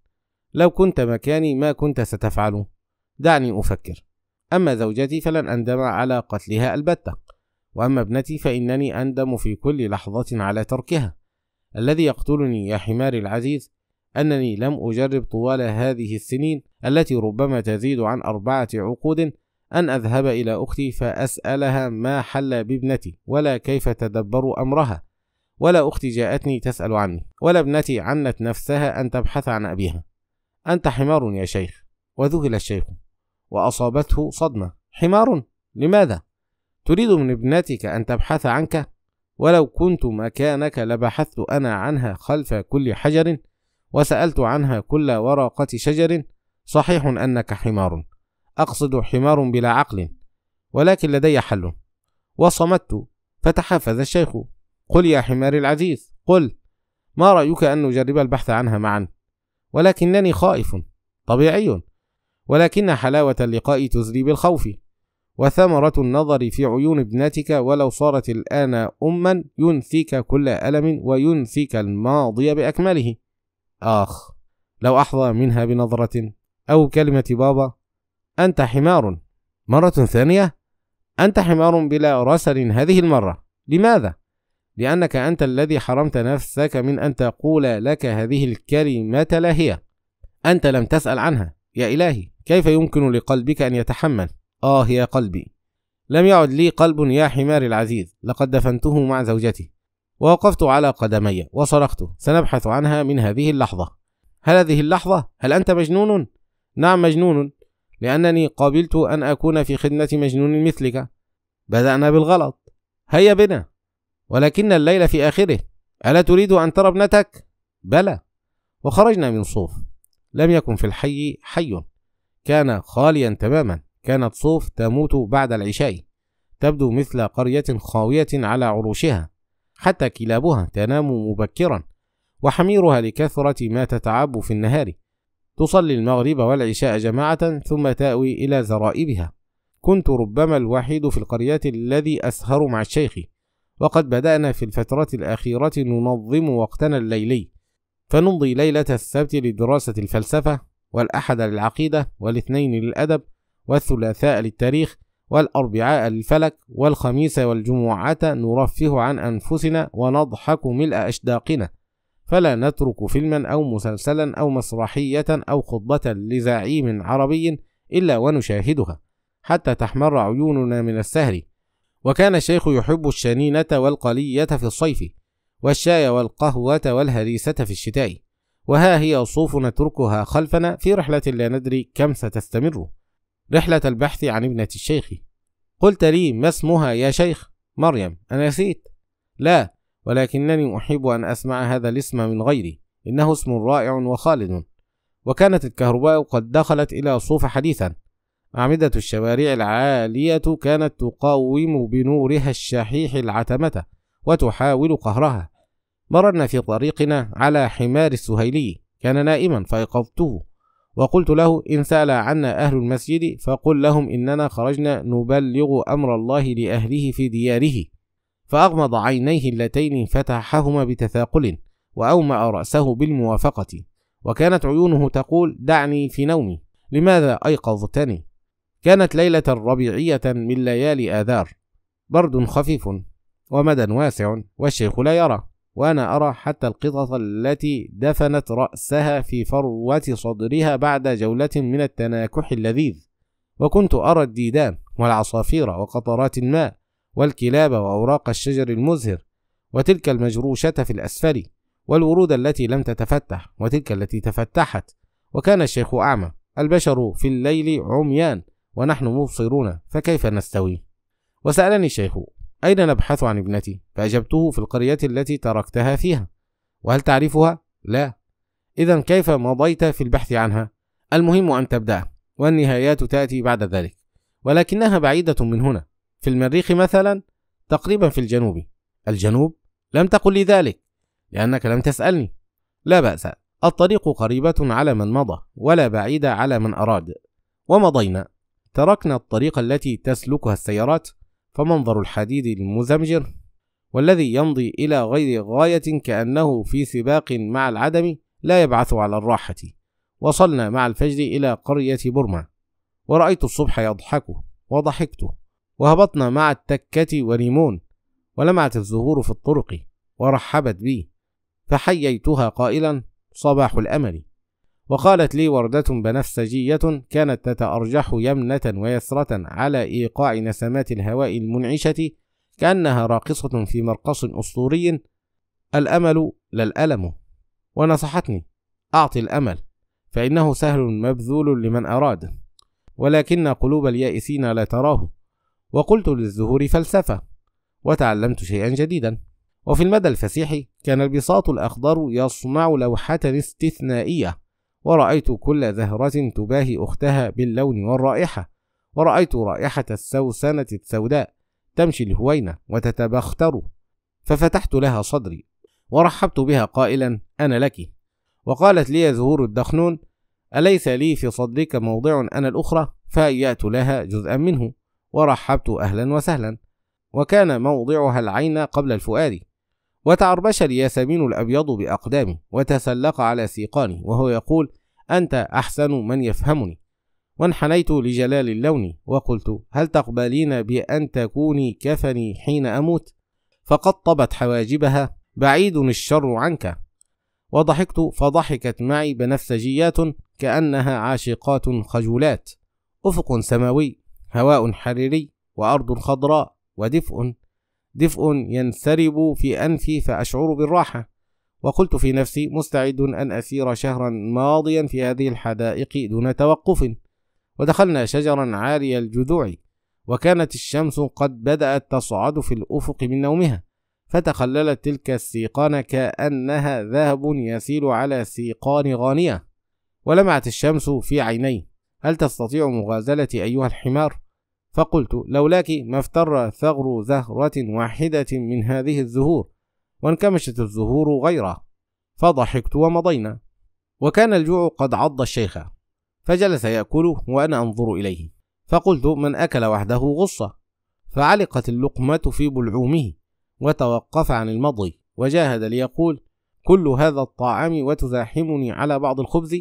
لو كنت مكاني ما كنت ستفعل دعني أفكر. أما زوجتي فلن أندم على قتلها البتة. وأما ابنتي فإنني أندم في كل لحظة على تركها. الذي يقتلني يا حماري العزيز أنني لم أجرب طوال هذه السنين التي ربما تزيد عن أربعة عقود أن أذهب إلى أختي فأسألها ما حل بابنتي ولا كيف تدبروا أمرها. ولا أختي جاءتني تسأل عني. ولا ابنتي عنت نفسها أن تبحث عن أبيها. أنت حمار يا شيخ. وذهل الشيخ. وأصابته صدمة. حمار؟ لماذا؟ تريد من ابنتك أن تبحث عنك؟ ولو كنت مكانك لبحثت أنا عنها خلف كل حجر. وسألت عنها كل ورقة شجر. صحيح أنك حمار. أقصد حمار بلا عقل. ولكن لدي حل. وصمت. فتحفز الشيخ. قل يا حمار العزيز. قل. ما رأيك أن نجرب البحث عنها معا؟ ولكنني خائف. طبيعي. ولكن حلاوة اللقاء تزري بالخوف. وثمرة النظر في عيون ابنتك ولو صارت الآن أما ينثيك كل ألم وينثيك الماضي بأكمله. آخ لو أحظى منها بنظرة أو كلمة بابا. أنت حمار. مرة ثانية. أنت حمار بلا رسل هذه المرة. لماذا؟ لأنك أنت الذي حرمت نفسك من أن تقول لك هذه الكلمة لا هي. أنت لم تسأل عنها. يا إلهي كيف يمكن لقلبك أن يتحمل؟ آه يا قلبي. لم يعد لي قلب يا حمار العزيز. لقد دفنته مع زوجتي. ووقفت على قدمي. وصرخت. سنبحث عنها من هذه اللحظة. هل هذه اللحظة؟ هل أنت مجنون؟ نعم مجنون. لأنني قبلت أن أكون في خدمة مجنون مثلك. بدأنا بالغلط. هيا بنا. ولكن الليل في آخره. ألا تريد أن ترى ابنتك؟ بلى. وخرجنا من صوف. لم يكن في الحي حي. كان خاليا تماما. كانت صوف تموت بعد العشاء. تبدو مثل قرية خاوية على عروشها. حتى كلابها تنام مبكرا. وحميرها لكثرة ما تتعب في النهار. تصلي المغرب والعشاء جماعة ثم تأوي إلى زرائبها. كنت ربما الوحيد في القرية الذي أسهر مع الشيخ. وقد بدأنا في الفترة الأخيرة ننظم وقتنا الليلي. فنمضي ليلة السبت لدراسة الفلسفة والأحد للعقيدة والاثنين للأدب والثلاثاء للتاريخ والأربعاء للفلك والخميس والجمعة نرفه عن أنفسنا ونضحك ملء أشداقنا. فلا نترك فيلما أو مسلسلا أو مسرحية أو خطبة لزعيم عربي إلا ونشاهدها حتى تحمر عيوننا من السهر. وكان الشيخ يحب الشنينة والقلية في الصيف والشاي والقهوة والهريسة في الشتاء وها هي صوف نتركها خلفنا في رحلة لا ندري كم ستستمر. رحلة البحث عن ابنة الشيخ. قلت لي ما اسمها يا شيخ؟ مريم. أنا نسيت. لا ولكنني أحب أن أسمع هذا الاسم من غيري. إنه اسم رائع وخالد. وكانت الكهرباء قد دخلت إلى صوف حديثا. أعمدة الشوارع العالية كانت تقاوم بنورها الشحيح العتمة وتحاول قهرها. مررنا في طريقنا على حمار السهيلي. كان نائما فأيقظته وقلت له إن سأل عنا أهل المسجد فقل لهم إننا خرجنا نبلغ أمر الله لأهله في دياره. فأغمض عينيه اللتين فتحهما بتثاقل وأومأ رأسه بالموافقة. وكانت عيونه تقول دعني في نومي لماذا أيقظتني؟ كانت ليلة ربيعية من ليالي آذار. برد خفيف ومدى واسع والشيخ لا يرى وأنا أرى حتى القطط التي دفنت رأسها في فروة صدرها بعد جولة من التناكح اللذيذ. وكنت أرى الديدان والعصافير وقطرات الماء والكلاب وأوراق الشجر المزهر وتلك المجروشة في الأسفل والورود التي لم تتفتح وتلك التي تفتحت. وكان الشيخ أعمى البشر في الليل عميان ونحن مبصرون فكيف نستوي؟ وسألني الشيخ أين نبحث عن ابنتي؟ فأجبته في القرية التي تركتها فيها. وهل تعرفها؟ لا. إذا كيف مضيت في البحث عنها؟ المهم أن تبدأ والنهايات تأتي بعد ذلك. ولكنها بعيدة من هنا. في المريخ مثلا؟ تقريبا في الجنوب. الجنوب؟ لم تقل لي ذلك لأنك لم تسألني. لا بأس. الطريق قريبة على من مضى ولا بعيدة على من أراد. ومضينا. تركنا الطريق التي تسلكها السيارات فمنظر الحديد المزمجر والذي يمضي إلى غير غاية كأنه في سباق مع العدم لا يبعث على الراحة. وصلنا مع الفجر إلى قرية برما ورأيت الصبح يضحك وضحكت وهبطنا مع التكة وريمون ولمعت الزهور في الطرق ورحبت بي فحييتها قائلا صباح الأمل. وقالت لي وردة بنفسجية كانت تتأرجح يمنة ويسرة على إيقاع نسمات الهواء المنعشة كأنها راقصة في مرقص أسطوري. الأمل لا الألم. ونصحتني. أعطي الأمل. فإنه سهل مبذول لمن أراد. ولكن قلوب اليائسين لا تراه. وقلت للزهور فلسفة. وتعلمت شيئا جديدا. وفي المدى الفسيح كان البساط الأخضر يصنع لوحة استثنائية. ورأيت كل زهرة تباهي أختها باللون والرائحة ورأيت رائحة السوسنة السوداء تمشي الهوينة وتتبختر ففتحت لها صدري ورحبت بها قائلا أنا لك. وقالت لي زهور الدخنون أليس لي في صدرك موضع أنا الأخرى؟ فهيأت لها جزءا منه ورحبت أهلا وسهلا وكان موضعها العين قبل الفؤاد. وتعربش الياسمين الأبيض بأقدامي وتسلق على سيقاني وهو يقول أنت أحسن من يفهمني. وانحنيت لجلال اللون وقلت هل تقبلين بأن تكوني كفني حين أموت؟ فقطبت حواجبها بعيد الشر عنك. وضحكت فضحكت معي بنفسجيات كأنها عاشقات خجولات. أفق سماوي هواء حريري وأرض خضراء ودفء دفء ينسرب في أنفي فأشعر بالراحة. وقلت في نفسي مستعد أن أسير شهرا ماضيا في هذه الحدائق دون توقف. ودخلنا شجرا عالي الجذوع وكانت الشمس قد بدأت تصعد في الأفق من نومها. فتخللت تلك السيقان كأنها ذهب يسيل على سيقان غانية. ولمعت الشمس في عيني. هل تستطيع مغازلتي أيها الحمار؟ فقلت لولاك ما افتر ثغر زهرة واحدة من هذه الزهور وانكمشت الزهور غيره فضحكت ومضينا. وكان الجوع قد عض الشيخ فجلس يأكل وأنا أنظر إليه. فقلت من أكل وحده غصة؟ فعلقت اللقمة في بلعومه وتوقف عن المضي. وجاهد ليقول كل هذا الطعام وتزاحمني على بعض الخبز؟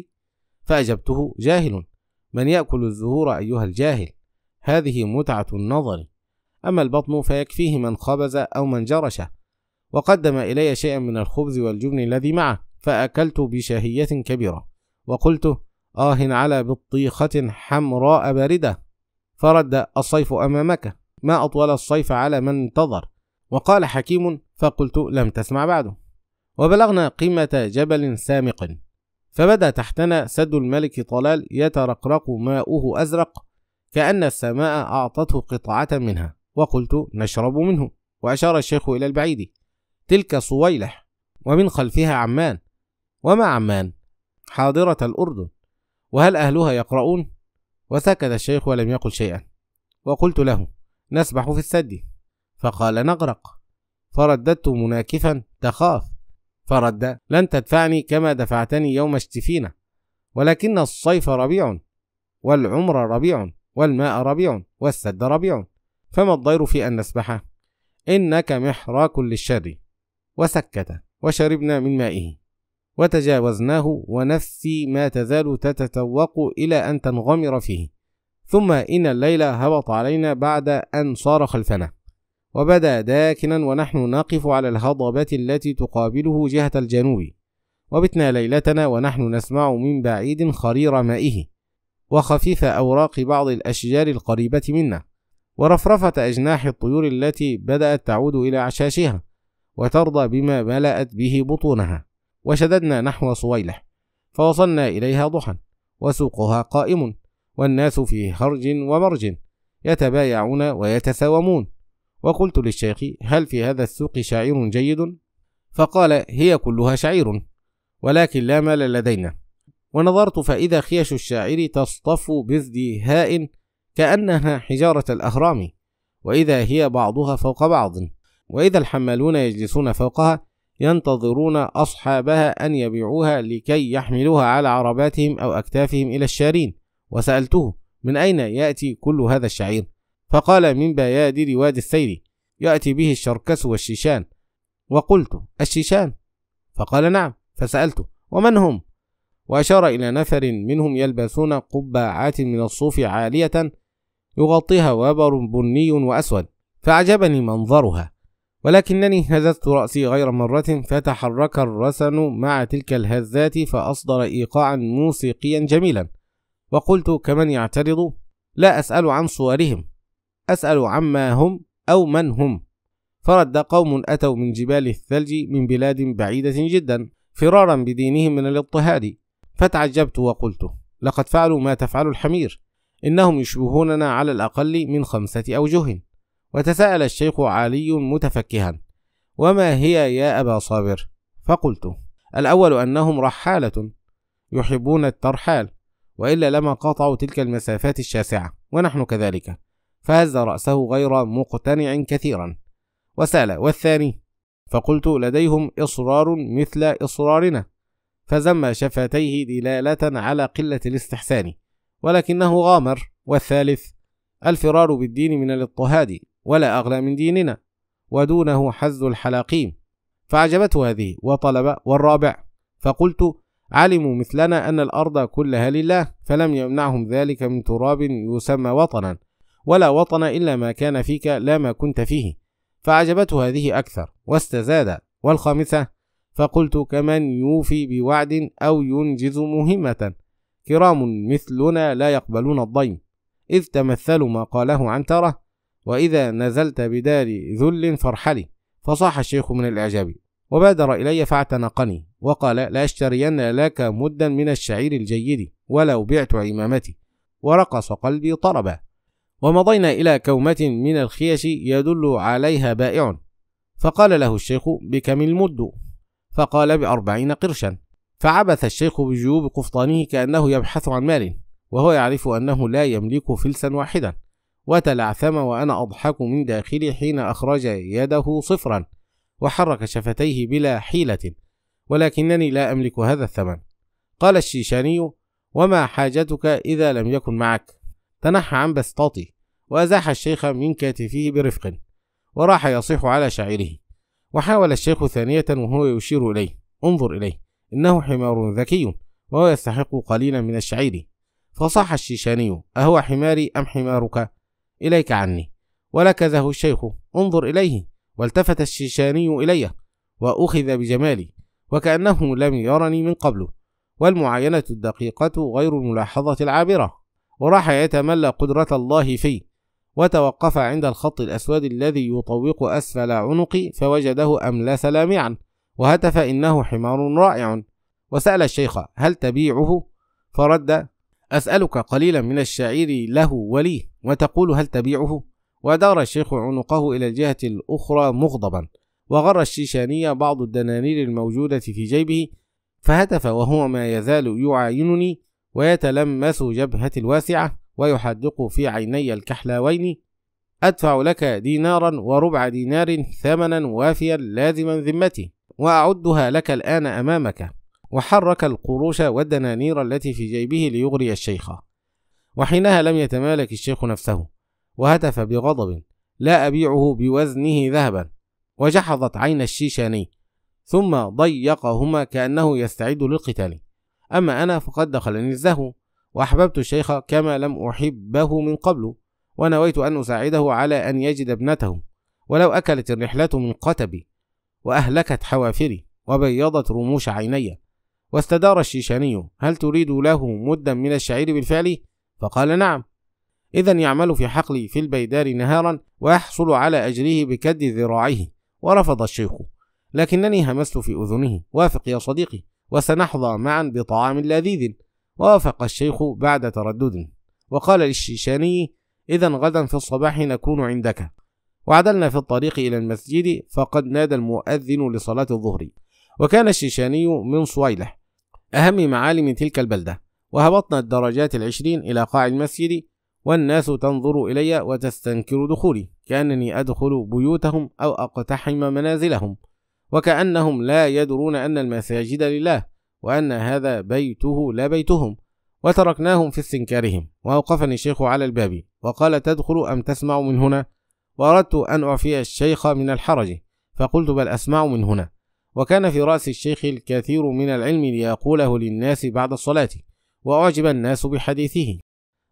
فأجبته جاهل من يأكل الزهور أيها الجاهل؟ هذه متعة النظر. أما البطن فيكفيه من خبز أو من جرش وقدم إلي شيئا من الخبز والجبن الذي معه فأكلت بشهية كبيرة وقلت آه على بطيخة حمراء باردة. فرد الصيف أمامك. ما أطول الصيف على من انتظر. وقال حكيم فقلت لم تسمع بعده وبلغنا قمة جبل سامق. فبدأ تحتنا سد الملك طلال يترقرق ماؤه أزرق. كأن السماء أعطته قطعة منها وقلت نشرب منه وأشار الشيخ إلى البعيد. تلك صويلح ومن خلفها عمان. وما عمان؟ حاضرة الأردن. وهل أهلها يقرؤون؟ وسكت الشيخ ولم يقل شيئا. وقلت له نسبح في السد. فقال نغرق. فرددت مناكفا تخاف. فرد لن تدفعني كما دفعتني يوم اشتفينا. ولكن الصيف ربيع والعمر ربيع. والماء ربيع والسد ربيع فما الضير في أن نسبح إنك محراك للشر وسكت وشربنا من مائه. وتجاوزناه ونفسي ما تزال تتتوق إلى أن تنغمر فيه. ثم إن الليل هبط علينا بعد أن صار خلفنا. وبدا داكنا ونحن نقف على الهضبة التي تقابله جهة الجنوب. وبتنا ليلتنا ونحن نسمع من بعيد خرير مائه. وخفيف أوراق بعض الأشجار القريبة منا ورفرفة أجناح الطيور التي بدأت تعود إلى عشاشها وترضى بما ملأت به بطونها. وشددنا نحو صويلح فوصلنا إليها ضحى وسوقها قائم والناس في هرج ومرج يتبايعون ويتساومون وقلت للشيخ هل في هذا السوق شعير جيد؟ فقال هي كلها شعير ولكن لا مال لدينا. ونظرت فإذا خيش الشاعر تصطف بازدهاء كأنها حجارة الأهرام وإذا هي بعضها فوق بعض. وإذا الحمالون يجلسون فوقها ينتظرون أصحابها أن يبيعوها لكي يحملوها على عرباتهم أو أكتافهم إلى الشارين. وسألته من أين يأتي كل هذا الشعير؟ فقال من بيادر وادي السير يأتي به الشركس والشيشان. وقلت الشيشان؟ فقال نعم. فسألته ومن هم؟ وأشار إلى نفر منهم يلبسون قبعات من الصوف عالية يغطيها وبر بني وأسود. فأعجبني منظرها ولكنني هززت رأسي غير مرة فتحرك الرسن مع تلك الهزات فأصدر إيقاعا موسيقيا جميلا. وقلت كمن يعترض؟ لا أسأل عن صورهم أسأل عما هم أو من هم. فرد قوم أتوا من جبال الثلج من بلاد بعيدة جدا فرارا بدينهم من الاضطهاد. فتعجبت وقلت لقد فعلوا ما تفعل الحمير. إنهم يشبهوننا على الأقل من خمسة أوجه. وتساءل الشيخ علي متفكها وما هي يا أبا صابر؟ فقلت الأول أنهم رحالة يحبون الترحال وإلا لما قطعوا تلك المسافات الشاسعة ونحن كذلك. فهز رأسه غير مقتنع كثيرا. وسأل والثاني؟ فقلت لديهم إصرار مثل إصرارنا. فزم شفتيه دلالة على قلة الاستحسان ولكنه غامر. والثالث الفرار بالدين من الاضطهاد ولا أغلى من ديننا ودونه حز الحلاقيم فعجبته هذه وطلب والرابع فقلت علموا مثلنا أن الأرض كلها لله فلم يمنعهم ذلك من تراب يسمى وطنا ولا وطن إلا ما كان فيك لا ما كنت فيه. فعجبته هذه أكثر واستزاد. والخامسة فقلت كمن يوفي بوعد أو ينجز مهمة. كرام مثلنا لا يقبلون الضيم. إذ تمثلوا ما قاله عنترة وإذا نزلت بدار ذل فارحلي. فصاح الشيخ من الإعجاب. وبادر إلي فاعتنقني وقال لأشترين لك مدا من الشعير الجيد ولو بعت عمامتي. ورقص قلبي طربا. ومضينا إلى كومة من الخيش يدل عليها بائع. فقال له الشيخ بكم المد؟ فقال بأربعين قرشا. فعبث الشيخ بجيوب قفطانه كأنه يبحث عن مال وهو يعرف أنه لا يملك فلسا واحدا. وتلعثم وأنا أضحك من داخلي حين أخرج يده صفرا وحرك شفتيه بلا حيلة ولكنني لا أملك هذا الثمن. قال الشيشاني وما حاجتك إذا لم يكن معك؟ تنحى عن بسطاطي وأزاح الشيخ من كتفه برفق وراح يصيح على شعيره وحاول الشيخ ثانية وهو يشير إليه. انظر إليه. إنه حمار ذكي وهو يستحق قليلا من الشعير. فصاح الشيشاني أهو حماري أم حمارك؟ إليك عني. ولكزه الشيخ. انظر إليه. والتفت الشيشاني إلي وأخذ بجمالي وكأنه لم يرني من قبل. والمعاينة الدقيقة غير الملاحظة العابرة. وراح يتملى قدرة الله في وتوقف عند الخط الأسود الذي يطوق أسفل عنقي فوجده أملس لامعا وهتف إنه حمار رائع. وسأل الشيخ هل تبيعه؟ فرد أسألك قليلا من الشعير له ولي وتقول هل تبيعه؟ ودار الشيخ عنقه إلى الجهة الأخرى مغضبا. وغر الشيشاني بعض الدنانير الموجودة في جيبه فهتف وهو ما يزال يعاينني ويتلمس جبهتي الواسعة. ويحدق في عيني الكحلاوين أدفع لك دينارا وربع دينار ثمنا وافيا لازما ذمتي وأعدها لك الآن أمامك. وحرك القروش والدنانير التي في جيبه ليغري الشيخ. وحينها لم يتمالك الشيخ نفسه وهتف بغضب لا أبيعه بوزنه ذهبا. وجحظت عين الشيشاني ثم ضيقهما كأنه يستعد للقتال. أما أنا فقد دخلني الزهو وأحببت الشيخ كما لم أحبه من قبل ونويت أن أساعده على أن يجد ابنته ولو أكلت الرحلة من قتبي وأهلكت حوافري وبيضت رموش عيني واستدار الشيشاني هل تريد له مدا من الشعير بالفعل؟ فقال نعم. إذا يعمل في حقلي في البيدار نهارا ويحصل على أجره بكد ذراعيه ورفض الشيخ. لكنني همست في أذنه وافق يا صديقي وسنحظى معا بطعام لذيذ. وافق الشيخ بعد تردد. وقال للشيشاني إذا غدا في الصباح نكون عندك. وعدلنا في الطريق إلى المسجد فقد نادى المؤذن لصلاة الظهر. وكان الشيشاني من صويلح أهم معالم تلك البلدة. وهبطنا الدرجات العشرين إلى قاع المسجد والناس تنظر إلي وتستنكر دخولي. كأنني أدخل بيوتهم أو أقتحم منازلهم. وكأنهم لا يدرون أن المساجد لله. وأن هذا بيته لا بيتهم وتركناهم في استنكارهم. وأوقفني الشيخ على الباب وقال تدخل أم تسمع من هنا؟ وأردت أن أعفي الشيخ من الحرج فقلت بل أسمع من هنا. وكان في رأس الشيخ الكثير من العلم ليقوله للناس بعد الصلاة وأعجب الناس بحديثه.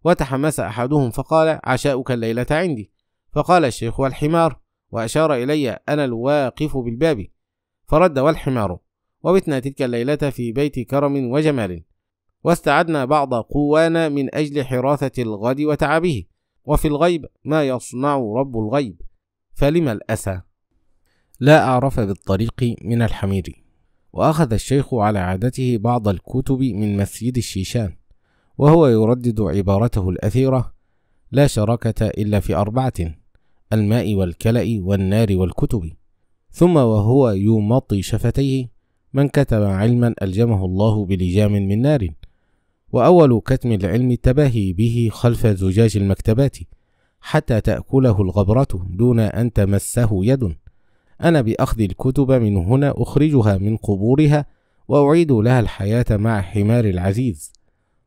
وتحمس أحدهم فقال عشاؤك الليلة عندي. فقال الشيخ والحمار؟ وأشار إلي أنا الواقف بالباب. فرد والحمار. وبتنا تلك الليلة في بيت كرم وجمال. واستعدنا بعض قوانا من أجل حراثة الغد وتعبه. وفي الغيب ما يصنع رب الغيب. فلم الأسى؟ لا أعرف بالطريق من الحمير. وأخذ الشيخ على عادته بعض الكتب من مسجد الشيشان. وهو يردد عبارته الأثيرة لا شراكة إلا في أربعة الماء والكلأ والنار والكتب. ثم وهو يمطي شفتيه من كتب علما ألجمه الله بلجام من نار وأول كتم العلم التباهي به خلف زجاج المكتبات حتى تأكله الغبرة دون أن تمسه يد. أنا بأخذ الكتب من هنا أخرجها من قبورها وأعيد لها الحياة مع حمار العزيز.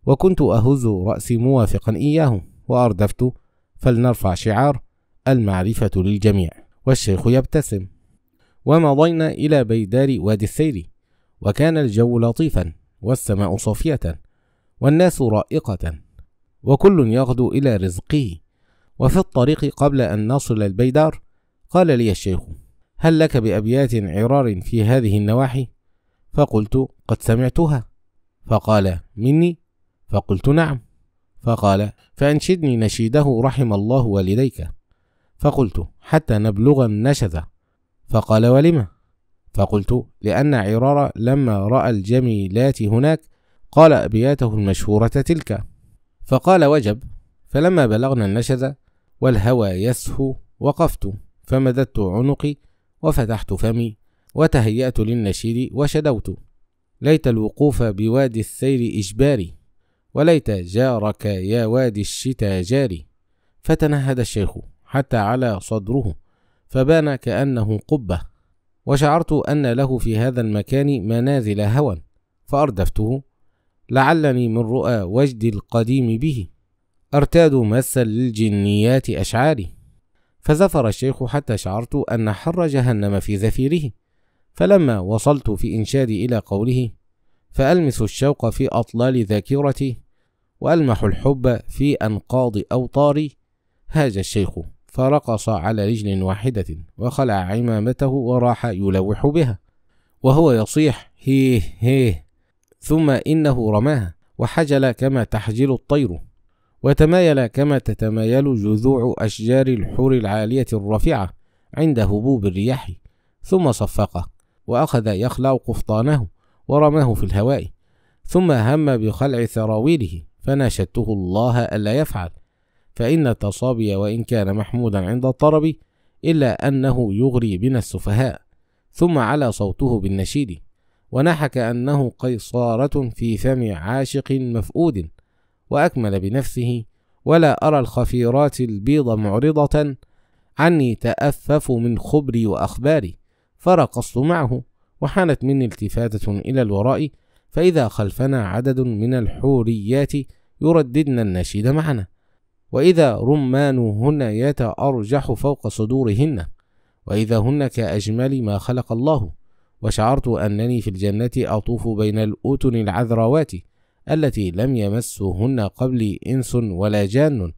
وكنت أهز رأسي موافقا إياه وأردفت فلنرفع شعار المعرفة للجميع. والشيخ يبتسم. ومضينا إلى بيدار وادي السير وكان الجو لطيفا والسماء صافية والناس رائقة وكل يغدو إلى رزقه. وفي الطريق قبل أن نصل البيدار قال لي الشيخ هل لك بأبيات عرار في هذه النواحي؟ فقلت قد سمعتها. فقال مني؟ فقلت نعم. فقال فأنشدني نشيده رحم الله والديك. فقلت حتى نبلغ النشذة. فقال ولم؟ فقلت لأن عرار لما رأى الجميلات هناك قال أبياته المشهورة تلك. فقال وجب فلما بلغنا النشذة والهوى يسهو وقفت فمددت عنقي وفتحت فمي وتهيأت للنشيد وشدوت. ليت الوقوف بوادي السير إجباري وليت جارك يا وادي الشتا جاري. فتنهد الشيخ حتى على صدره فبان كأنه قبة. وشعرت أن له في هذا المكان منازل هوى فأردفته. لعلني من رؤى وجدي القديم به. أرتاد مسا للجنيات أشعاري. فزفر الشيخ حتى شعرت أن حر جهنم في زفيره. فلما وصلت في إنشادي إلى قوله فألمس الشوق في أطلال ذاكرتي وألمح الحب في أنقاض أوطاري. هاج الشيخ. فرقص على رجل واحدة وخلع عمامته وراح يلوح بها وهو يصيح هيه هيه ثم إنه رماها وحجل كما تحجل الطير وتمايل كما تتمايل جذوع أشجار الحور العالية الرفيعة عند هبوب الرياح ثم صفقه وأخذ يخلع قفطانه ورماه في الهواء ثم هم بخلع سراويله فناشدته الله ألا يفعل. فإن التصابي وإن كان محمودا عند الطرب إلا أنه يغري بنا السفهاء ثم على صوته بالنشيد. ونحى كأنه قيصارة في فم عاشق مفؤود وأكمل بنفسه ولا أرى الخفيرات البيض معرضة عني تأفف من خبري وأخباري. فرقصت معه وحانت مني التفاتة إلى الوراء. فإذا خلفنا عدد من الحوريات يرددن النشيد معنا. وإذا رمانهن يتأرجح فوق صدورهن وإذا هن كأجمل ما خلق الله. وشعرت أنني في الجنة أطوف بين الأتن العذراوات التي لم يمسهن قبلي إنس ولا جان.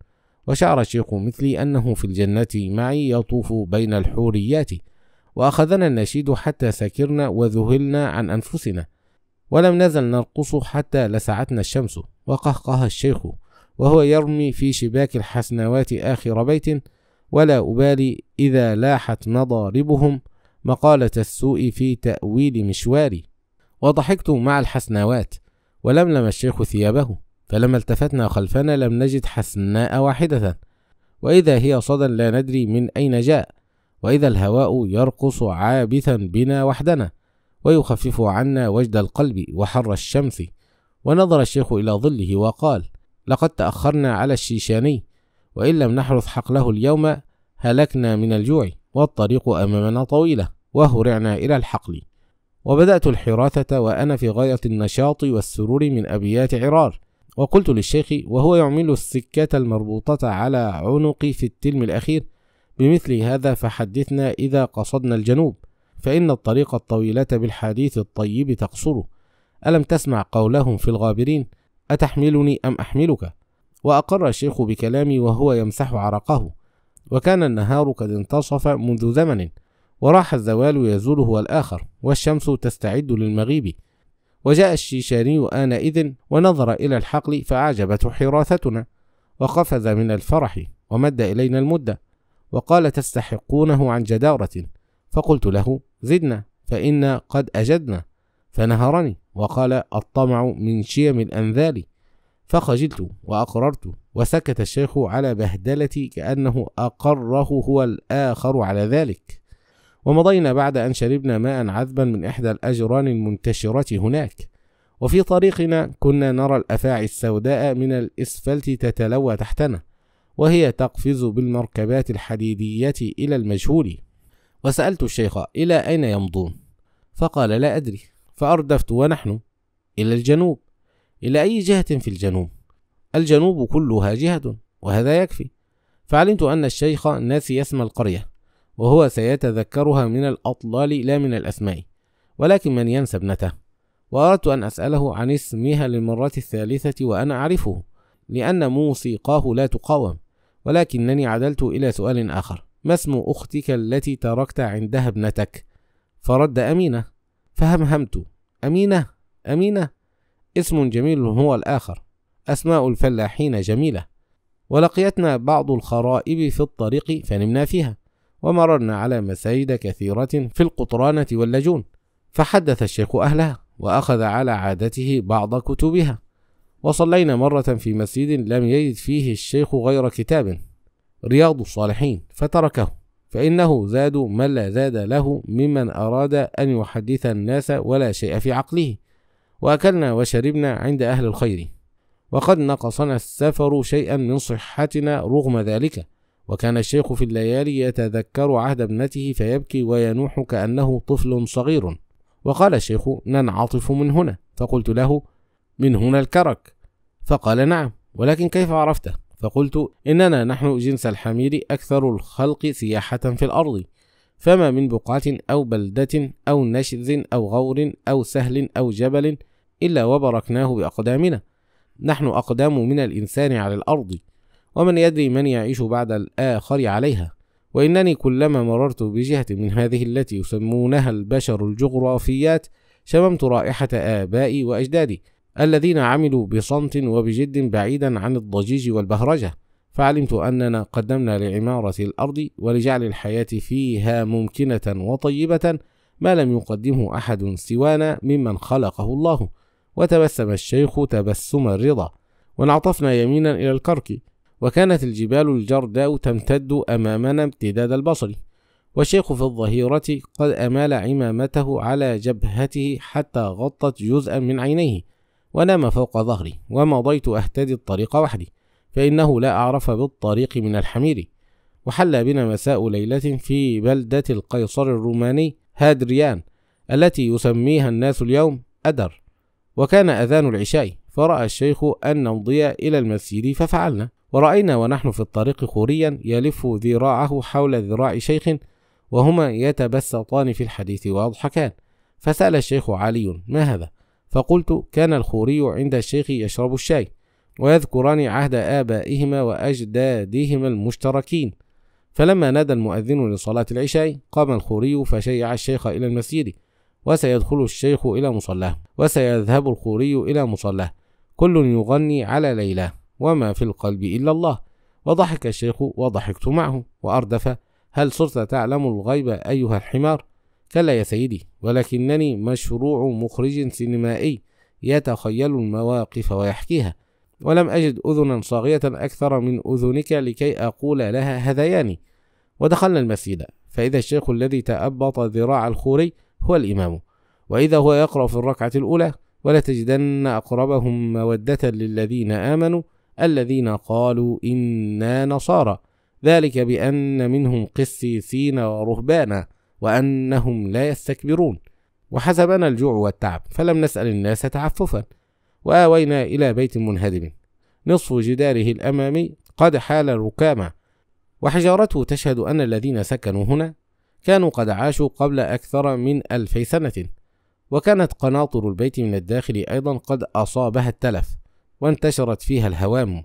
وشعر الشيخ مثلي أنه في الجنة معي يطوف بين الحوريات. وأخذنا النشيد حتى سكرنا وذهلنا عن أنفسنا. ولم نزل نرقص حتى لسعتنا الشمس. وقهقه الشيخ وهو يرمي في شباك الحسنوات آخر بيت ولا أبالي إذا لاحت مضاربهم مقالة السوء في تأويل مشواري. وضحكت مع الحسنوات ولملم الشيخ ثيابه فلما التفتنا خلفنا لم نجد حسناء واحدة. وإذا هي صدى لا ندري من أين جاء وإذا الهواء يرقص عابثا بنا وحدنا ويخفف عنا وجد القلب وحر الشمس. ونظر الشيخ إلى ظله وقال لقد تأخرنا على الشيشاني وإن لم نحرث حقله اليوم هلكنا من الجوع والطريق أمامنا طويلة وهرعنا إلى الحقل. وبدأت الحراثة وأنا في غاية النشاط والسرور من أبيات عرار. وقلت للشيخ وهو يعمل السكة المربوطة على عنقي في التلم الأخير بمثل هذا فحدثنا إذا قصدنا الجنوب. فإن الطريق الطويلة بالحديث الطيب تقصر ألم تسمع قولهم في الغابرين؟ أتحملني أم أحملك؟ وأقر الشيخ بكلامي وهو يمسح عرقه. وكان النهار قد انتصف منذ زمن وراح الزوال يزول هو الآخر والشمس تستعد للمغيب. وجاء الشيشاني آنئذ ونظر إلى الحقل فأعجبته حراثتنا وقفز من الفرح ومد إلينا المدة. وقال تستحقونه عن جدارة؟ فقلت له زدنا فإنا قد أجدنا فنهرني. وقال الطمع من شيم الأنذال فخجلت وأقررت وسكت الشيخ على بهدلتي كأنه أقره هو الآخر على ذلك. ومضينا بعد أن شربنا ماء عذبا من إحدى الأجران المنتشرة هناك. وفي طريقنا كنا نرى الأفاعي السوداء من الإسفلت تتلوى تحتنا وهي تقفز بالمركبات الحديدية إلى المجهول. وسألت الشيخ إلى أين يمضون؟ فقال لا أدري. فأردفت ونحن إلى الجنوب إلى أي جهة في الجنوب؟ الجنوب كلها جهة وهذا يكفي. فعلمت أن الشيخ ناسي اسم القرية وهو سيتذكرها من الأطلال لا من الأسماء ولكن من ينسى ابنته. وأردت أن أسأله عن اسمها للمرة الثالثة وأنا أعرفه لأن موسيقاه لا تقاوم ولكنني عدلت إلى سؤال آخر. ما اسم أختك التي تركت عندها ابنتك؟ فرد أمينة. فهمهمت أمينة أمينة. اسم جميل هو الآخر. أسماء الفلاحين جميلة. ولقيتنا بعض الخرائب في الطريق فنمنا فيها. ومررنا على مساجد كثيرة في القطرانة واللجون. فحدث الشيخ أهلها وأخذ على عادته بعض كتبها. وصلينا مرة في مسجد لم يجد فيه الشيخ غير كتاب. رياض الصالحين فتركه. فإنه زاد من لا زاد له ممن أراد أن يحدث الناس ولا شيء في عقله. وأكلنا وشربنا عند أهل الخير. وقد نقصنا السفر شيئا من صحتنا رغم ذلك. وكان الشيخ في الليالي يتذكر عهد ابنته فيبكي وينوح كأنه طفل صغير. وقال الشيخ ننعطف من هنا فقلت له من هنا الكرك فقال نعم ولكن كيف عرفته؟ فقلت إننا نحن جنس الحمير أكثر الخلق سياحة في الأرض. فما من بقعة أو بلدة أو نشز أو غور أو سهل أو جبل إلا وبركناه بأقدامنا. نحن أقدام من الإنسان على الأرض ومن يدري من يعيش بعد الآخر عليها. وإنني كلما مررت بجهة من هذه التي يسمونها البشر الجغرافيات شممت رائحة آبائي وأجدادي. الذين عملوا بصمت وبجد بعيدا عن الضجيج والبهرجة. فعلمت أننا قدمنا لعمارة الأرض ولجعل الحياة فيها ممكنة وطيبة ما لم يقدمه أحد سوانا ممن خلقه الله. وتبسم الشيخ تبسم الرضا. وانعطفنا يمينا إلى الكرك. وكانت الجبال الجرداء تمتد أمامنا امتداد البصر. والشيخ في الظهيرة قد أمال عمامته على جبهته حتى غطت جزءا من عينيه. ونام فوق ظهري ومضيت أهتدي الطريق وحدي فإنه لا أعرف بالطريق من الحمير. وحل بنا مساء ليلة في بلدة القيصر الروماني هادريان التي يسميها الناس اليوم أدر. وكان أذان العشاء فرأى الشيخ أن نمضي إلى المسجد ففعلنا. ورأينا ونحن في الطريق خوريا يلف ذراعه حول ذراع شيخ وهما يتبسطان في الحديث ويضحكان فسأل الشيخ علي ما هذا؟ فقلت كان الخوري عند الشيخ يشرب الشاي ويذكران عهد آبائهما وأجدادهما المشتركين. فلما نادى المؤذن لصلاة العشاء قام الخوري فشيع الشيخ إلى المسجد وسيدخل الشيخ إلى مصلاه وسيذهب الخوري إلى مصلاه. كل يغني على ليلى وما في القلب إلا الله. وضحك الشيخ وضحكت معه وأردف هل صرت تعلم الغيب أيها الحمار؟ كلا يا سيدي ولكنني مشروع مخرج سينمائي يتخيل المواقف ويحكيها ولم أجد أذنا صاغية أكثر من أذنك لكي أقول لها هذيان ودخلنا المسجد فإذا الشيخ الذي تأبط ذراع الخوري هو الإمام وإذا هو يقرأ في الركعة الأولى ولتجدن أقربهم مودة للذين آمنوا الذين قالوا إنا نصارى ذلك بأن منهم قسيسين ورهبانا. وأنهم لا يستكبرون. وحسبنا الجوع والتعب فلم نسأل الناس تعففا. وآوينا إلى بيت منهدم. نصف جداره الأمامي قد حال ركاما وحجارته تشهد أن الذين سكنوا هنا كانوا قد عاشوا قبل أكثر من ألفي سنة. وكانت قناطر البيت من الداخل أيضا قد أصابها التلف وانتشرت فيها الهوام.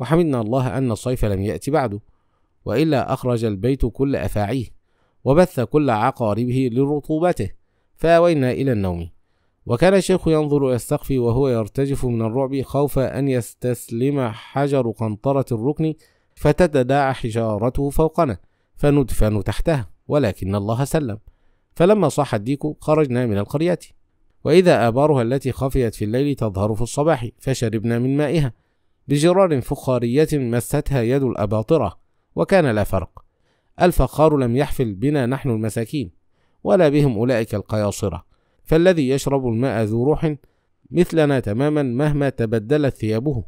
وحمدنا الله أن الصيف لم يأتي بعد وإلا أخرج البيت كل أفاعيه. وبث كل عقاربه لرطوبته فأوينا إلى النوم. وكان الشيخ ينظر إلى السقف وهو يرتجف من الرعب خوف أن يستسلم حجر قنطرة الركن فتتداعى حجارته فوقنا فندفن تحتها ولكن الله سلم. فلما صاح الديك خرجنا من القرية. وإذا آبارها التي خفيت في الليل تظهر في الصباح فشربنا من مائها. بجرار فخارية مستها يد الأباطرة وكان لا فرق. الفخار لم يحفل بنا نحن المساكين ولا بهم أولئك القياصرة. فالذي يشرب الماء ذو روح مثلنا تماما مهما تبدلت ثيابه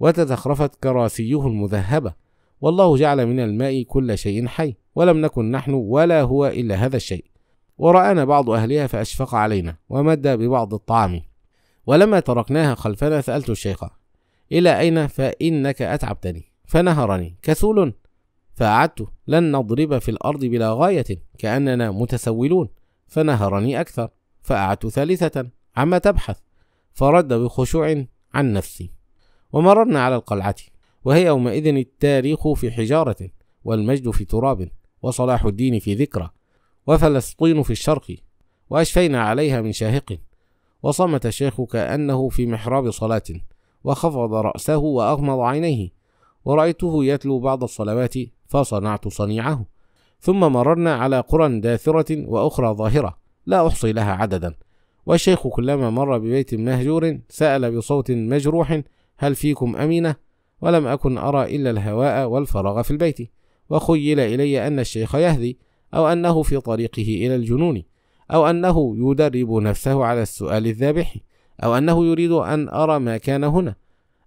وتزخرفت كراسيه المذهبة. والله جعل من الماء كل شيء حي ولم نكن نحن ولا هو إلا هذا الشيء. ورآنا بعض أهلها فأشفق علينا ومد ببعض الطعام. ولما تركناها خلفنا سألت الشيخ إلى أين فإنك أتعبتني؟ فنهرني. كسول فأعدت لن نضرب في الأرض بلا غاية كأننا متسولون فنهرني أكثر فأعدت ثالثة عما تبحث فرد بخشوع عن نفسي ومررنا على القلعة وهي يومئذ التاريخ في حجارة والمجد في تراب وصلاح الدين في ذكرى وفلسطين في الشرق وأشفينا عليها من شاهق وصمت الشيخ كأنه في محراب صلاة وخفض رأسه وأغمض عينيه ورأيته يتلو بعض الصلوات فصنعت صنيعه. ثم مررنا على قرى داثرة وأخرى ظاهرة لا أحصي لها عددا. والشيخ كلما مر ببيت مهجور سأل بصوت مجروح هل فيكم أمينة؟ ولم أكن أرى إلا الهواء والفراغ في البيت. وخيل إلي أن الشيخ يهدي أو أنه في طريقه إلى الجنون أو أنه يدرب نفسه على السؤال الذابح أو أنه يريد أن أرى ما كان هنا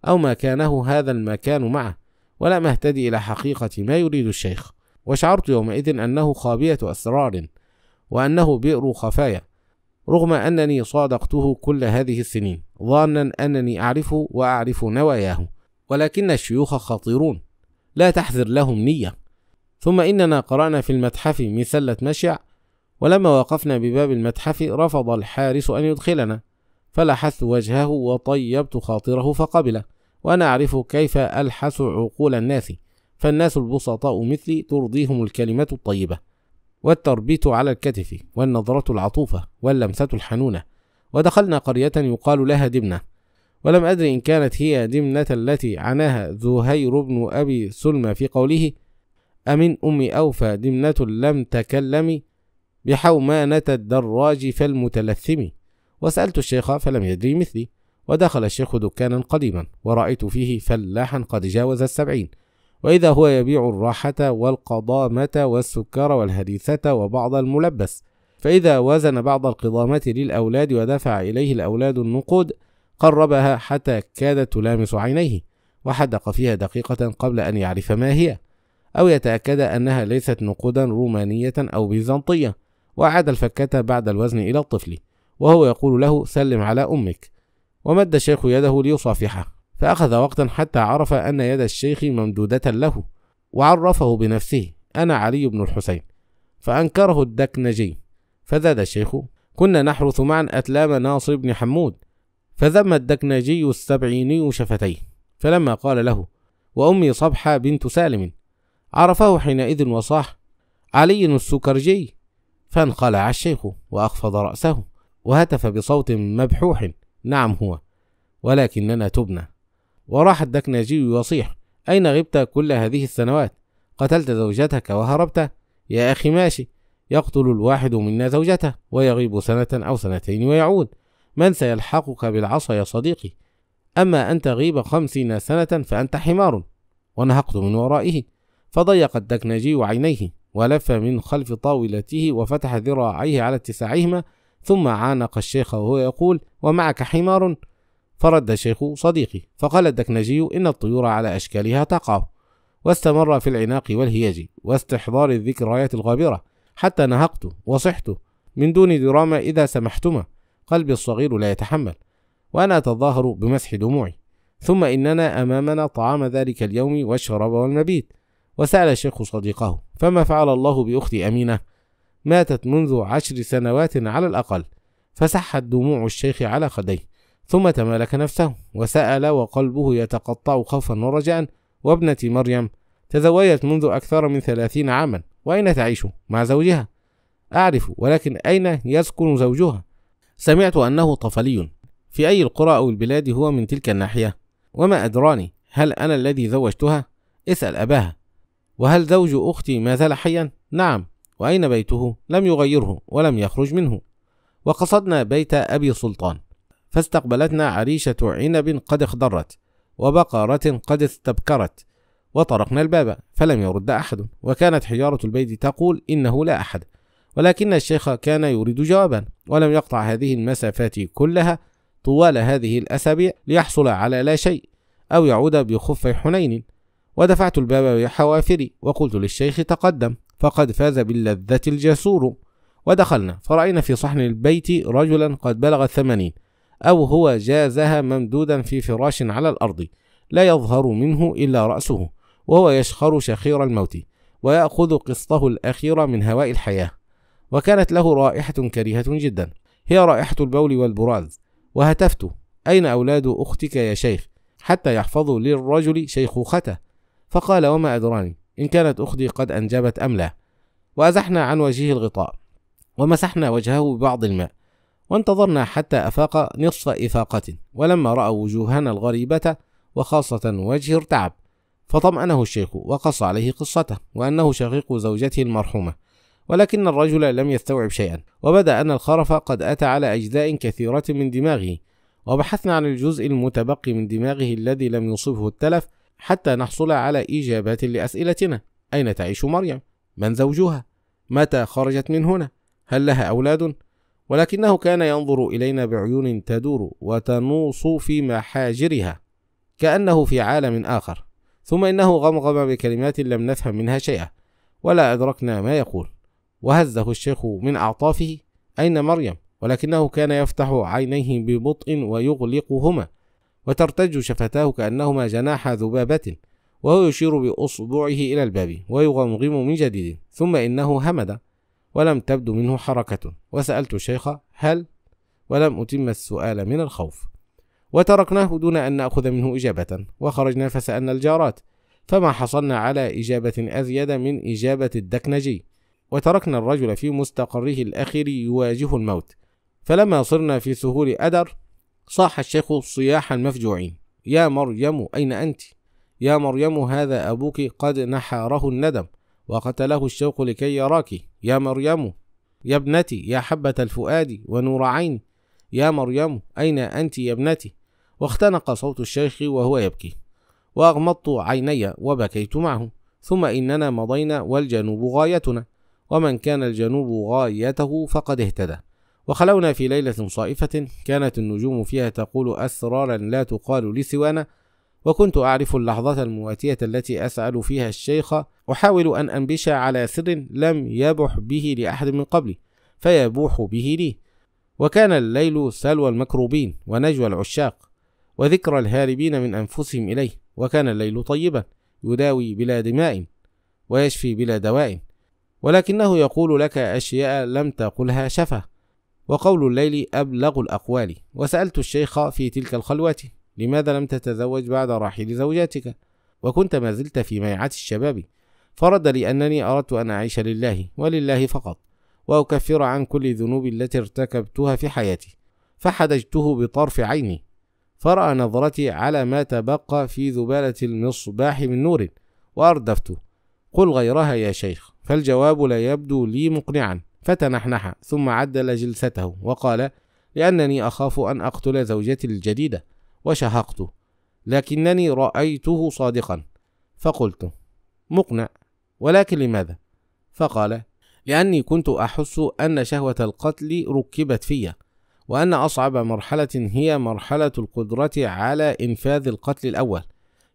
أو ما كانه هذا المكان معه. ولم أهتدي إلى حقيقة ما يريد الشيخ. وشعرت يومئذ أنه خابية أسرار وأنه بئر خفايا رغم أنني صادقته كل هذه السنين ظانا أنني أعرفه وأعرف نواياه. ولكن الشيوخ خطيرون لا تحذر لهم نية. ثم إننا قرأنا في المتحف مسلة مشيع ولما وقفنا بباب المتحف رفض الحارس أن يدخلنا فلحثت وجهه وطيبت خاطره فقبل وأنا أعرف كيف ألحس عقول الناس فالناس البسطاء مثلي ترضيهم الكلمة الطيبة والتربيت على الكتف والنظرة العطوفة واللمسة الحنونة. ودخلنا قرية يقال لها دمنة ولم أدري إن كانت هي دمنة التي عناها زهير بن أبي سلمى في قوله أمن أم أوفى دمنة لم تكلم بحومانة الدراج فالمتلثم؟ وسألت الشيخ فلم يدري مثلي. ودخل الشيخ دكانا قديما ورأيت فيه فلاحا قد جاوز السبعين. وإذا هو يبيع الراحة والقضامة والسكر والهريسة وبعض الملبس. فإذا وزن بعض القضامة للأولاد ودفع إليه الأولاد النقود قربها حتى كادت تلامس عينيه وحدق فيها دقيقة قبل أن يعرف ما هي. أو يتأكد أنها ليست نقودا رومانية أو بيزنطية. وعاد الفكة بعد الوزن إلى الطفل وهو يقول له سلم على أمك. ومد الشيخ يده ليصافحه فأخذ وقتا حتى عرف أن يد الشيخ ممدودة له وعرفه بنفسه أنا علي بن الحسين فأنكره الدكنجي. فزاد الشيخ كنا نحرث معا أتلام ناصر بن حمود فذم الدكنجي السبعيني شفتيه. فلما قال له وأمي صبحة بنت سالم عرفه حينئذ وصاح علي السكرجي. فانقلع الشيخ وأخفض رأسه وهتف بصوت مبحوح. نعم هو ولكننا تبنا. وراح الدكناجي يصيح أين غبت كل هذه السنوات؟ قتلت زوجتك وهربت؟ يا أخي ماشي. يقتل الواحد منا زوجته ويغيب سنة أو سنتين ويعود. من سيلحقك بالعصا يا صديقي؟ أما أن تغيب خمسين سنة فأنت حمار. ونهقت من ورائه. فضيق الدكناجي عينيه ولف من خلف طاولته وفتح ذراعيه على اتساعهما ثم عانق الشيخ وهو يقول ومعك حمار؟ فرد الشيخ صديقي فقال الدكنجي إن الطيور على أشكالها تقع. واستمر في العناق والهياج واستحضار الذكريات الغابرة حتى نهقت وصحت من دون دراما إذا سمحتما. قلبي الصغير لا يتحمل وأنا أتظاهر بمسح دموعي. ثم إننا أمامنا طعام ذلك اليوم والشراب والمبيت. وسأل الشيخ صديقه فما فعل الله بأختي أمينة؟ ماتت منذ عشر سنوات على الأقل فسحت دموع الشيخ على خديه ثم تمالك نفسه وسأل وقلبه يتقطع خوفا ورجاء وابنة مريم تزوجت منذ أكثر من ثلاثين عاما وأين تعيش؟ مع زوجها أعرف ولكن أين يسكن زوجها؟ سمعت أنه طفلي في أي القرى أو البلاد هو من تلك الناحية وما أدراني هل أنا الذي زوجتها؟ اسأل أباها وهل زوج أختي ما زال حيا؟ نعم وأين بيته؟ لم يغيره ولم يخرج منه. وقصدنا بيت أبي سلطان. فاستقبلتنا عريشة عنب قد اخضرت وبقرة قد استبكرت وطرقنا الباب فلم يرد أحد. وكانت حجارة البيت تقول إنه لا أحد. ولكن الشيخ كان يريد جوابا ولم يقطع هذه المسافات كلها طوال هذه الأسابيع ليحصل على لا شيء أو يعود بخف حنين. ودفعت الباب بحوافري وقلت للشيخ تقدم. فقد فاز باللذة الجسور. ودخلنا فرأينا في صحن البيت رجلا قد بلغ الثمانين أو هو جازها ممدودا في فراش على الأرض لا يظهر منه إلا رأسه وهو يشخر شخير الموت ويأخذ قسطه الأخير من هواء الحياة. وكانت له رائحة كريهة جدا. هي رائحة البول والبراز. وهتفت أين أولاد أختك يا شيخ؟ حتى يحفظوا للرجل شيخوخته. فقال وما أدراني؟ إن كانت أختي قد أنجبت أم لا. وأزحنا عن وجهه الغطاء ومسحنا وجهه ببعض الماء وانتظرنا حتى أفاق نصف إفاقة ولما رأوا وجوهنا الغريبة وخاصة وجه ارتعب فطمأنه الشيخ وقص عليه قصته وأنه شقيق زوجته المرحومة ولكن الرجل لم يستوعب شيئا وبدأ أن الخرف قد أتى على أجزاء كثيرة من دماغه وبحثنا عن الجزء المتبقي من دماغه الذي لم يصبه التلف حتى نحصل على إجابات لأسئلتنا أين تعيش مريم؟ من زوجها؟ متى خرجت من هنا؟ هل لها أولاد؟ ولكنه كان ينظر إلينا بعيون تدور وتنوص في محاجرها كأنه في عالم آخر ثم إنه غمغم بكلمات لم نفهم منها شيئا ولا أدركنا ما يقول وهزه الشيخ من أعطافه أين مريم ولكنه كان يفتح عينيه ببطء ويغلقهما وترتج شفتاه كأنهما جناح ذبابة وهو يشير بأصبعه إلى الباب ويغمغم من جديد ثم إنه همد ولم تبدو منه حركة. وسألت الشيخ هل ولم أتم السؤال من الخوف. وتركناه دون أن نأخذ منه إجابة وخرجنا فسألنا الجارات فما حصلنا على إجابة أزيد من إجابة الدكنجي. وتركنا الرجل في مستقره الأخير يواجه الموت. فلما صرنا في سهول أدر صاح الشيخ صياحا مفجوعين يا مريم أين أنت؟ يا مريم هذا أبوك قد نحاره الندم وقتله الشوق لكي يراك. يا مريم يا ابنتي يا حبة الفؤاد ونور عين. يا مريم أين أنت يا ابنتي؟ واختنق صوت الشيخ وهو يبكي. وأغمضت عيني وبكيت معه. ثم إننا مضينا والجنوب غايتنا. ومن كان الجنوب غايته فقد اهتدى. وخلونا في ليلة صائفة كانت النجوم فيها تقول أسرارا لا تقال لسوانا وكنت أعرف اللحظة المواتية التي أسأل فيها الشيخ أحاول أن أنبش على سر لم يبح به لأحد من قبلي فيبوح به لي. وكان الليل سلوى المكروبين ونجوى العشاق وذكرى الهاربين من أنفسهم إليه وكان الليل طيبا يداوي بلا دماء ويشفي بلا دواء ولكنه يقول لك أشياء لم تقلها شفه وقول الليل أبلغ الأقوال. وسألت الشيخ في تلك الخلوة لماذا لم تتزوج بعد رحيل زوجاتك؟ وكنت ما زلت في ميعة الشباب. فرد لي أنني أردت أن أعيش لله ولله فقط وأكفر عن كل الذنوب التي ارتكبتها في حياتي فحدجته بطرف عيني. فرأى نظرتي على ما تبقى في ذبالة المصباح من نور وأردفت قل غيرها يا شيخ فالجواب لا يبدو لي مقنعا. فتنحنح ثم عدل جلسته وقال لأنني أخاف أن أقتل زوجتي الجديدة وشهقت لكنني رأيته صادقا. فقلت مقنع ولكن لماذا؟ فقال لأني كنت أحس أن شهوة القتل ركبت في وأن أصعب مرحلة هي مرحلة القدرة على إنفاذ القتل الأول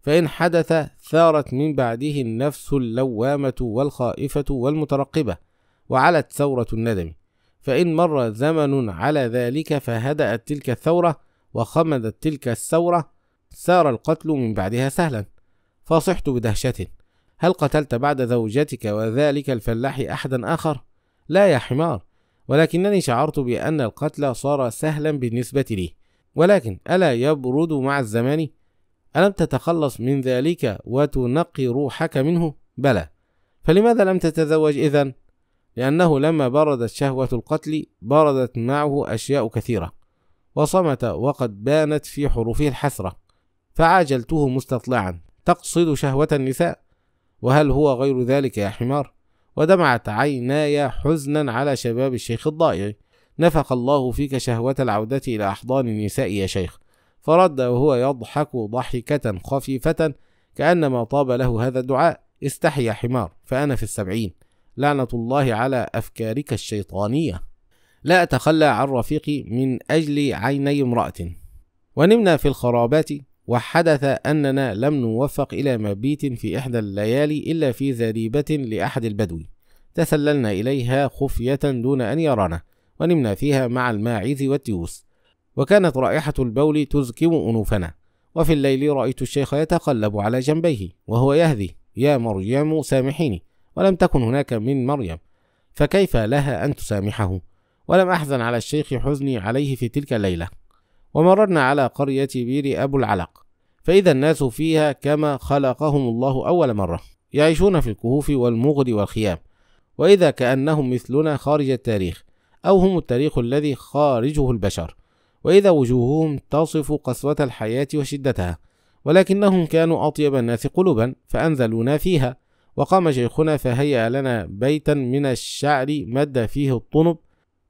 فإن حدث ثارت من بعده النفس اللوامة والخائفة والمترقبة وعلت ثورة الندم. فإن مر زمن على ذلك فهدأت تلك الثورة وخمدت تلك الثورة سار القتل من بعدها سهلا. فصحت بدهشة. هل قتلت بعد زوجتك وذلك الفلاح أحدا آخر؟ لا يا حمار. ولكنني شعرت بأن القتل صار سهلا بالنسبة لي. ولكن ألا يبرد مع الزمان؟ ألم تتخلص من ذلك وتنقي روحك منه؟ بلى. فلماذا لم تتزوج إذن؟ لأنه لما بردت شهوة القتل بردت معه أشياء كثيرة وصمت وقد بانت في حروفه الحسرة فعاجلته مستطلعا تقصد شهوة النساء؟ وهل هو غير ذلك يا حمار؟ ودمعت عيناي حزنا على شباب الشيخ الضائع. نفخ الله فيك شهوة العودة إلى أحضان النساء يا شيخ. فرد وهو يضحك ضحكة خفيفة كأنما طاب له هذا الدعاء. استحي يا حمار فأنا في السبعين. لعنة الله على أفكارك الشيطانية. لا أتخلى عن رفيقي من أجل عيني امرأة. ونمنا في الخرابات وحدث أننا لم نوفق إلى مبيت في إحدى الليالي إلا في زريبة لأحد البدو. تسللنا إليها خفية دون أن يرانا. ونمنا فيها مع الماعز والتيوس. وكانت رائحة البول تزكم أنوفنا. وفي الليل رأيت الشيخ يتقلب على جنبيه وهو يهذي يا مريم سامحيني. ولم تكن هناك من مريم فكيف لها أن تسامحه؟ ولم أحزن على الشيخ حزني عليه في تلك الليلة. ومررنا على قرية بير أبو العلق فإذا الناس فيها كما خلقهم الله أول مرة يعيشون في الكهوف والمغر والخيام. وإذا كأنهم مثلنا خارج التاريخ أو هم التاريخ الذي خارجه البشر. وإذا وجوههم تصف قسوة الحياة وشدتها ولكنهم كانوا أطيب الناس قلوبا فأنزلونا فيها. وقام شيخنا فهيأ لنا بيتا من الشعر مد فيه الطنب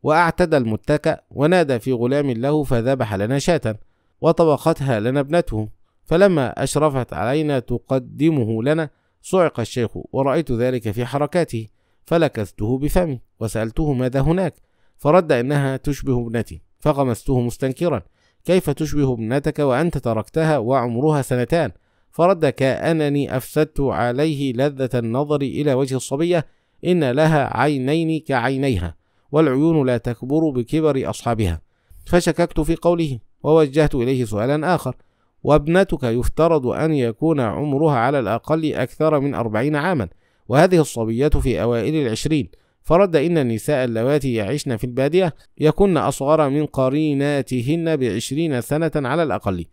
وأعتدى المتكأ ونادى في غلام له فذبح لنا شاة وطبختها لنا ابنته. فلما أشرفت علينا تقدمه لنا صعق الشيخ ورأيت ذلك في حركاته فلكثته بفمي وسألته ماذا هناك؟ فرد إنها تشبه ابنتي. فغمسته مستنكرا. كيف تشبه ابنتك وأنت تركتها وعمرها سنتان؟ فرد كأنني أفسدت عليه لذة النظر إلى وجه الصبية إن لها عينين كعينيها والعيون لا تكبر بكبر أصحابها. فشككت في قوله ووجهت إليه سؤالا آخر وابنتك يفترض أن يكون عمرها على الأقل أكثر من أربعين عاما وهذه الصبية في أوائل العشرين. فرد إن النساء اللواتي يعيشن في البادية يكن أصغر من قريناتهن بعشرين سنة على الأقل.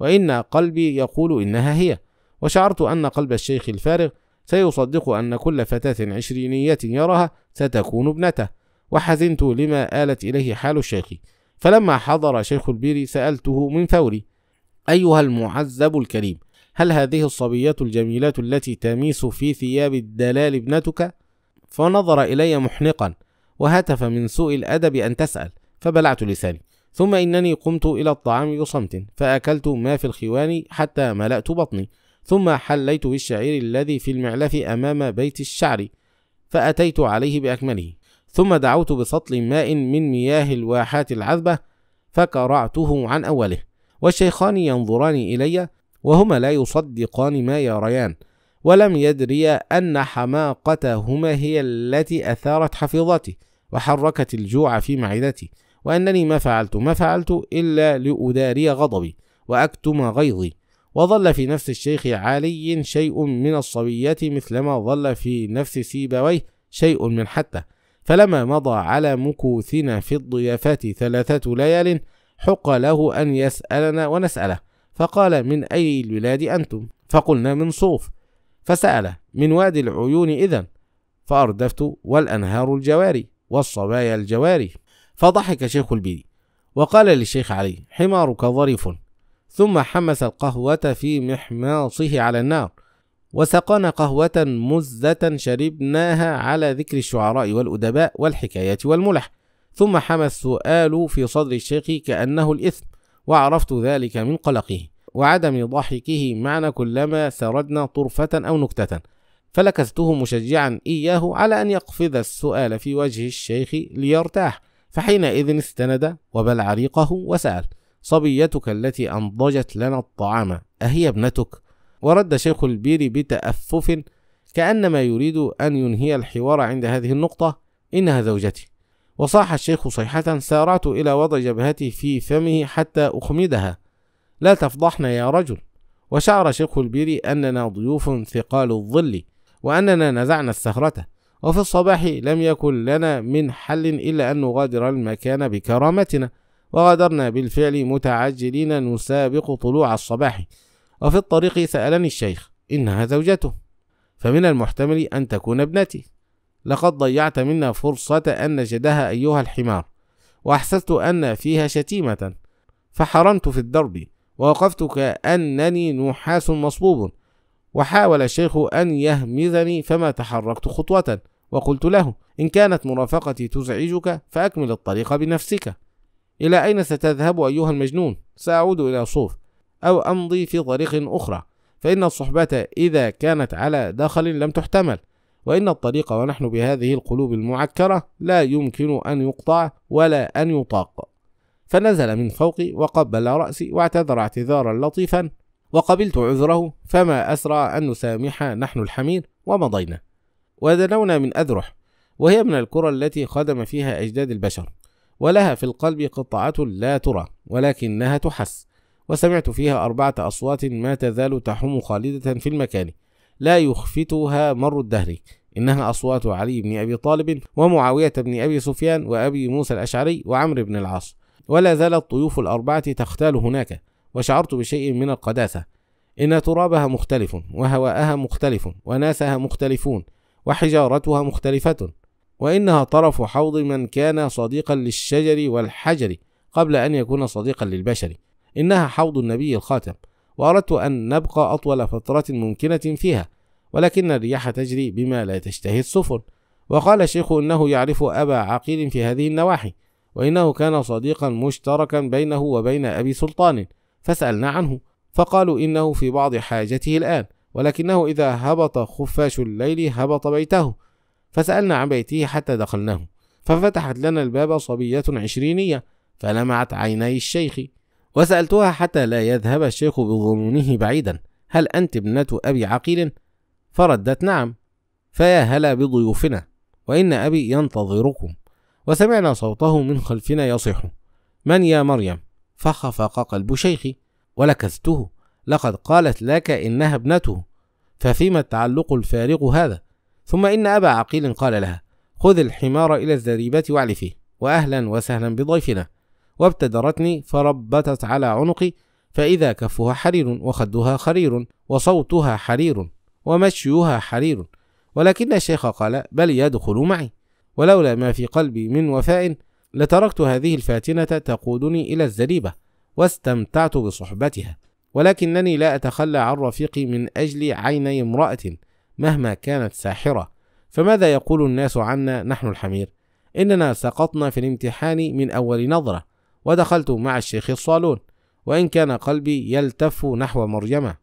وإن قلبي يقول إنها هي. وشعرت أن قلب الشيخ الفارغ سيصدق أن كل فتاة عشرينية يراها ستكون ابنته. وحزنت لما آلت إليه حال الشيخ. فلما حضر شيخ البير سألته من فوري أيها المعذب الكريم هل هذه الصبية الجميلة التي تميس في ثياب الدلال ابنتك؟ فنظر إلي محنقا وهتف من سوء الأدب أن تسأل فبلعت لساني. ثم إنني قمت إلى الطعام بصمت فأكلت ما في الخوان حتى ملأت بطني ثم حليت بالشعير الذي في المعلف أمام بيت الشعر فأتيت عليه بأكمله ثم دعوت بسطل ماء من مياه الواحات العذبة فكرعته عن أوله والشيخان ينظران إلي وهما لا يصدقان ما يريان ولم يدريا أن حماقتهما هي التي أثارت حفيظتي وحركت الجوع في معدتي. وأنني ما فعلت ما فعلت إلا لأداري غضبي وأكتم غيظي. وظل في نفس الشيخ علي شيء من الصبية مثلما ظل في نفس سيبويه شيء من حتى. فلما مضى على مكوثنا في الضيافات ثلاثة ليال حق له أن يسألنا ونسأله فقال من أي البلاد أنتم؟ فقلنا من صوف. فسأل من وادي العيون إذا فأردفت والأنهار الجواري والصبايا الجواري. فضحك شيخ البيدي وقال للشيخ علي حمارك ظريف. ثم حمس القهوة في محماصه على النار وسقانا قهوة مزة شربناها على ذكر الشعراء والأدباء والحكايات والملح. ثم حمى السؤال في صدر الشيخ كأنه الإثم وعرفت ذلك من قلقه وعدم ضحكه معنا كلما سردنا طرفة أو نكتة. فلكسته مشجعا إياه على أن يقفز السؤال في وجه الشيخ ليرتاح. فحينئذ استند وبلع ريقه وسأل صبيتك التي أنضجت لنا الطعام أهي ابنتك؟ ورد شيخ البير بتأفف كأنما يريد أن ينهي الحوار عند هذه النقطة إنها زوجتي. وصاح الشيخ صيحة سارعت إلى وضع جبهتي في فمه حتى أخمدها لا تفضحنا يا رجل. وشعر شيخ البير أننا ضيوف ثقال الظل وأننا نزعنا السهرة وفي الصباح لم يكن لنا من حل إلا أن نغادر المكان بكرامتنا وغادرنا بالفعل متعجلين نسابق طلوع الصباح. وفي الطريق سألني الشيخ إنها زوجته. فمن المحتمل أن تكون ابنتي. لقد ضيعت منا فرصة أن نجدها أيها الحمار وأحسست أن فيها شتيمة. فحرمت في الدرب ووقفت كأنني نحاس مصبوب. وحاول الشيخ أن يهمزني فما تحركت خطوة. وقلت له إن كانت مرافقتي تزعجك فأكمل الطريق بنفسك. إلى أين ستذهب أيها المجنون؟ سأعود إلى صوف أو أمضي في طريق أخرى. فإن الصحبة إذا كانت على دخل لم تحتمل. وإن الطريق ونحن بهذه القلوب المعكرة لا يمكن أن يقطع ولا أن يطاق. فنزل من فوقي وقبل رأسي واعتذر اعتذارا لطيفا. وقبلت عذره فما أسرع أن نسامح نحن الحمير ومضينا. ودنونا من أذرح وهي من الكرة التي خدم فيها أجداد البشر ولها في القلب قطعة لا ترى ولكنها تحس وسمعت فيها أربعة أصوات ما تزال تحوم خالدة في المكان. لا يخفتها مر الدهر إنها أصوات علي بن أبي طالب ومعاوية بن أبي سفيان وأبي موسى الأشعري وعمرو بن العاص. ولا زالت طيوف الأربعة تختال هناك وشعرت بشيء من القداسة إن ترابها مختلف وهواءها مختلف وناسها مختلفون وحجارتها مختلفة وإنها طرف حوض من كان صديقا للشجر والحجر قبل أن يكون صديقا للبشر. إنها حوض النبي الخاتم وأردت أن نبقى أطول فترة ممكنة فيها ولكن الرياح تجري بما لا تشتهي السفن. وقال الشيخ إنه يعرف أبا عقيل في هذه النواحي وإنه كان صديقا مشتركا بينه وبين أبي سلطان فسألنا عنه فقالوا إنه في بعض حاجته الآن. ولكنه إذا هبط خفاش الليل هبط بيته. فسألنا عن بيته حتى دخلناه. ففتحت لنا الباب صبية عشرينية فلمعت عيني الشيخ وسألتها حتى لا يذهب الشيخ بظنونه بعيدا هل أنت ابنة أبي عقيل؟ فردت نعم. فيا هلا بضيوفنا وإن أبي ينتظركم. وسمعنا صوته من خلفنا يصيح من يا مريم؟ فخفق قلب شيخي. ولكزته. لقد قالت لك إنها ابنته ففيما التعلق الفارغ هذا؟ ثم إن أبا عقيل قال لها خذ الحمار إلى الزريبة واعلفيه وأهلا وسهلا بضيفنا. وابتدرتني فربتت على عنقي فإذا كفها حرير وخدها خرير وصوتها حرير ومشيها حرير. ولكن الشيخ قال بل يدخل معي. ولولا ما في قلبي من وفاء لتركت هذه الفاتنة تقودني إلى الزريبة واستمتعت بصحبتها. ولكنني لا أتخلى عن رفيقي من أجل عيني امرأة مهما كانت ساحرة. فماذا يقول الناس عنا نحن الحمير؟ إننا سقطنا في الامتحان من أول نظرة ودخلت مع الشيخ الصالون وإن كان قلبي يلتف نحو مريمة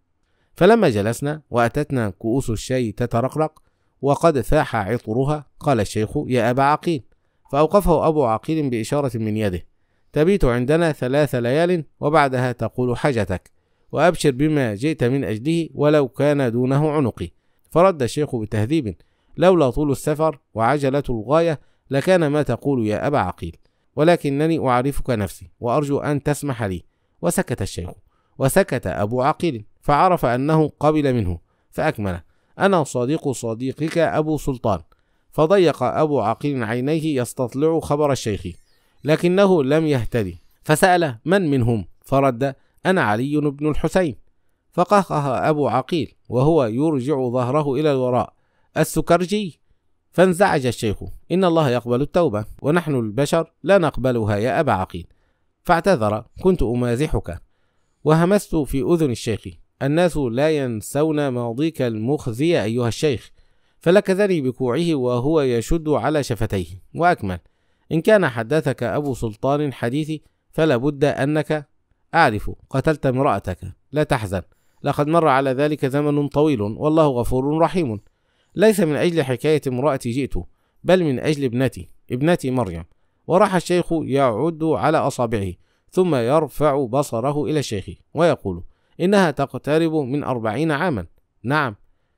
فلما جلسنا وأتتنا كؤوس الشاي تترقرق وقد فاح عطرها قال الشيخ يا أبا عقيل. فأوقفه أبو عقيل بإشارة من يده تبيت عندنا ثلاث ليال وبعدها تقول حاجتك. وأبشر بما جئت من أجله ولو كان دونه عنقي. فرد الشيخ بتهذيب لولا طول السفر وعجلة الغاية لكان ما تقول يا أبا عقيل. ولكنني أعرفك نفسي وأرجو أن تسمح لي. وسكت الشيخ وسكت أبو عقيل فعرف أنه قبل منه. فأكمل أنا صديق صديقك أبو سلطان. فضيق أبو عقيل عينيه يستطلع خبر الشيخ لكنه لم يهتدي. فسأل من منهم؟ فرد أنا علي بن الحسين. فقهقه أبو عقيل وهو يرجع ظهره إلى الوراء. السكرجي. فانزعج الشيخ. إن الله يقبل التوبة ونحن البشر لا نقبلها يا أبا عقيل. فاعتذر كنت أمازحك. وهمست في أذن الشيخ. الناس لا ينسون ماضيك المخزي أيها الشيخ. فلكذني بكوعه وهو يشد على شفتيه. وأكمل. إن كان حدثك أبو سلطان حديثي فلا بد أنك أعرف قتلت امرأتك. لا تحزن. لقد مر على ذلك زمن طويل والله غفور رحيم. ليس من أجل حكاية امرأتي جئت بل من أجل ابنتي ابنتي مريم. وراح الشيخ يعد على أصابعه ثم يرفع بصره إلى الشيخ ويقول إنها تقترب من أربعين عاما. نعم.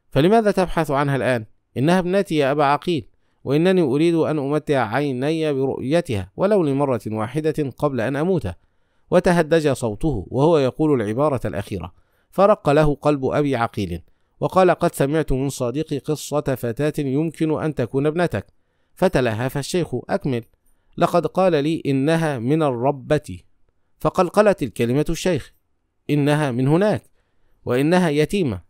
فلماذا تبحث عنها الآن؟ إنها ابنتي يا أبا عقيل وإنني أريد أن أمتع عيني برؤيتها ولو لمرة واحدة قبل أن أموت. وتهدج صوته وهو يقول العبارة الأخيرة. فرق له قلب أبي عقيل وقال قد سمعت من صديقي قصة فتاة يمكن أن تكون ابنتك. فتلهف الشيخ. أكمل. لقد قال لي إنها من الربة. فقلقلت الكلمة الشيخ. إنها من هناك. وإنها يتيمة.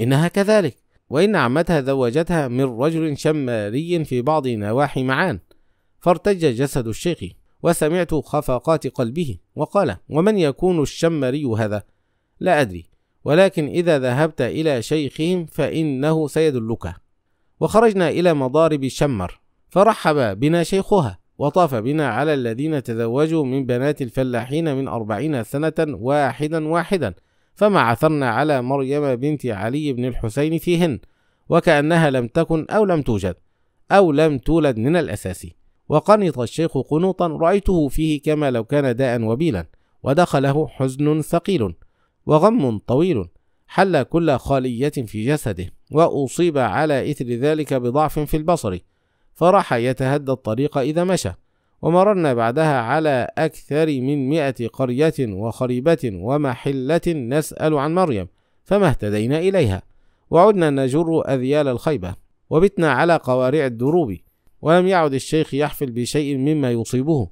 إنها كذلك. وإن عمتها زوجتها من رجل شماري في بعض نواحي معان. فارتج جسد الشيخ. وسمعت خفقات قلبه وقال ومن يكون الشمري هذا؟ لا أدري ولكن إذا ذهبت إلى شيخهم فإنه سيدلك. وخرجنا إلى مضارب شمر فرحب بنا شيخها وطاف بنا على الذين تزوجوا من بنات الفلاحين من أربعين سنة واحدا واحدا فما عثرنا على مريم بنت علي بن الحسين فيهن وكأنها لم تكن أو لم توجد أو لم تولد من الأساس. وقنط الشيخ قنوطا رأيته فيه كما لو كان داء وبيلا ودخله حزن ثقيل وغم طويل حل كل خالية في جسده وأصيب على إثر ذلك بضعف في البصر فراح يتهدى الطريق إذا مشى ومررنا بعدها على أكثر من مئة قرية وخريبة ومحلة نسأل عن مريم فما اهتدينا إليها وعدنا نجر أذيال الخيبة وبتنا على قوارع الدروب ولم يعد الشيخ يحفل بشيء مما يصيبه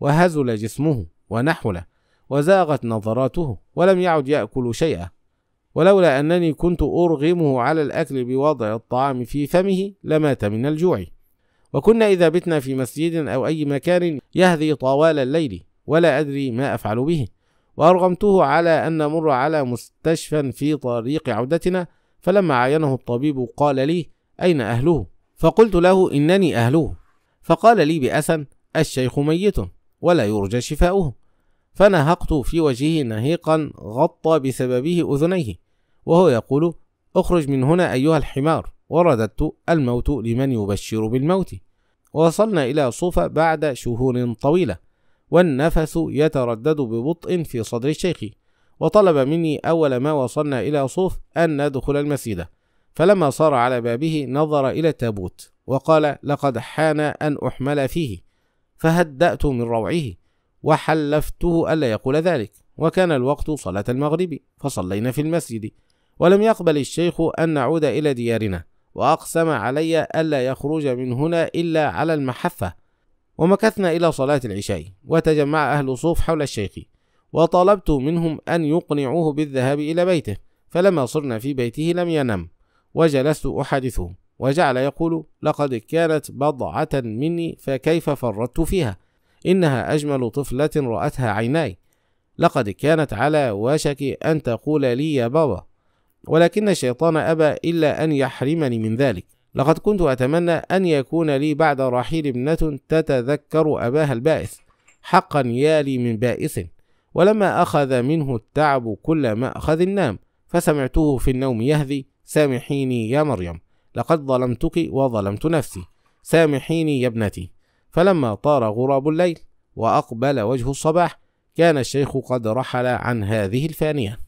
وهزل جسمه ونحل وزاغت نظراته ولم يعد يأكل شيئا. ولولا أنني كنت أرغمه على الأكل بوضع الطعام في فمه لمات من الجوع. وكنا إذا بتنا في مسجد أو أي مكان يهذي طوال الليل ولا أدري ما أفعل به. وأرغمته على أن نمر على مستشفى في طريق عودتنا فلما عينه الطبيب قال لي أين أهله؟ فقلت له إنني أهله. فقال لي بأسا الشيخ ميت ولا يرجى شفاؤه فنهقت في وجهه نهيقا غطى بسببه أذنيه وهو يقول أخرج من هنا أيها الحمار ورددت الموت لمن يبشر بالموت. وصلنا إلى صوفة بعد شهور طويلة والنفس يتردد ببطء في صدر الشيخ وطلب مني أول ما وصلنا إلى صوف أن ندخل المسجد. فلما صار على بابه نظر إلى التابوت وقال لقد حان أن أحمل فيه فهدأت من روعه وحلفته ألا يقول ذلك. وكان الوقت صلاة المغرب فصلينا في المسجد. ولم يقبل الشيخ أن نعود إلى ديارنا وأقسم علي ألا يخرج من هنا إلا على المحفة. ومكثنا إلى صلاة العشاء وتجمع أهل صوف حول الشيخ وطلبت منهم أن يقنعوه بالذهاب إلى بيته. فلما صرنا في بيته لم ينم. وجلست أحادثه وجعل يقول لقد كانت بضعة مني فكيف فرطت فيها؟ إنها أجمل طفلة رأتها عيناي. لقد كانت على وشك أن تقول لي يا بابا ولكن الشيطان أبى إلا أن يحرمني من ذلك. لقد كنت أتمنى أن يكون لي بعد رحيل ابنة تتذكر أباها البائس. حقا يا لي من بائس. ولما أخذ منه التعب كل ما أخذ النام فسمعته في النوم يهذي سامحيني يا مريم لقد ظلمتك وظلمت نفسي. سامحيني يا ابنتي. فلما طار غراب الليل وأقبل وجه الصباح كان الشيخ قد رحل عن هذه الفانية.